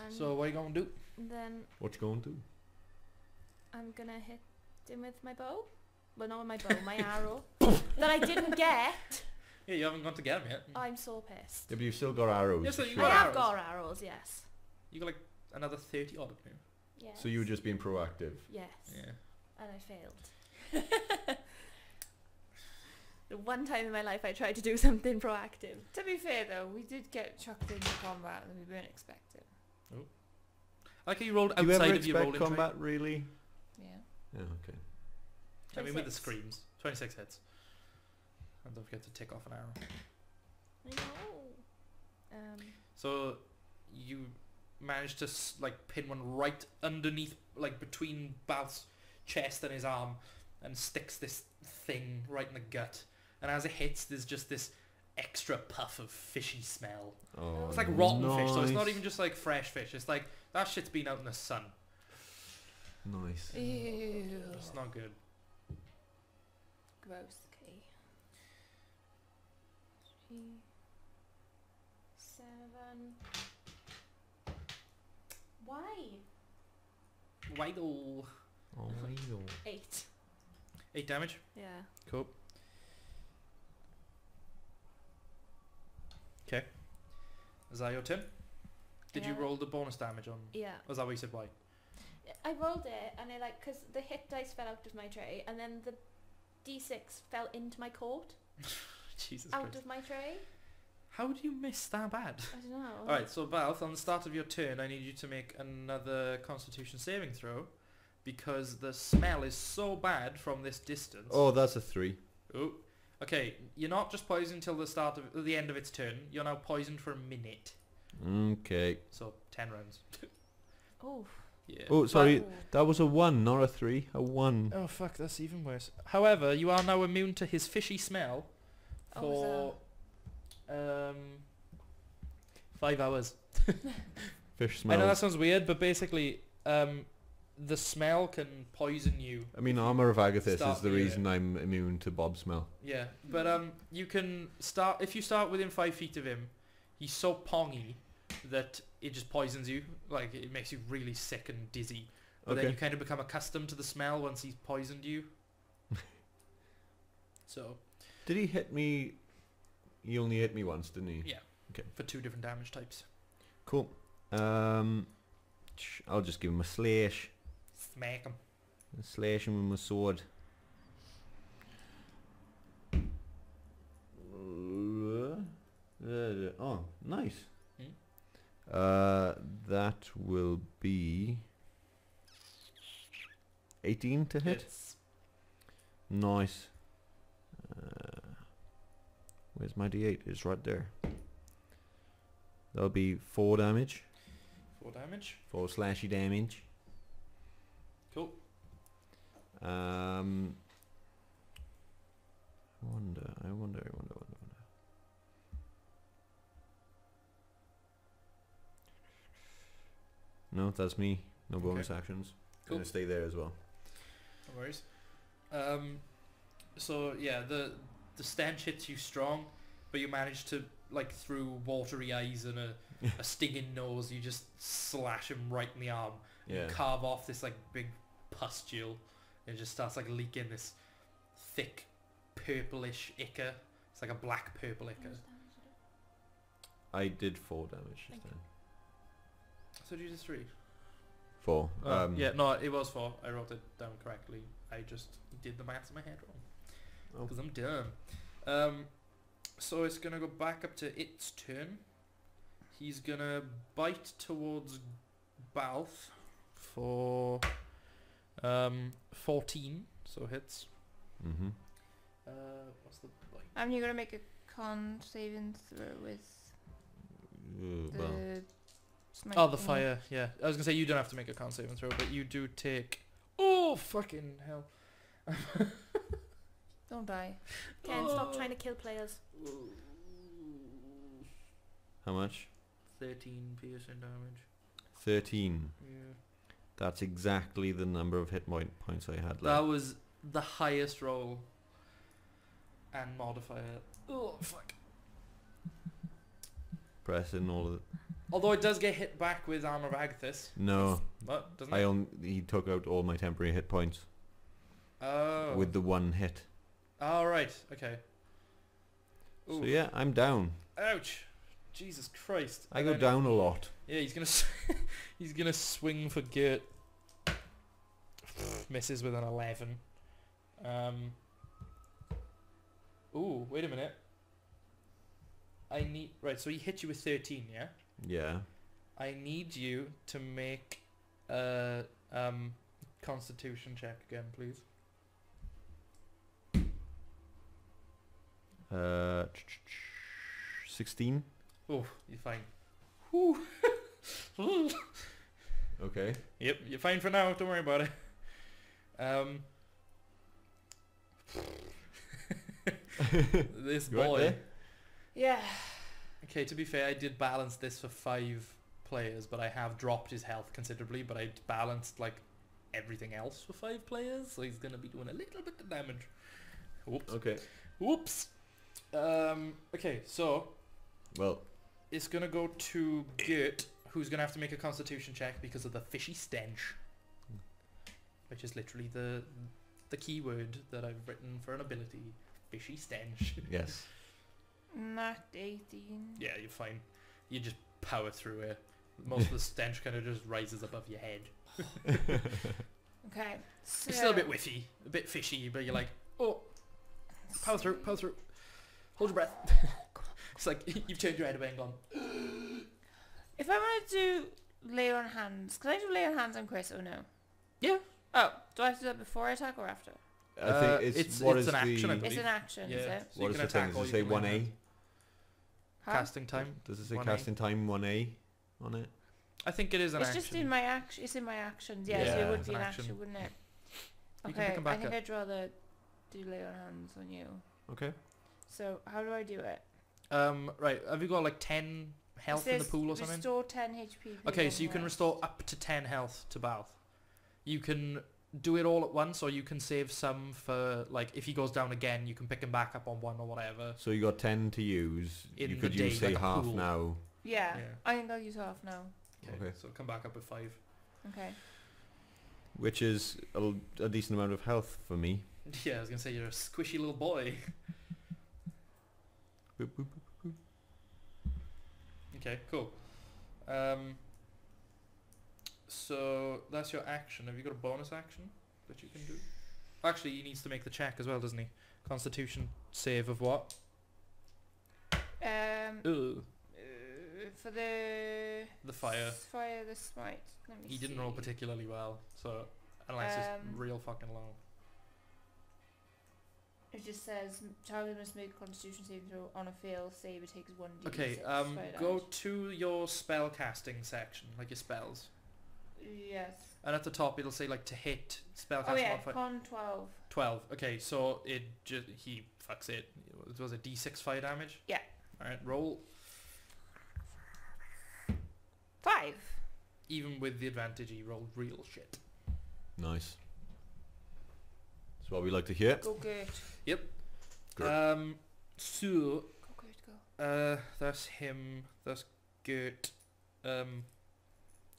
And So what are you going to do? then What you going to? I'm gonna hit him with my bow. Well, not with my bow, my <laughs> arrow <laughs> that I didn't get. <laughs> Yeah, you haven't gone to get him yet. I'm so pissed. Yeah, but you've still got arrows. Yes, so to you shoot. I got have arrows. got arrows, yes. You got like another 30 odd of them. Yes. So you were just being proactive. Yes. Yeah. And I failed. the one time in my life I tried to do something proactive. To be fair though, we did get chucked into combat and we weren't expecting. Oh. like you rolled Do you ever outside of your expect rolling combat really? Yeah. Yeah. Okay. tray. I mean, with the screams. 26 hits. And don't forget to tick off an arrow. I know. Um, So you managed to like pin one right underneath, like between Balth's chest and his arm, and sticks this thing right in the gut. And as it hits, there's just this extra puff of fishy smell. Oh. It's like rotten fish, so it's not nice. even just like fresh fish. It's like that shit's been out in the sun. Nice. Ew. It's not good. Gross. okay. Three, seven. Why? Why though? Oh, ew. Eight. Eight damage. Yeah. Cool. Okay. Is that your turn? Did you roll the bonus damage on? Yeah. Was that what you said? Why? I rolled it and I like because the hit dice fell out of my tray and then the d6 fell into my coat <laughs> Jesus out Christ. of my tray. How do you miss that bad? I don't know. <laughs> All right, so Balth, on the start of your turn, I need you to make another Constitution saving throw, because the smell is so bad from this distance. Oh, that's a three. Oh. Okay, you're not just poisoned till the start of the end of its turn. You're now poisoned for a minute, Okay. so ten rounds. <laughs> Oh. Yeah. Oh, sorry. Oh. That was a one, not a three. A one. Oh fuck, that's even worse. However, you are now immune to his fishy smell Oh, for um five hours. <laughs> Fish smell. I know that sounds weird, but basically, um, the smell can poison you. I mean, armor of Agathys Start is the the, reason I'm immune to Bob's smell. Yeah, but um, you can start if you start within five feet of him. He's so pongy that it just poisons you. Like it makes you really sick and dizzy. But then you kind of become accustomed to the smell once he's poisoned you. <laughs> so Did he hit me? He only hit me once, didn't he? Yeah. Okay. for two different damage types, Cool. Um, I'll just give him a slash. smack him. Slash him with my sword. Uh, oh, nice. Uh, that will be 18 to hit. Nice. Uh, where's my d8? It's right there. That'll be 4 damage. four damage. 4 slashy damage. Cool. Um, I wonder, I wonder, I wonder, wonder, wonder. No, that's me. No bonus actions. Cool. Gonna stay there as well. No worries. Um, so yeah, the the stench hits you strong, but you manage to like through watery eyes and a, <laughs> a stinging nose, you just slash him right in the arm. Yeah. You carve off this like big pustule, and it just starts like leaking this thick purplish ichor. It's like a black purple ichor. I did four damage Thank just then. So did you just three? Four. Oh, um, yeah, no, it was four. I wrote it down correctly. I just did the maths in my head wrong Oh. because I'm dumb. Um, So it's gonna go back up to its turn. He's gonna bite towards Balth for um 14, so hits. Mm-hmm. Uh, what's the bite? Um, you're gonna make a con saving throw with the well, smite Oh, the thingy. fire. Yeah, I was gonna say you don't have to make a con saving throw, but you do take. Oh fucking hell! <laughs> Don't die. Ken, stop Oh. trying to kill players. how much? Thirteen piercing damage. Thirteen. Yeah. That's exactly the number of hit point points I had left. That was the highest roll. And modifier. Oh fuck. Pressing all of the... Although it does get hit back with armor of Agathys. No, What? Doesn't I it? only he took out all my temporary hit points Oh. with the one hit. Oh right. Okay. So yeah, I'm down. Ouch. Jesus Christ. I go down a lot. Yeah, he's gonna <laughs> he's gonna swing for Gert. <sighs> Misses with an eleven. Um. Ooh, wait a minute. I need right. So he hit you with thirteen, yeah. Yeah. I need you to make a um Constitution check again, please. Uh, sixteen. Oh, you're fine. Whew. <laughs> Okay. Yep, you're fine for now. Don't worry about it. Um. <laughs> <laughs> this You right boy. Yeah. Okay, to be fair, I did balance this for five players, but I have dropped his health considerably. But I balanced like everything else for five players, so he's gonna be doing a little bit of damage. Whoops. Okay. Whoops. Um. Okay, so Well, it's gonna go to Gert, who's gonna have to make a Constitution check because of the fishy stench, which is literally the the keyword that I've written for an ability. Fishy stench. yes. <laughs> Not 18. yeah, you're fine. You just power through it. Most of the <laughs> stench kind of just rises above your head. <laughs> Okay. So It's still a bit whiffy, a bit fishy, but you're like, oh, power through, power through. Hold your breath. <laughs> it's like you've turned your head away and gone. <gasps> If I want to do lay on hands, can I do lay on hands on Chris or no? Yeah. Oh, do I have to do that before I attack or after? I Uh, think it's, it's- what it's is an action, I the believe. It's an action, is Yeah. it? So what you is can the thing? attack Does or it you say can lay one A? hands. Huh? Casting time. Does it say 1A? casting time one A on it? I think it is an It's action. just in my action. It's in my actions. Yeah, so it would it's be an an action. action, wouldn't it? You can Okay, I think up. I'd rather do lay on hands on you. Okay. So how do I do it? Um, right. Have you got like ten health in the pool or something? Restore 10 HP. Okay, so you can rest. restore up to ten health to Balth. You can do it all at once, or you can save some for like if he goes down again, you can pick him back up on one or whatever. So you got ten to use. In you the could use day, say like a half pool. now. Yeah, Yeah. I think I'll use half now. Okay, Okay. so come back up with five. Okay. which is a, l- a decent amount of health for me. <laughs> Yeah, I was gonna say you're a squishy little boy. <laughs> Boop, boop, boop. Okay, cool. Um, so that's your action. Have you got a bonus action that you can do? Actually, he needs to make the check as well, doesn't he? Constitution save of what? Um, Ugh. uh, for the The fire. fire the smite. Let me He didn't roll see. particularly well, so unless it's Um, real fucking low. It just says target must make a Constitution saving throw on a fail save. It takes one d. Okay, um, go to your spell casting section, like your spells, Yes. and at the top it'll say like to hit spell Oh casting yeah, modifier con twelve. twelve. Okay, so it just he fucks it. It was a D six fire damage. Yeah. All right, roll Five. even with the advantage. He rolled real shit. Nice. That's what we like to hear. Go good. Good. Um, so Go good. Go. uh, that's him. That's good. Um,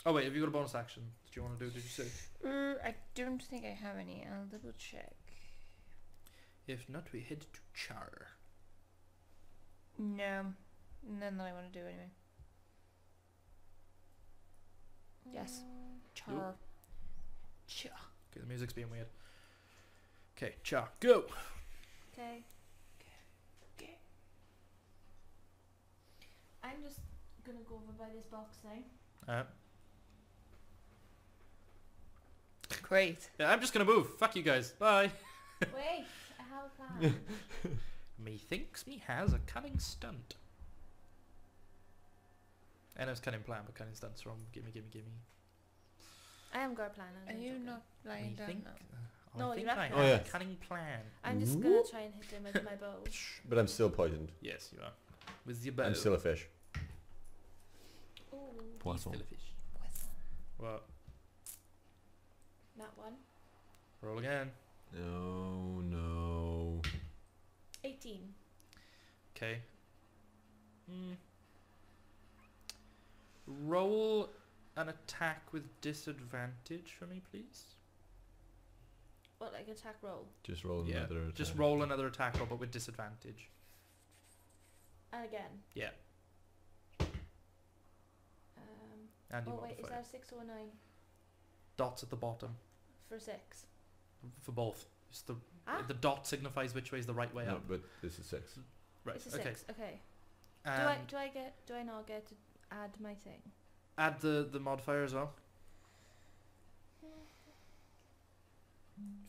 oh wait, have you got a bonus action? Did you want to do? Did you say? Uh, I don't think I have any. I'll double check. If not, we head to Char. No. None that I want to do anyway. Yes. Char. Char. Okay, the music's being weird. Okay, Char, go. Okay. Okay. Okay. I'm just gonna go over by this box now. Uh, Great. yeah, I'm just gonna move. Fuck you guys. Bye. <laughs> Wait, I have a plan. Methinks me has a cunning stunt. And it's cunning plan, but cunning stunts from gimme, gimme, gimme. I haven't got a plan. Are I'm you joking. not lying down Methink, now? uh, No, I think you're not. I Oh, have yeah. a cunning plan. I'm just gonna try and hit him with my bow. <laughs> But I'm still poisoned. Yes, you are. With your bow. I'm still a fish. Ooh, He's Poisson. still a fish. Well, that one. roll again. No, no. 18. Okay. Mm. Roll an attack with disadvantage for me, please. What, like attack roll? Just roll Yeah, another. Just attack. roll another attack roll, but with disadvantage. And again. Yeah. Um, And your oh wait, is modifier. that a 6 or a 9? Dots at the bottom For 6. for both. It's the Ah, the dot signifies which way is the right way No, up. but this is six. Right. it's a 6. Okay. Okay. Do I do I get do I not get to add my thing? add the the modifier as well.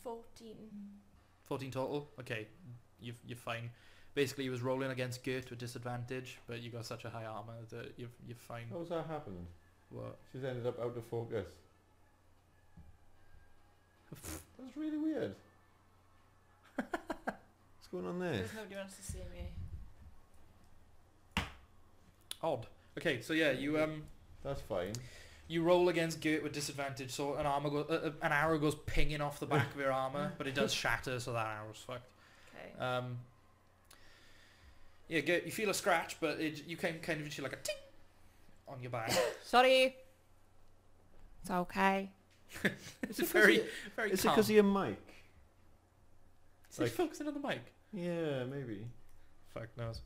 14. 14 total. Okay, you you're fine. Basically, he was rolling against Gert with disadvantage, but you got such a high armor that you're you're fine. How's that happened? What? She's ended up out of focus. That's really weird. <laughs> What's going on there? There's nobody wants to see me. Odd. Okay, so yeah, you um That's fine. you roll against Gert with disadvantage, so an armor go, uh, uh, an arrow goes pinging off the back of your armor, <laughs> but it does shatter, so that arrow's fucked. Okay. Um. Yeah, Gert, you feel a scratch, but it, you can kind of feel like a ting on your back. <coughs> Sorry. It's okay. <laughs> it's very, very Is it because of your mic? Is he like- focusing on the mic? Yeah, maybe. Fuck knows.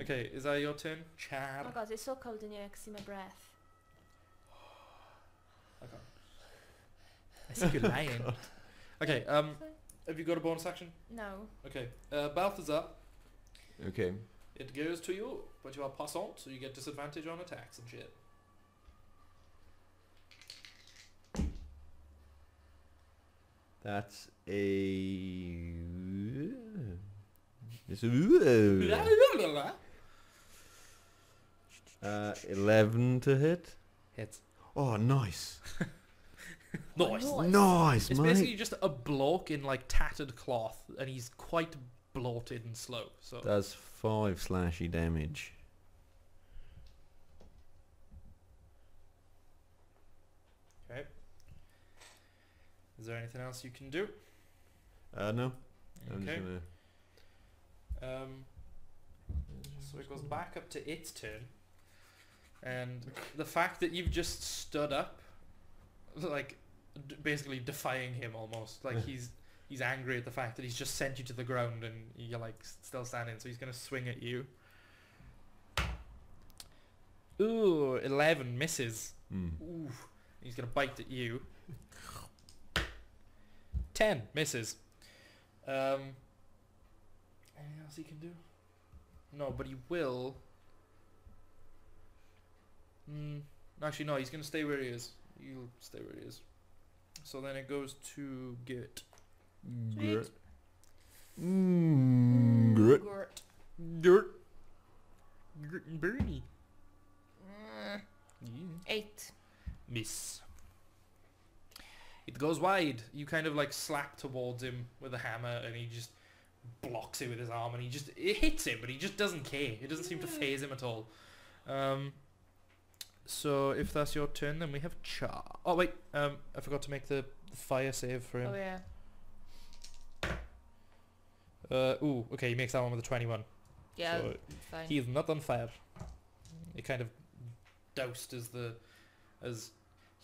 Okay, is that your turn, Chad? oh god, it's so cold in here I can see my breath. <sighs> Okay. I see you're <laughs> lying. Okay, um, have you got a bonus action? No. Okay, uh, Balthazar, Okay. it goes to you, but you are passant, so you get disadvantage on attacks and shit. That's a. It's a. Uh, 11 to hit. Hits. Oh, nice. <laughs> Nice. Nice. Nice, It's mate. basically just a bloke in like tattered cloth, and he's quite bloated and slow. So Does 5 slashy damage. okay. Is there anything else you can do? Uh, no. Okay. Um, so it goes back up to its turn, and the fact that you've just stood up, like d- basically defying him almost, like <laughs> he's he's angry at the fact that he's just sent you to the ground and you're like still standing, so he's gonna swing at you. Ooh, eleven misses. Hmm. Ooh, he's gonna bite at you. Ten misses. Um, anything else he can do? No, but he will. Mm, actually, no. He's gonna stay where he is. He'll stay where he is. So then it goes to Git. Grit. Mm, grit. Gort. Dirt. Grit and Bernie. Mm, Yeah. eight. Miss. It goes wide. You kind of like slap towards him with a hammer, and he just blocks it with his arm, and he just it hits him, but he just doesn't care. It doesn't seem to phase him at all. Um. So if that's your turn, then we have Char. Oh wait, um, I forgot to make the, the fire save for him. Oh yeah. Uh, ooh, okay, he makes that one with a twenty-one. Yeah, So fine. He is not on fire. It kind of doused as the as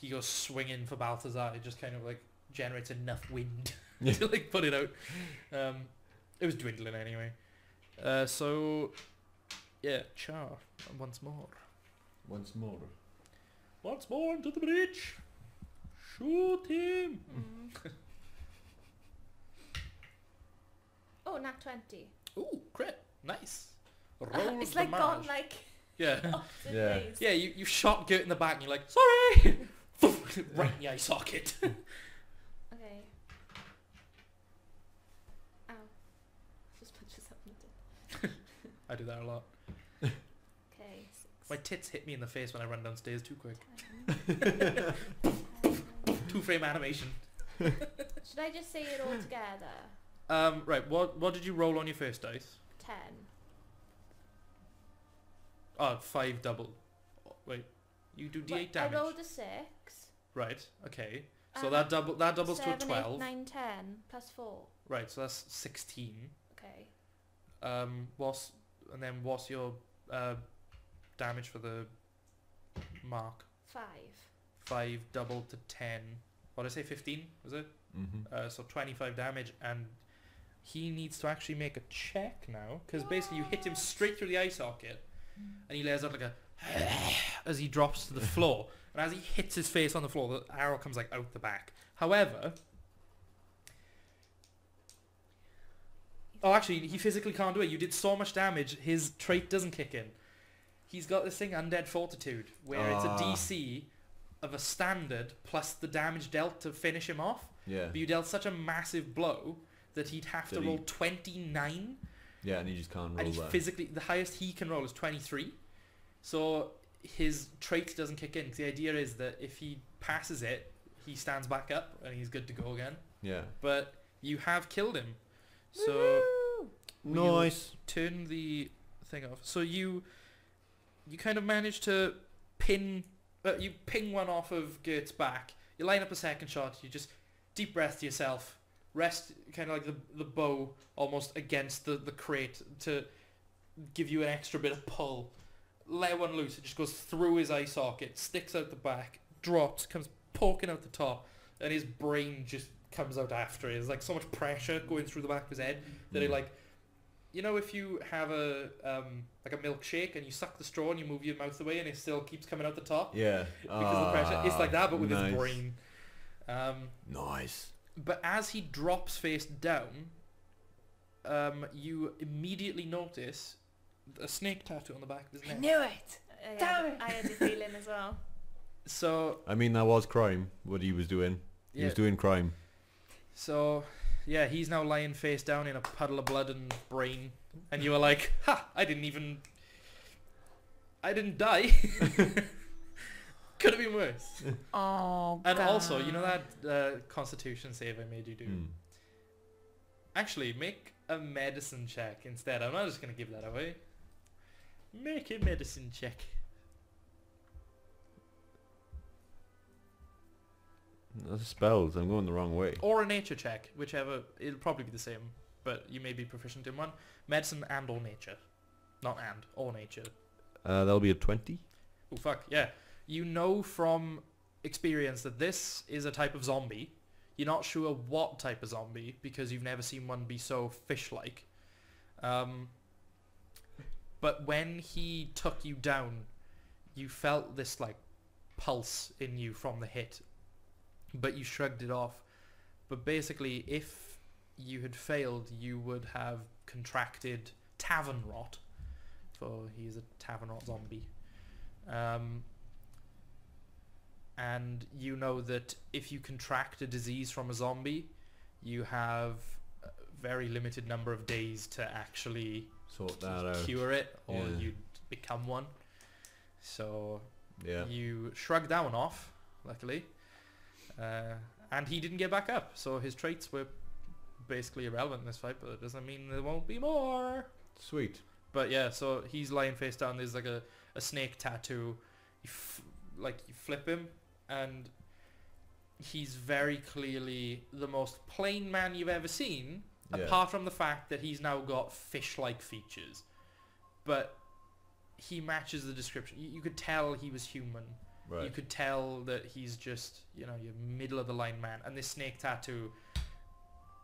he goes swinging for Balthazar. It just kind of like generates enough wind <laughs> Yeah. to like put it out. Um, it was dwindling anyway. Uh, so yeah, Char once more. Once more. Once more into the breach. Shoot him. Mm. <laughs> oh, not 20. Ooh, crit. Nice. <laughs> Roll it's like marge. gone like... Yeah. Opposite Yeah. ways. Yeah, you, you shot Gert in the back and you're like, sorry! <laughs> right in the eye socket. <laughs> Okay. Ow. Just put yourself in <laughs> I do that a lot. Okay. My tits hit me in the face when I run downstairs too quick. Two frame animation. Should I just say it all together? Um, right, what what did you roll on your first dice? Ten. Oh, five double. Wait, you do Well, d8 damage. I rolled a six. Right, okay. So Um, that double that doubles seven, to a 12. Eight, nine, ten, plus four. Right, so that's 16. Okay. Um, what's and then what's your uh, damage for the mark? Five. Five double to ten. What did I say? Fifteen was it? Mm-hmm. Uh, so twenty-five damage, and he needs to actually make a check now because basically you hit him straight through the eye socket, and he lays out like a <sighs> as he drops to the floor, <laughs> and as he hits his face on the floor, the arrow comes like out the back. However. Oh, actually, he physically can't do it. You did so much damage, his trait doesn't kick in. He's got this thing, Undead Fortitude, where it's a Ah. DC of a standard plus the damage dealt to finish him off. Yeah. But you dealt such a massive blow that he'd have to he- roll 29, Yeah, and you just can't roll and he that. physically, the highest he can roll is 23. So his trait doesn't kick in. 'cause the idea is that if he passes it, he stands back up and he's good to go again. yeah. But you have killed him. So Nice. turn the thing off. So you you kind of manage to pin uh, you ping one off of Gert's back. You line up a second shot. You just deep breath to yourself. Rest kind of like the the bow almost against the the crate to give you an extra bit of pull. Let one loose. It just goes through his eye socket, sticks out the back, drops, comes poking out the top, and his brain just comes out after it. There's like so much pressure going through the back of his head that it Mm. like you know if you have a um like a milkshake and you suck the straw and you move your mouth away and it still keeps coming out the top Yeah. because of the pressure it's like that but with nice. his brain um Nice. but as he drops face down um you immediately notice a snake tattoo on the back of his I neck knew it. I Damn had, it. I had the feeling as well. so I mean, that was crime. What he was doing. He yeah was doing crime. so yeah he's now lying face down in a puddle of blood and brain and you were like ha I didn't even I didn't die <laughs> could have been worse <laughs> Oh, And also, you know that uh, Constitution save I made you do? Mm. Actually, make a medicine check instead. I'm not just going to give that away. Make a medicine check. That's spells. I'm going the wrong way. Or a nature check, whichever. It'll probably be the same, but you may be proficient in one. Medicine and or nature. Not and, or nature. Uh, that'll be a 20. Oh fuck, yeah. You know from experience that this is a type of zombie. You're not sure what type of zombie because you've never seen one be so fish-like. Um, but when he took you down, you felt this like pulse in you from the hit, but you shrugged it off. But basically, if you had failed, you would have contracted tavern rot. For he's a tavern rot zombie. Um, and you know that if you contract a disease from a zombie, you have a very limited number of days to actually Sort that out. cure it, or Yeah. you become one. So Yeah. you shrug that one off, luckily. Uh, and he didn't get back up, so his traits were basically irrelevant in this fight, but it doesn't mean there won't be more. Sweet. But yeah, so he's lying face down. There's like a, a snake tattoo. You f- like you flip him, and he's very clearly the most plain man you've ever seen. Yeah. Apart from the fact that he's now got fish-like features, but he matches the description. You, you could tell he was human. You could tell that he's just you know your middle of the line man, and this snake tattoo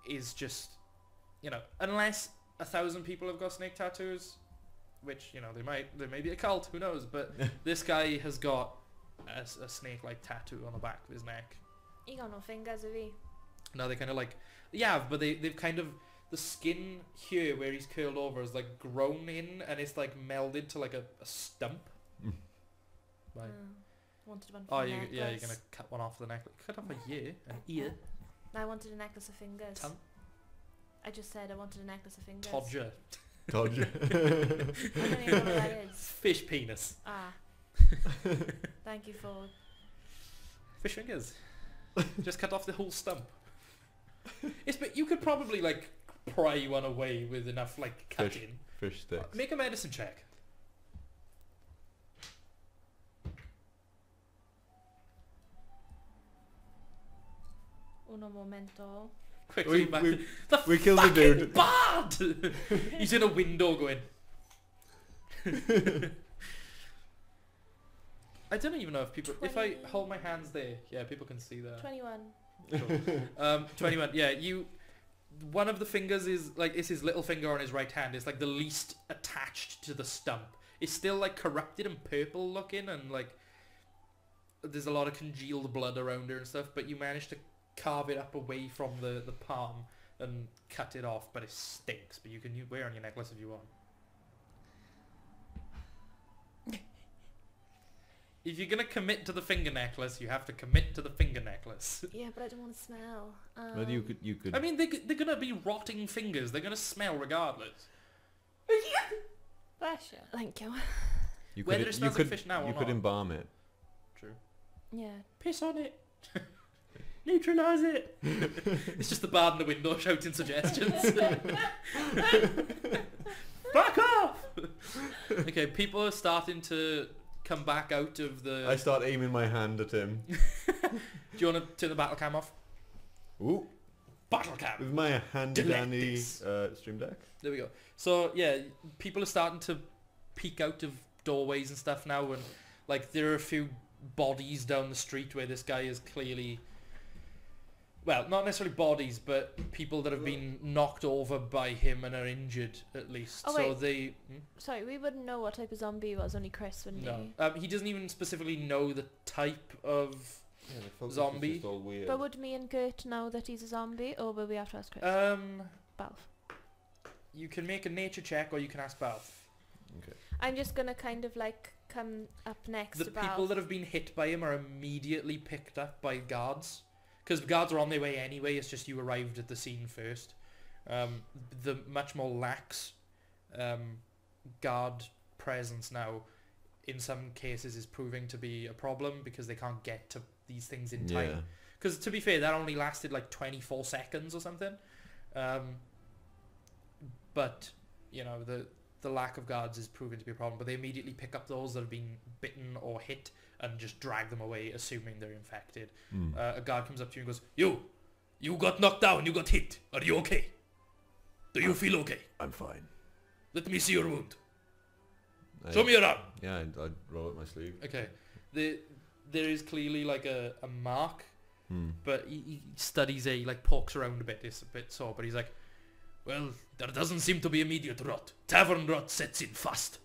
is just you know unless a thousand people have got snake tattoos, which you know they might there may be a cult who knows, but <laughs> this guy has got a snake-like tattoo on the back of his neck. He got no fingers, have he? Now they kind of like yeah, but they they've kind of the skin here where he's curled over is like grown in and it's like melded to like a, a stump. Mm. Like, Mm. Wanted one for oh, the you, yeah, you're gonna cut one off the necklace. Cut off a ear, an ear, I wanted a necklace of fingers. tongue, I just said I wanted a necklace of fingers. todger, <laughs> Dodge. <laughs> I don't even know what that is. fish penis, Ah. <laughs> Thank you for. fish fingers. Just cut off the whole stump. It's but you could probably like pry one away with enough like Fish. cutting. Fish sticks. Make a medicine check. Uno momento. Quickly, We- man. we- the we killed the fucking dude. bard. <laughs> He's in a window going. <laughs> I don't even know if people. If I Twenty- hold my hands there, yeah, people can see that. 21. Um, twenty-one. Yeah, you. One of the fingers is like it's his little finger on his right hand. It's like the least attached to the stump. It's still like corrupted and purple looking, and like there's a lot of congealed blood around her and stuff. But you manage to carve it up away from the the palm and cut it off. But it stinks. But you can wear on your necklace if you want. If you're gonna commit to the finger necklace, you have to commit to the finger necklace. <laughs> Yeah, but I don't want to smell. Um, Well, you could, you could. I mean, they, g- they're gonna be rotting fingers. They're gonna smell regardless. <laughs> Bless you. Thank you. you whether could, it you smells like could, fish now or you could not. embalm it. True. Yeah. Piss on it. <laughs> Neutralise it. it's just the bard in the window shouting suggestions. Back off. okay, people are starting to come back out of the. I start aiming my hand at him. <laughs> Do you want to turn the battle cam off? Ooh, Battle cam. with my handy dandy uh, stream deck. There we go. So yeah, people are starting to peek out of doorways and stuff now, and like there are a few bodies down the street where this guy is clearly, well, not necessarily bodies, but people that have been knocked over by him and are injured at least. Oh, so wait. they hmm? Sorry, we wouldn't know what type of zombie he was, only Chris, wouldn't no, he? um, he doesn't even specifically know the type of. Yeah, Zombie. is just all weird. But would me and Gert know that he's a zombie, or will we have to ask Chris? Um, Balf. you can make a nature check, or you can ask Balf. Okay. I'm just gonna kind of like come up next The to people Balf. that have been hit by him are immediately picked up by guards. Because guards are on their way anyway, it's just you arrived at the scene first. Um, the much more lax um, guard presence now, in some cases, is proving to be a problem because they can't get to these things in yeah. time. Because to be fair, that only lasted like 24 seconds or something. Um, but, you know, the the lack of guards is proving to be a problem. But they immediately pick up those that have been bitten or hit and just drag them away, assuming they're infected. Mm. Uh, a guard comes up to you and goes, You! You got knocked down, you got hit. Are you okay? Do you feel okay? I'm fine. Let me see your wound. I- Show me your arm. Yeah, I'd, I'd roll up my sleeve. Okay. The, there is clearly like a, a mark Hmm. but he, he studies it, he like pokes around a bit, it's a bit sore, but he's like, well, there doesn't seem to be immediate rot. Tavern rot sets in fast.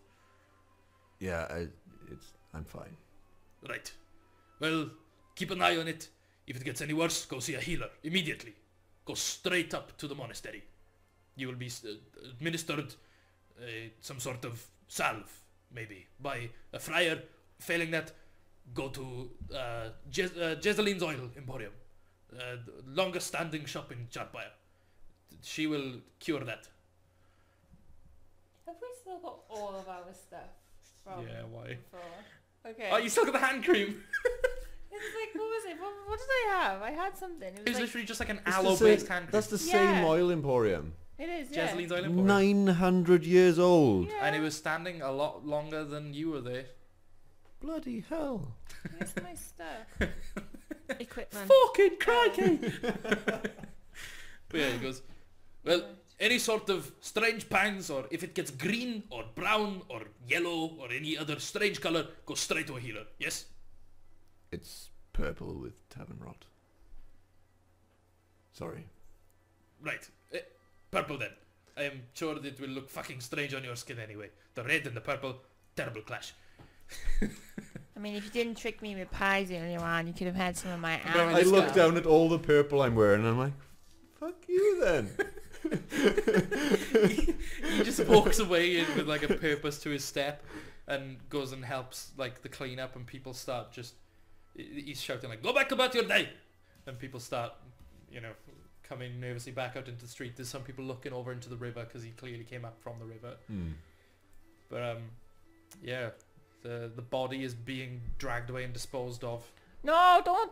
Yeah, I, it's. I'm fine. Right. Well, keep an eye on it. If it gets any worse, go see a healer immediately. Go straight up to the monastery. You will be uh, administered uh, some sort of salve, maybe, by a friar. Failing that, go to uh, Je- uh, Jezeline's Oil Emporium, uh, the longest standing shop in Charpire. She will cure that. Have we still got all of our stuff from Yeah, why? before? Okay. Oh, you still got the hand cream? <laughs> It's like, what was it? What, what did I have? I had something. It It was was like, literally just like an aloe-based hand cream. That's the Yeah. same oil emporium. it is, yeah. Jezeline's Oil Emporium. Nine hundred years old. Yeah. And it was standing a lot longer than you were there. Bloody hell. Where's my stuff? <laughs> Equipment. Fucking crikey! <laughs> but yeah, he goes, well, any sort of strange pangs, or if it gets green, or brown, or yellow, or any other strange colour, go straight to a healer. Yes? It's purple with tavern rot. Sorry. Right. Eh, purple then. I am sure that it will look fucking strange on your skin anyway. The red and the purple, terrible clash. <laughs> I mean, if you didn't trick me with pies earlier on, you could have had some of my Bro. I look down at all the purple I'm wearing and I'm like, fuck you then. <laughs> he, <laughs> he just walks away in with like a purpose to his step and goes and helps like the cleanup and people start just he's shouting like go back about your day and people start you know coming nervously back out into the street there's some people looking over into the river because he clearly came up from the river Hmm. but um yeah the the body is being dragged away and disposed of No, don't.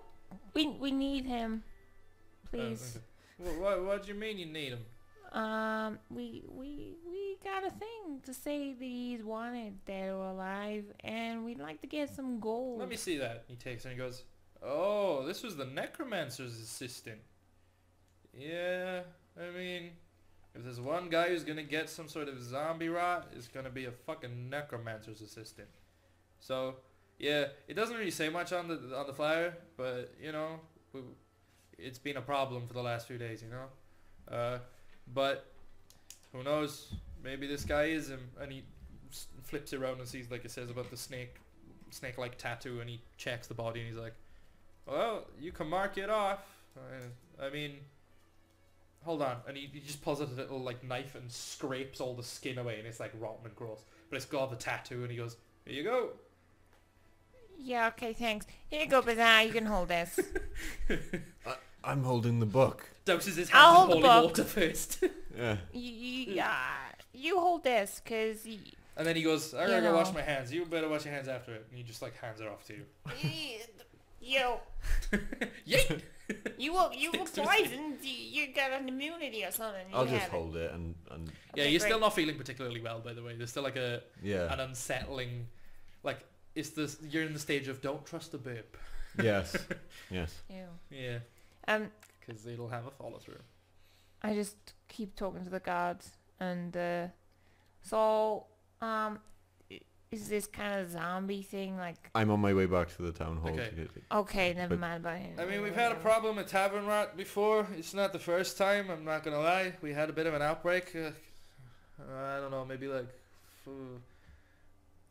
We we need him, Uh, please. okay. Wha- what, what do you mean you need him Um, we we we got a thing to say he's wanted, dead or alive, and we'd like to get some gold. Let me see that. He takes and he goes, Oh, this was the necromancer's assistant. Yeah, I mean, if there's one guy who's gonna get some sort of zombie rot, it's gonna be a fucking necromancer's assistant. So, yeah, it doesn't really say much on the on the flyer, but you know, it's been a problem for the last few days, you know. Uh, but who knows? Maybe this guy is him, and he flips it around and sees like it says about the snake snake-like tattoo and he checks the body and he's like, well, you can mark it off. I, I mean, hold on. And he, he just pulls out a little like knife and scrapes all the skin away and it's like rotten and gross. But it's got the tattoo and he goes, here you go. Yeah, okay, thanks. Here you go, Bazaar. You can hold this. <laughs> Uh, I'm holding the book. Douses his I'll hands in the holy book. water first. <laughs> Yeah. you, you, yeah, you hold this, cause y- and then he goes, I gotta go wash my hands. You better wash your hands after it. And he just like hands it off to you. you <laughs> Yay! you were you <laughs> were Sticks to his poisoned. You, you got an immunity or something. You I'll just have it. hold it and, and Yeah, Okay, you're still great. not feeling particularly well, by the way. There's still like a yeah. an unsettling, like it's this. You're in the stage of don't trust a burp. yes. Yes. Ew. Yeah, Um, because it'll have a follow through. I just keep talking to the guards, and uh, so um, is this kind of zombie thing like? I'm on my way back to the town hall. Okay. To get it. Okay, never But- mind about him. I mean, we've had a problem at Tavern Rot before. It's not the first time. I'm not gonna lie. We had a bit of an outbreak. Uh, I don't know, maybe like f-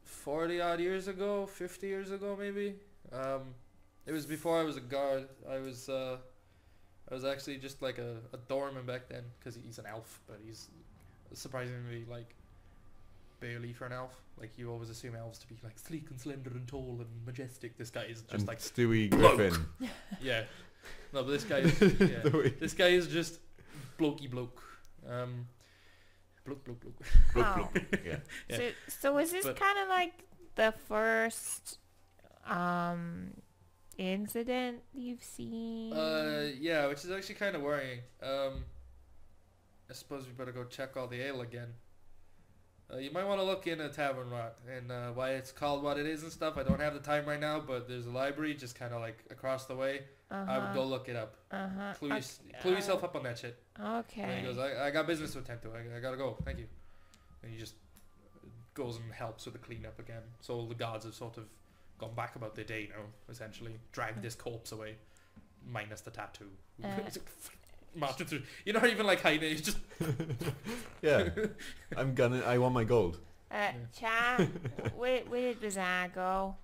forty odd years ago, fifty years ago, maybe. Um, it was before I was a guard. I was uh, I was actually just like a, a doorman back then because he's an elf, but he's surprisingly like barely for an elf. Like you always assume elves to be like sleek and slender and tall and majestic. This guy is just and like Stewie bloke. Griffin. <laughs> yeah. No, but this guy is <laughs> yeah. This guy is just blokey bloke. Um, bloke bloke bloke. Bloop, Oh. bloop. Yeah. Yeah. So, so is this kind of like the first um incident you've seen? Uh, yeah, which is actually kind of worrying. Um, I suppose we better go check all the ale again. Uh, you might want to look in into Tavern Rot and uh, why it's called what it is and stuff. I don't have the time right now, but there's a library just kind of like across the way. uh-huh. I would go look it up. Uh-huh. Clue, your, clue yourself up on that shit. Okay. And he goes, I, I got business to attend to. I, I gotta go. Thank you. And he just goes and helps with the cleanup again. So all the guards have sort of gone back about their day now, essentially. Dragged this corpse away, minus the tattoo. Uh, <laughs> Marching through. You're not even like hiding. He's just <laughs> Yeah. <laughs> I'm gonna. I want my gold. Uh, Cha, where, where did Bazaar go?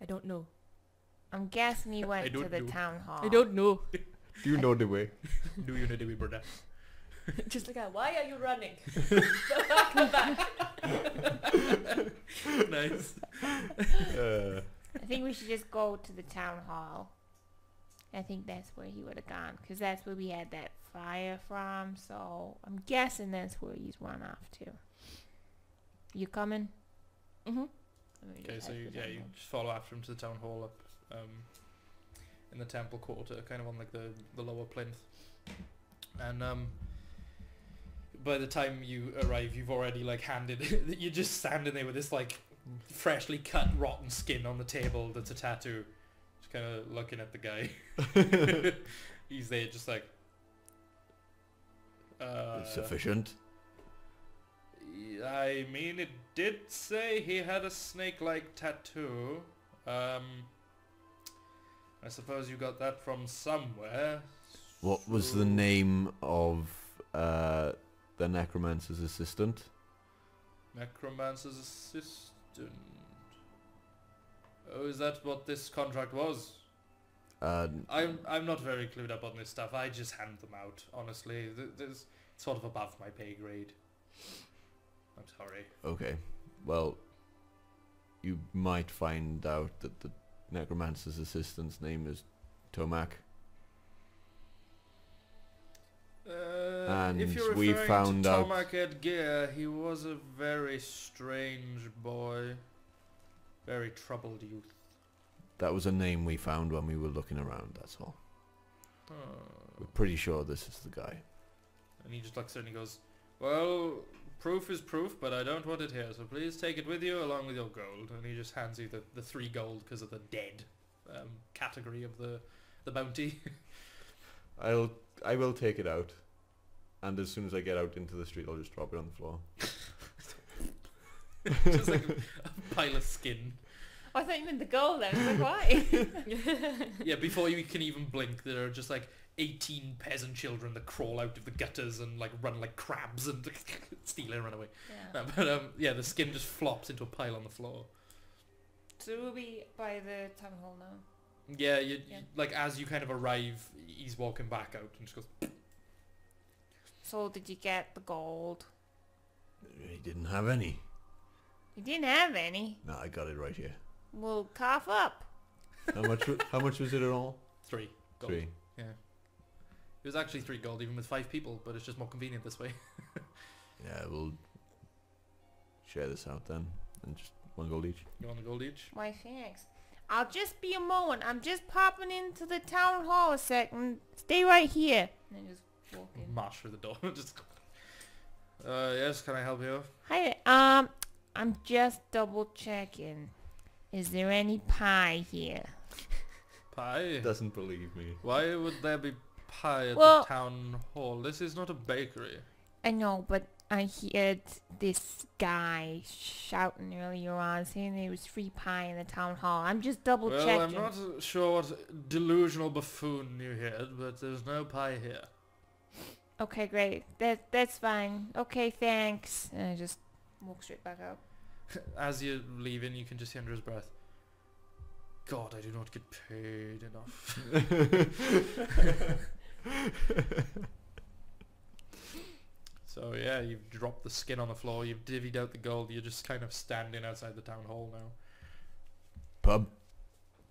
I don't know. I'm guessing he went to the know. town hall. I don't know. Do you know the way? do you know the way, brother? <laughs> Just like, that. why are you running? <laughs> Come back. <laughs> nice. Uh, I think we should just go to the town hall. I think that's where he would have gone, because that's where we had that fire from. So I'm guessing that's where he's run off to. You coming? Mm-hmm. Okay, so you, yeah, town you just follow after him to the town hall up um, in the temple quarter, kind of on like the, the lower plinth. And um, by the time you arrive, you've already like handed. <laughs> you're just standing there with this like freshly cut rotten skin on the table. That's a tattoo. Just kind of looking at the guy. <laughs> <laughs> He's there, just like. Uh, sufficient. I mean, it did say he had a snake-like tattoo. Um, I suppose you got that from somewhere. What was the name of uh, the necromancer's assistant? Necromancer's assistant. Oh, is that what this contract was? Uh, I'm I'm not very clued up on this stuff. I just hand them out. Honestly, there's sort of above my pay grade. I'm sorry. okay. Well, you might find out that the necromancer's assistant's name is Tomac. Uh, And if you're we found to out- Tomac Edgear, he was a very strange boy. Very troubled youth. That was a name we found when we were looking around, that's all. Oh. We're pretty sure this is the guy. And he just looks at it and he goes, Well, proof is proof, but I don't want it here, so please take it with you along with your gold. And he just hands you the, the three gold because of the dead um, category of the, the bounty. <laughs> I'll I will take it out. And as soon as I get out into the street I'll just drop it on the floor. <laughs> just like a, a pile of skin. I thought you meant the goal then. I was like, why? <laughs> Yeah, before you can even blink, there are just like 18 peasant children that crawl out of the gutters and like run like crabs and <laughs> steal and run away. yeah. Uh, but um, yeah, the skin just flops into a pile on the floor. So we'll be by the town hall now. Yeah, you, Yeah. you like as you kind of arrive, he's walking back out and just goes, So did you get the gold? He didn't have any. You didn't have any. No, I got it right here. Well, cough up. How much how much was it at all? three gold. Three. Yeah. It was actually three gold even with five people, but it's just more convenient this way. <laughs> Yeah, we'll share this out then. And just one gold each. You want a gold each? Why, thanks. I'll just be a moment. I'm just popping into the town hall a second. Stay right here. And then just walk in. March through the door. <laughs> just. Uh, yes, can I help you? Hi, um, I'm just double checking. Is there any pie here? Pie? <laughs> Doesn't believe me. Why would there be pie at Well- the town hall? This is not a bakery. I know, but I heard this guy shouting earlier on saying there was free pie in the town hall. I'm just double well, checking. I'm not sure what delusional buffoon you heard, but there's no pie here. Okay, great. That that's fine. Okay, thanks. And I just walk straight back out. <laughs> As you're leaving, you can just hear under his breath. God, I do not get paid enough. <laughs> <laughs> so yeah, you've dropped the skin on the floor, you've divvied out the gold, you're just kind of standing outside the town hall now. Pub.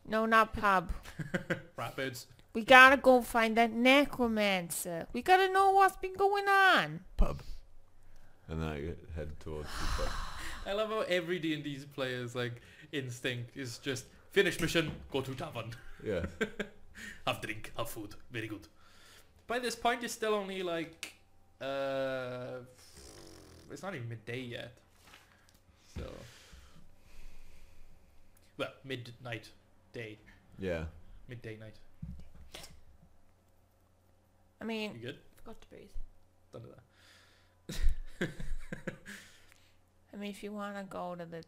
No, not pub. <laughs> Rapids. We gotta go find that necromancer. We gotta know what's been going on. Pub. And then I head towards the pub. <laughs> I love how every D&D's player's like instinct is just finish mission, go to tavern, Yeah. <laughs> have drink, have food, very good. By this point, it's still only like, uh, it's not even midday yet. So, well, midnight, day, Yeah. midday night. I mean, You mean, good? Forgot to breathe. Don't do that. <laughs> I mean, if you wanna go to the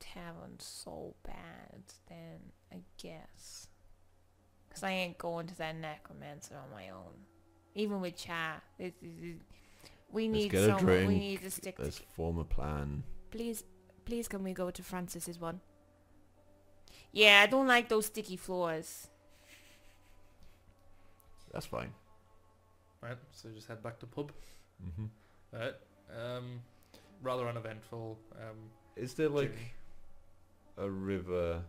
tavern so bad, then I guess. Cause I ain't going to that necromancer on my own. Even with Cha, it, it, it- we Let's need get a someone. We need to stick. Let's form a plan. Please, please can we go to Francis's one? Yeah, I don't like those sticky floors. That's fine. Right, so just head back to pub. hmm Right, um, rather uneventful. Um, Is there like journey. a river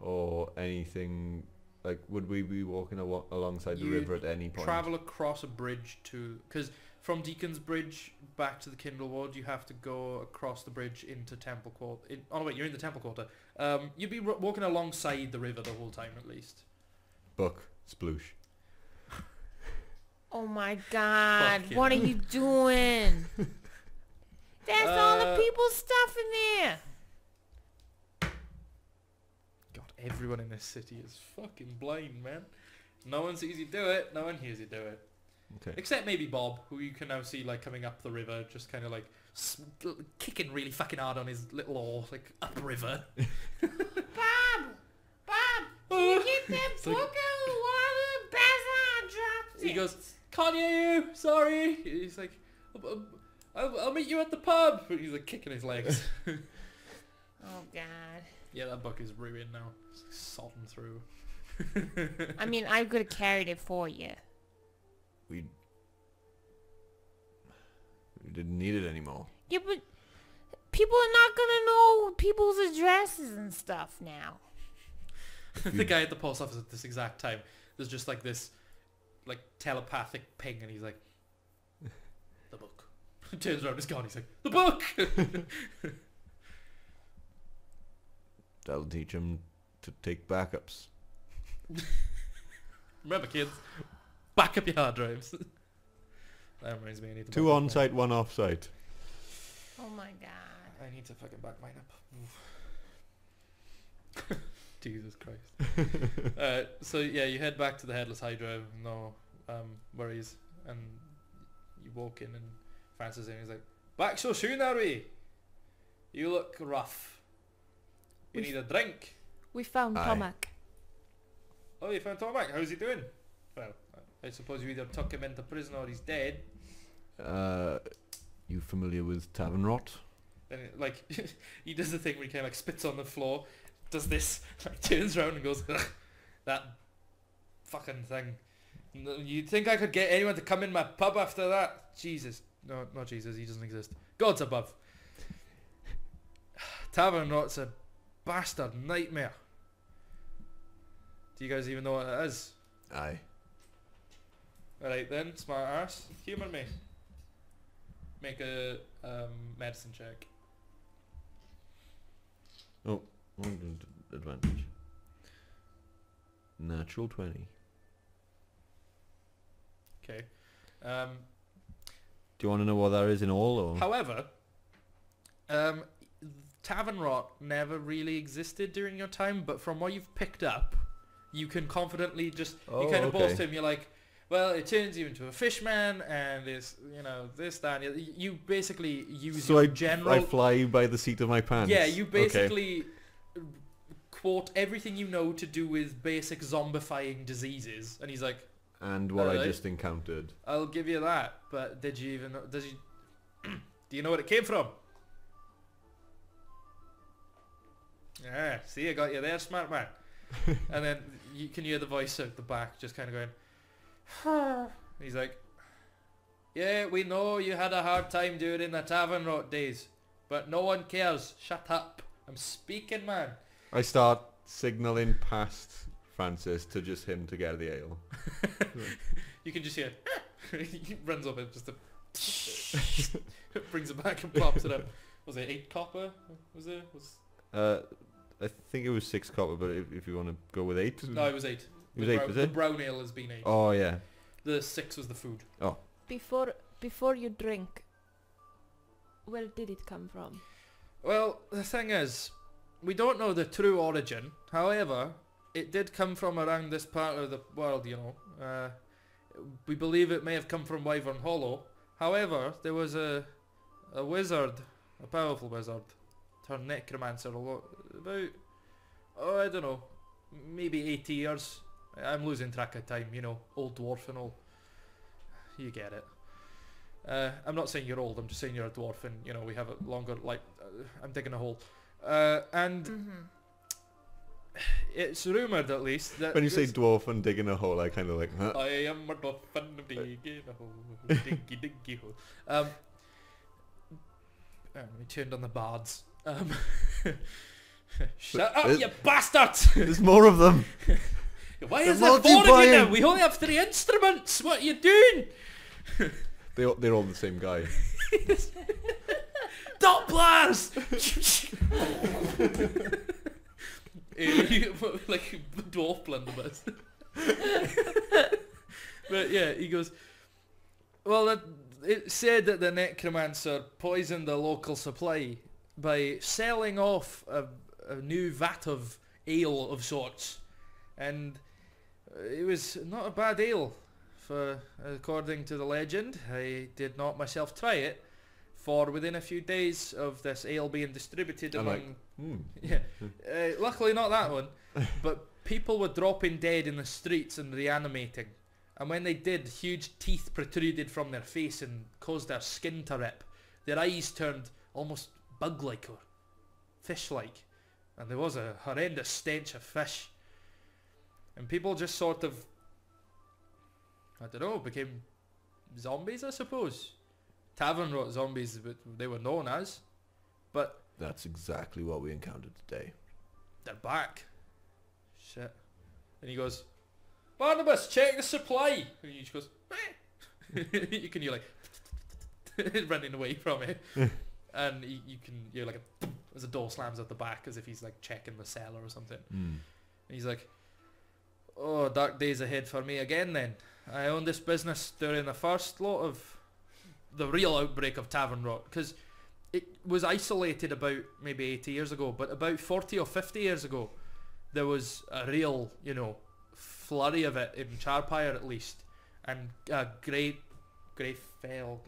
or anything? Like, would we be walking alo- alongside the You'd river at any point? travel across a bridge to because from Deacon's Bridge back to the Kindle ward you have to go across the bridge into Temple Quarter. In, oh no, wait, you're in the Temple Quarter. Um, you'd be r- walking alongside the river the whole time at least. Book. Sploosh. Oh my god, Fuck what are you doing? <laughs> That's all the Uh, people's stuff in there. God, everyone in this city is fucking blind, man. No one sees you do it. No one hears you do it. Okay. Except maybe Bob, who you can now see like coming up the river, just kind of like s- kicking really fucking hard on his little oar, like upriver. <laughs> Bob! Bob! <laughs> Can you get that It's like- book out of the water? Basil dropped He it. goes, can't hear you, sorry. He's like, "I'll, I'll, I'll meet you at the pub. He's like kicking his legs. <laughs> Oh god. Yeah, that book is ruined now. It's like sodden through. I mean, I could have carried it for you. We we didn't need it anymore. Yeah, but people are not gonna know people's addresses and stuff now. <laughs> the guy at the post office at this exact time, there's just like this, like telepathic ping, and he's like, <laughs> the book. <laughs> Turns around, it's gone. He's like, the book. That'll teach him to take backups. <laughs> Remember, kids, back up your hard drives. <laughs> that reminds me. I need to Two on site, one off site. Oh my god. I need to fucking back mine up. <laughs> Jesus Christ. uh, so yeah, you head back to the Headless Hydra, no um, worries, and you walk in and Francis is in, he's like, back so soon are we? You look rough. You We've- need a drink. We found Aye. Tomac. Oh, you found Tomac. How's he doing? Well, I suppose you either took him into prison or he's dead. Uh, you familiar with Tavern Rot? Then it, like <laughs> he does the thing where he kind of like spits on the floor, does this, <laughs> like turns around and goes, that fucking thing. No, You think I could get anyone to come in my pub after that? Jesus, no, not Jesus. He doesn't exist. God's above. <sighs> Tavern Rot's a bastard nightmare. Do you guys even know what it is? Aye. Alright then, smart ass. Humour me. Make a um, medicine check. Oh, one advantage. Natural 20. Okay. Um, Do you want to know what that is in all, or? However, um, Tavern Rot never really existed during your time, but from what you've picked up, you can confidently just you Oh, kind of okay. boast him. You're like, well, it turns you into a fishman, and this, you know, this, that. You basically use so I, general. I fly by the seat of my pants. yeah, you Okay. basically quote everything you know to do with basic zombifying diseases, and he's like, And what I just encountered. I'll give you that, but did you even know, does you, <clears throat> do you know where it came from? Yeah, see, I got you there, smart man. <laughs> and then you can hear the voice out the back just kind of going, <sighs> he's like, yeah, we know you had a hard time during the tavern rot days, but no one cares. Shut up. I'm speaking, man. I start signaling past Francis to just him to get the ale. <laughs> You can just hear, <laughs> he runs up and just a brings it back and pops it up. Was it eight copper? Was it? Was Uh, I think it was six copper, but if, if you want to go with eight. no, it was eight. It was the eight, brown, was The brown ale has been eight. Oh yeah. The six was the food. Oh. Before before you drink, where did it come from? Well, the thing is, we don't know the true origin. However, it did come from around this part of the world, you know. Uh, we believe it may have come from Wyvern Hollow. However, there was a a wizard, a powerful wizard, turned necromancer a lot, about, oh, I don't know, maybe 80 years. I'm losing track of time, you know, old dwarf and all. You get it. Uh, I'm not saying you're old, I'm just saying you're a dwarf and, you know, we have a longer, like, uh, I'm digging a hole. Uh, and Mm-hmm. it's rumoured at least that When you say dwarf and digging a hole, I kind of like, huh? I am a dwarf and I'm digging a hole, diggy diggy hole. Um, um, we turned on the bards. Um, <laughs> shut up, uh, you bastards! There's more of them. <laughs> Why is there four of you now? We only have three instruments. What are you doing? they, they're all the same guy. <laughs> Dopplers! Eh, like dwarf blunderbuss. but yeah, he goes. Well, that, it said that the necromancer poisoned the local supply by selling off a, a new vat of ale of sorts, and it was not a bad ale. For according to the legend, I did not myself try it. For within a few days of this ale being distributed I'm among like, Hmm. <laughs> yeah. Uh, luckily not that one. <laughs> but people were dropping dead in the streets and reanimating. And when they did, huge teeth protruded from their face and caused their skin to rip. Their eyes turned almost bug-like or fish-like. And there was a horrendous stench of fish. and people just sort of, I don't know, became zombies, I suppose. Tavern rot zombies, but they were known as, but That's exactly what we encountered today. they're back. Shit. And he goes, Barnabas, check the supply. And he just goes, "Eh." <laughs> you can, you're like, <laughs> running away from it. <laughs> and you, you can, you're like, a, as a door slams at the back as if he's like checking the cellar or something. Mm. And he's like, oh, dark days ahead for me again then. I owned this business during the first lot of the real outbreak of tavern rot because it was isolated about maybe 80 years ago, but about 40 or 50 years ago, there was a real, you know, flurry of it in Charpire at least. And a Great, Greyfell,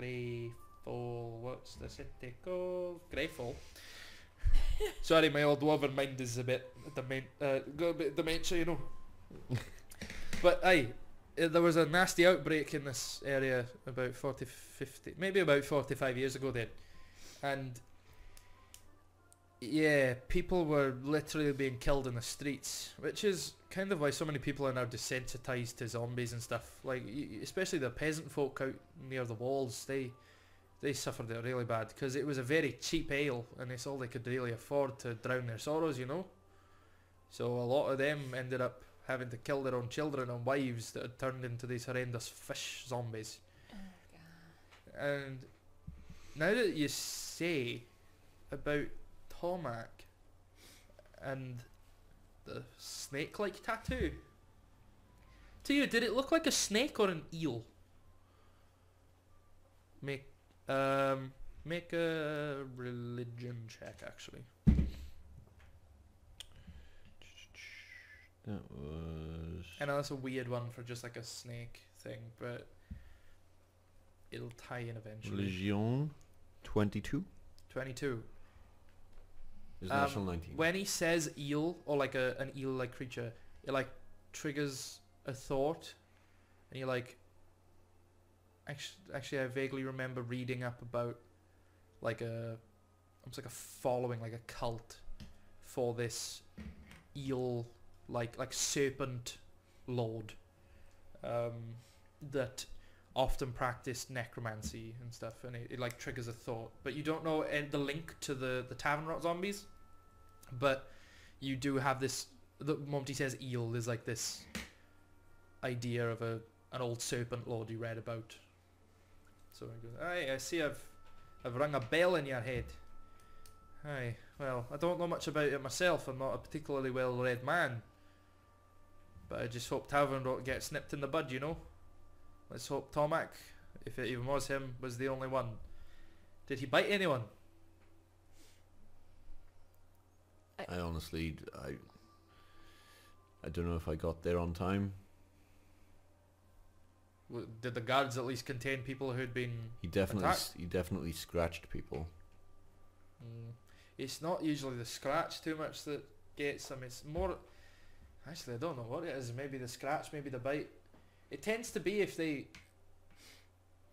Greyfall, what's the city called? Greyfall. <laughs> Sorry, my old dwarven mind is a bit dement, uh, got a bit dementia, you know. <laughs> but aye, uh, there was a nasty outbreak in this area about 40, 50, maybe about 45 years ago then. And yeah, people were literally being killed in the streets, which is kind of why so many people are now desensitized to zombies and stuff. Like, especially the peasant folk out near the walls, they they suffered it really bad because it was a very cheap ale and it's all they could really afford to drown their sorrows, you know. So a lot of them ended up having to kill their own children and wives that had turned into these horrendous fish zombies. Oh, and now that you say about Tomac and the snake-like tattoo, to you, did it look like a snake or an eel? Make um make a religion check actually. That was I know that's a weird one for just like a snake thing, but it'll tie in eventually. Religion 22. Twenty-two. Is Um, natural 19. When he says eel or like a an eel-like creature, it like triggers a thought, and you're like, actually, actually, I vaguely remember reading up about like a, almost like a following, like a cult, for this eel, like like serpent lord, um, that often practiced necromancy and stuff, and it, it like triggers a thought, but you don't know uh, the link to the the tavern rot zombies but you do have this the moment he says eel there's like this idea of a an old serpent lord you read about so he goes aye I see I've I've rung a bell in your head. Aye well I don't know much about it myself. I'm not a particularly well read man. But I just hope Tavern get snipped in the bud you know? Let's hope Tomac if it even was him was the only one. Did he bite anyone? I honestly, I, I don't know if I got there on time. Did the guards at least contain people who'd been? He definitely, Attack? s- he definitely scratched people. Mm, it's not usually the scratch too much that gets them. It's more. Actually, I don't know what it is. Maybe the scratch, maybe the bite. It tends to be if they.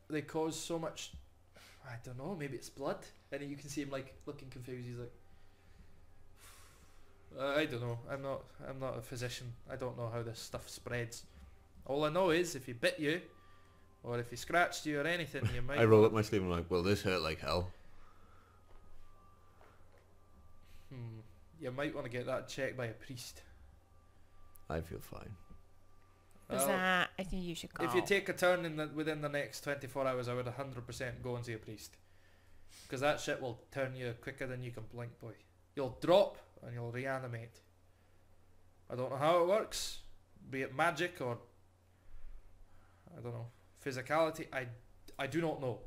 They cause so much. I don't know. Maybe it's blood, and you can see him like looking confused. He's like. <sighs> Uh, I don't know. I'm not. I'm not a physician. I don't know how this stuff spreads. All I know is if he bit you, or if he scratched you or anything, you <laughs> might. I roll up my sleeve and I'm like, well, this hurt like hell. Hmm. You might want to get that checked by a priest. I feel fine. Is Well, that? I think you should go. if you take a turn in the, within the next 24 hours, I would 100% go and see a priest. Because that shit will turn you quicker than you can blink, boy. You'll drop and you'll reanimate. I don't know how it works, be it magic or I don't know physicality. I, I do not know.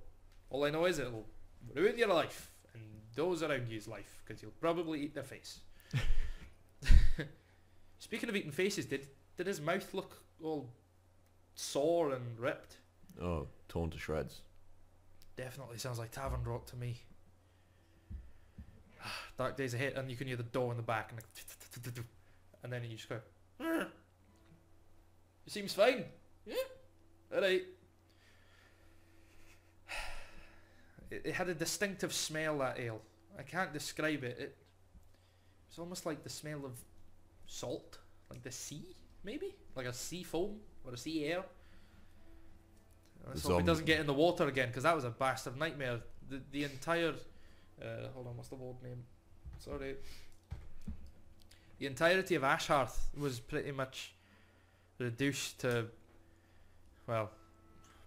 All I know is it'll ruin your life and those around you's life because you'll probably eat their face. <laughs> Speaking of eating faces, did did his mouth look all sore and ripped? Oh, torn to shreds. Definitely sounds like tavern rot to me. <sighs> Dark days ahead, and you can hear the door in the back, and like, <laughs> and then you just go. "Mm. It seems fine. Yeah. All right. It, it had a distinctive smell that ale. I can't describe it. It was almost like the smell of salt, like the sea. maybe like a sea foam or a sea air. Let's hope he doesn't get in the water again because that was a bastard nightmare. The the entire uh, hold on, what's the old name? Sorry. The entirety of Ashhearth was pretty much reduced to well,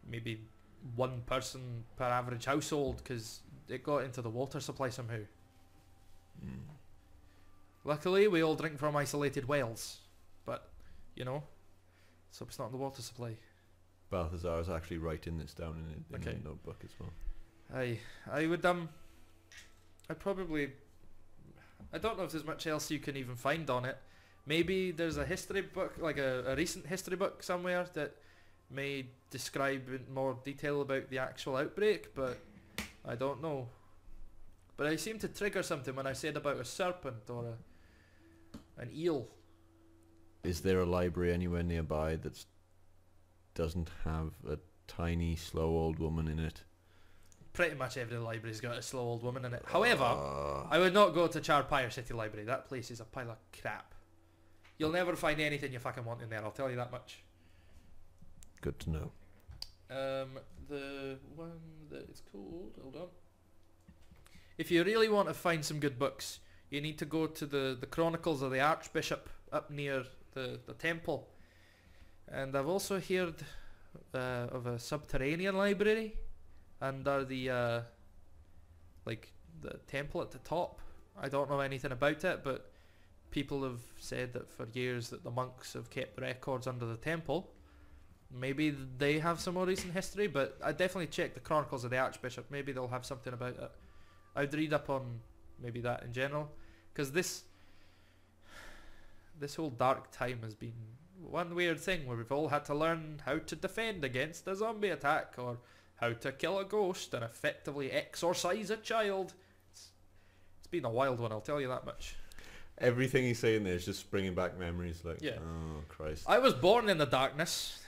maybe one person per average household because it got into the water supply somehow. Mm. Luckily, we all drink from isolated wells, but you know, so it's not in the water supply. Balthazar is actually writing this down in, a, in Okay. a notebook as well. I I would um, I'd probably, I don't know if there's much else you can even find on it. Maybe there's a history book, like a, a recent history book somewhere that may describe in more detail about the actual outbreak, but I don't know. But I seem to trigger something when I said about a serpent or a, an eel. Is there a library anywhere nearby that doesn't have a tiny, slow old woman in it? Pretty much every library's got a slow old woman in it. However, Uh, I would not go to Charpire City Library. That place is a pile of crap. You'll never find anything you fucking want in there, I'll tell you that much. Good to know. Um, the one that is called, hold on. If you really want to find some good books, you need to go to the, the Chronicles of the Archbishop up near the, the temple. And I've also heard uh, of a subterranean library under the, uh, like, the temple at the top. I don't know anything about it, but people have said that for years that the monks have kept records under the temple. Maybe they have some more recent history, but I definitely check the Chronicles of the Archbishop. Maybe they'll have something about it. I'd read up on maybe that in general, because this this whole dark time has been one weird thing where we've all had to learn how to defend against a zombie attack or how to kill a ghost and effectively exorcise a child. It's, it's been a wild one, I'll tell you that much. Everything he's saying there is just bringing back memories. Like, Yeah. oh Christ. I was born in the darkness.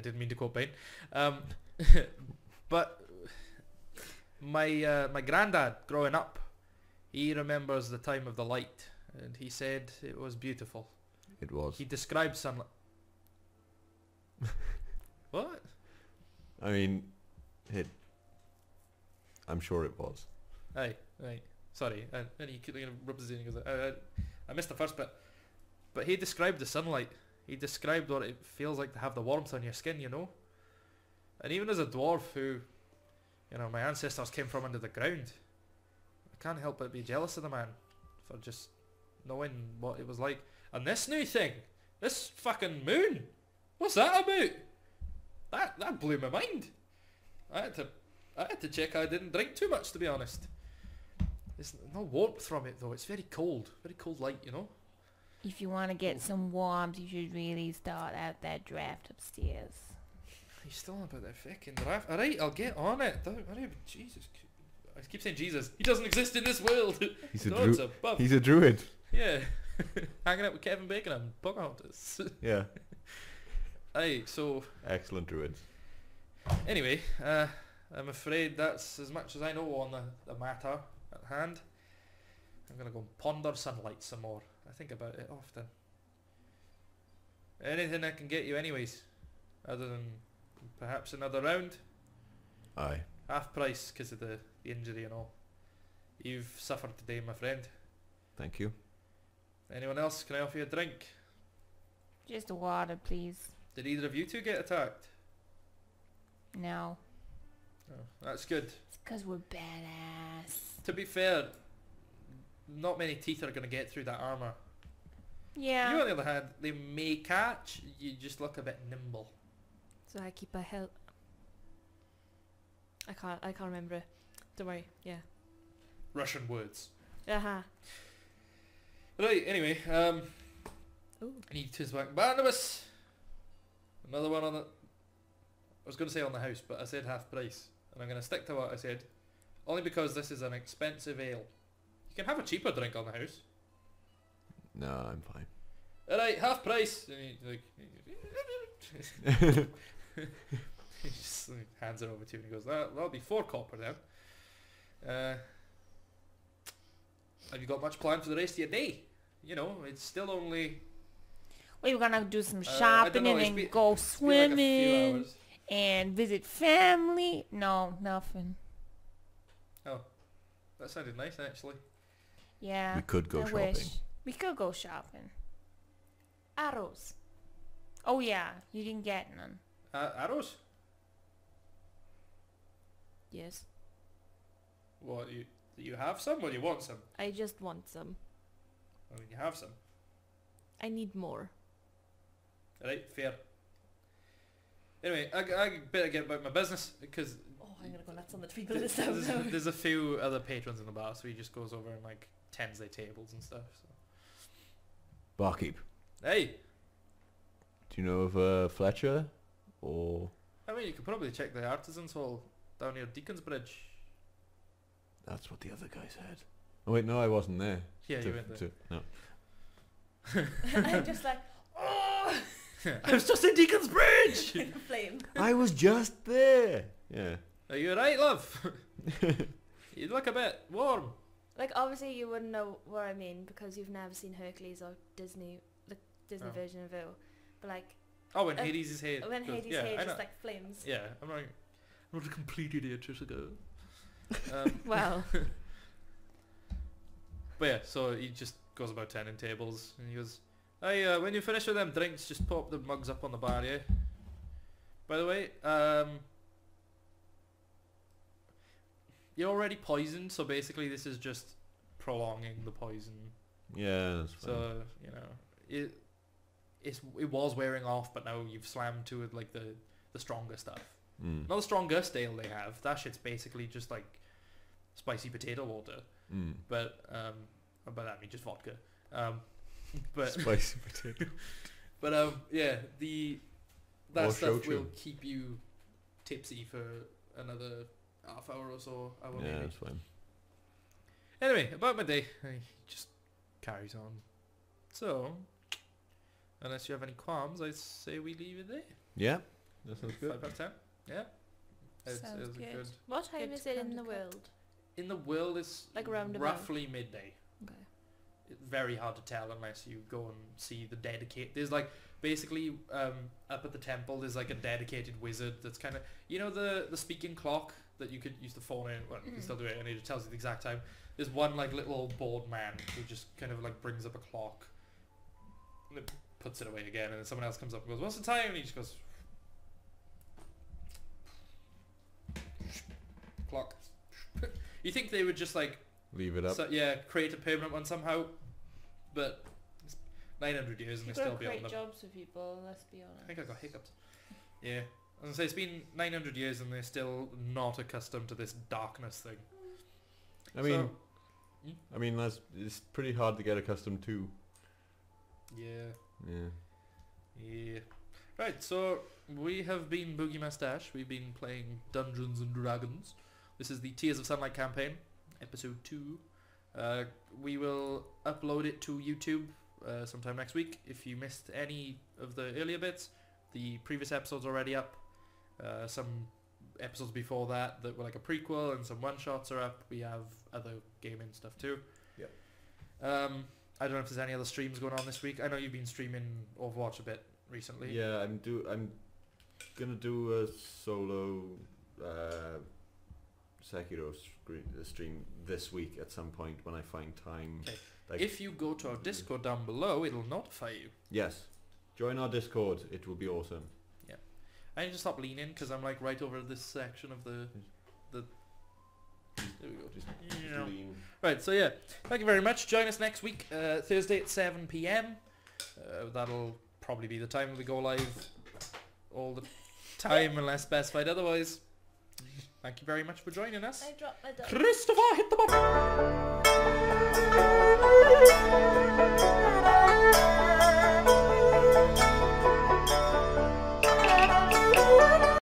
I didn't mean to quote Bane. Um, <laughs> but my uh, my granddad growing up, he remembers the time of the light, and he said it was beautiful. It was. He described sunlight. <laughs> what? I mean, it. I'm sure it was. Aye, right. Sorry, and, and he kind of rubs his in and goes, I, I, I missed the first bit. But he described the sunlight. He described what it feels like to have the warmth on your skin, you know? And even as a dwarf who, you know, my ancestors came from under the ground, I can't help but be jealous of the man for just knowing what it was like. And this new thing, this fucking moon, what's that about? That that blew my mind. I had to I had to check I didn't drink too much to be honest. There's no warmth from it though. It's very cold, very cold light, you know. If you want to get some warmth, you should really start out that draft upstairs. He's still on about that fucking draft. All right, I'll get on it. Don't worry. about- Jesus, I keep saying Jesus. He doesn't exist in this world. He's a no, it's druid. above. He's a druid. Yeah, <laughs> hanging out with Kevin Bacon and Pocahontas. <laughs> Yeah. Aye, so Excellent druids. anyway, uh, I'm afraid that's as much as I know on the, the matter at hand. I'm gonna go and ponder sunlight some more. I think about it often. Anything I can get you anyways, other than perhaps another round? Aye. Half price because of the, the injury and all. You've suffered today, my friend. Thank you. Anyone else? Can I offer you a drink? Just water, please. Did either of you two get attacked? No. Oh, that's good. It's because we're badass. To be fair, not many teeth are going to get through that armour. Yeah. You on the other hand, they may catch, you just look a bit nimble. So I keep a hell. I can't. I can't remember. Don't worry. Yeah. Russian words. Uh-huh. Right, anyway, um, Ooh. I need to back. Barnabas! Another one on the... I was going to say on the house, but I said half price. And I'm going to stick to what I said. Only because this is an expensive ale. You can have a cheaper drink on the house. No, I'm fine. Alright, half price! And he, like... he just like, hands it over to you and he goes, that, that'll be four copper then. Uh, have you got much planned for the rest of your day? You know, it's still only... We're gonna do some Uh, shopping know, and it's then go It's like swimming and visit family. No, nothing. Oh, that sounded nice actually. Yeah. We could go I shopping. wish. We could go shopping. Arrows. Oh yeah, you didn't get none. Uh, arrows? Yes. What you you have some or you want some? I just want some. I mean, you have some. I need more. Right, fair. Anyway, I, I better get about my business because Oh, I'm gonna go nuts on the twinkle there's, there's a few other patrons in the bar, so he just goes over and like tends their tables and stuff. So. Barkeep. Hey, Do you know of uh, Fletcher? Or I mean, you could probably check the artisans hall down near Deacon's Bridge. that's what the other guy said. Oh wait, no, I wasn't there. Yeah, To- you went there. to- no. <laughs> I'm just like, oh, <laughs> I was just in Deacon's Bridge. <laughs> in the flame. I was just there. Yeah. Are you alright, love? you look a bit warm. Like obviously you wouldn't know what I mean because you've never seen Hercules or Disney, the Disney Oh. version of it. But like Oh, when Uh, Hades is here. when goes- Hades' yeah, I just like flames. Yeah, I'm not, I'm not a complete idiot, Jessica. <laughs> Um, Well, <laughs> but yeah, so he just goes about turning tables, and he goes, "Hey, uh, when you finish with them drinks, just pop the mugs up on the bar, yeah." By the way, um, you're already poisoned, so basically this is just prolonging the poison. Yeah, that's fine. So you know, it it's it was wearing off, but now you've slammed to it like the the stronger stuff. Mm. Not the strongest ale they have. That shit's basically just like spicy potato water. Mm. But um, by that I mean just vodka. Um, <laughs> but Spicy potato. <laughs> but um, yeah, the that Or stuff shochu. will keep you tipsy for another half hour or so. Hour yeah, maybe. that's fine. Anyway, about my day, I just carries on. So, unless you have any qualms, I say we leave it there. Yeah, that sounds good. Five out of ten. Yeah. It's, Sounds it's a good. good. what time Good is it in the cut. world? In the world, it's Like around about. roughly midday. Okay. It's very hard to tell unless you go and see the dedicated. There's like basically um, up at the temple. There's like a dedicated wizard that's kind of you know the the speaking clock that you could use the phone in. Well, you can Mhm. still do it, and it tells you the exact time. There's one like little old bald man who just kind of like brings up a clock, and then puts it away again, and then someone else comes up and goes, "What's the time?" And he just goes, "Clock." <laughs> you think they would just like Leave it up. so, yeah, create a permanent one somehow, but it's 900 years and they got still be on create them. jobs for people. Let's be honest. I think I got hiccups. Yeah, I was gonna say it's been 900 years and they're still not accustomed to this darkness thing. I mean, So- I mean that's it's pretty hard to get accustomed to. Yeah, Yeah. yeah. Right, so we have been Boogie Moustache. We've been playing Dungeons and Dragons. This is the Tears of Sunlight campaign, episode two. Uh, we will upload it to YouTube uh, sometime next week. If you missed any of the earlier bits, the previous episode's already up. Uh, some episodes before that that were like a prequel and some one shots are up. We have other gaming stuff too. Yep. Um, I don't know if there's any other streams going on this week. I know you've been streaming Overwatch a bit recently. Yeah, I'm do I'm gonna do a solo uh, Sekiro uh, stream this week at some point when I find time. Okay. Like, If you go to our Discord down below, it'll notify you. yes, join our Discord. It will be awesome. I need to stop leaning because I'm like right over this section of the the. There we go. Just, Yeah. just lean. Right, so yeah, thank you very much. Join us next week, uh, Thursday at 7 p.m. Uh, that'll probably be the time we go live all the time unless specified otherwise. Thank you very much for joining us. I dropped my dice. Christopher, hit the button!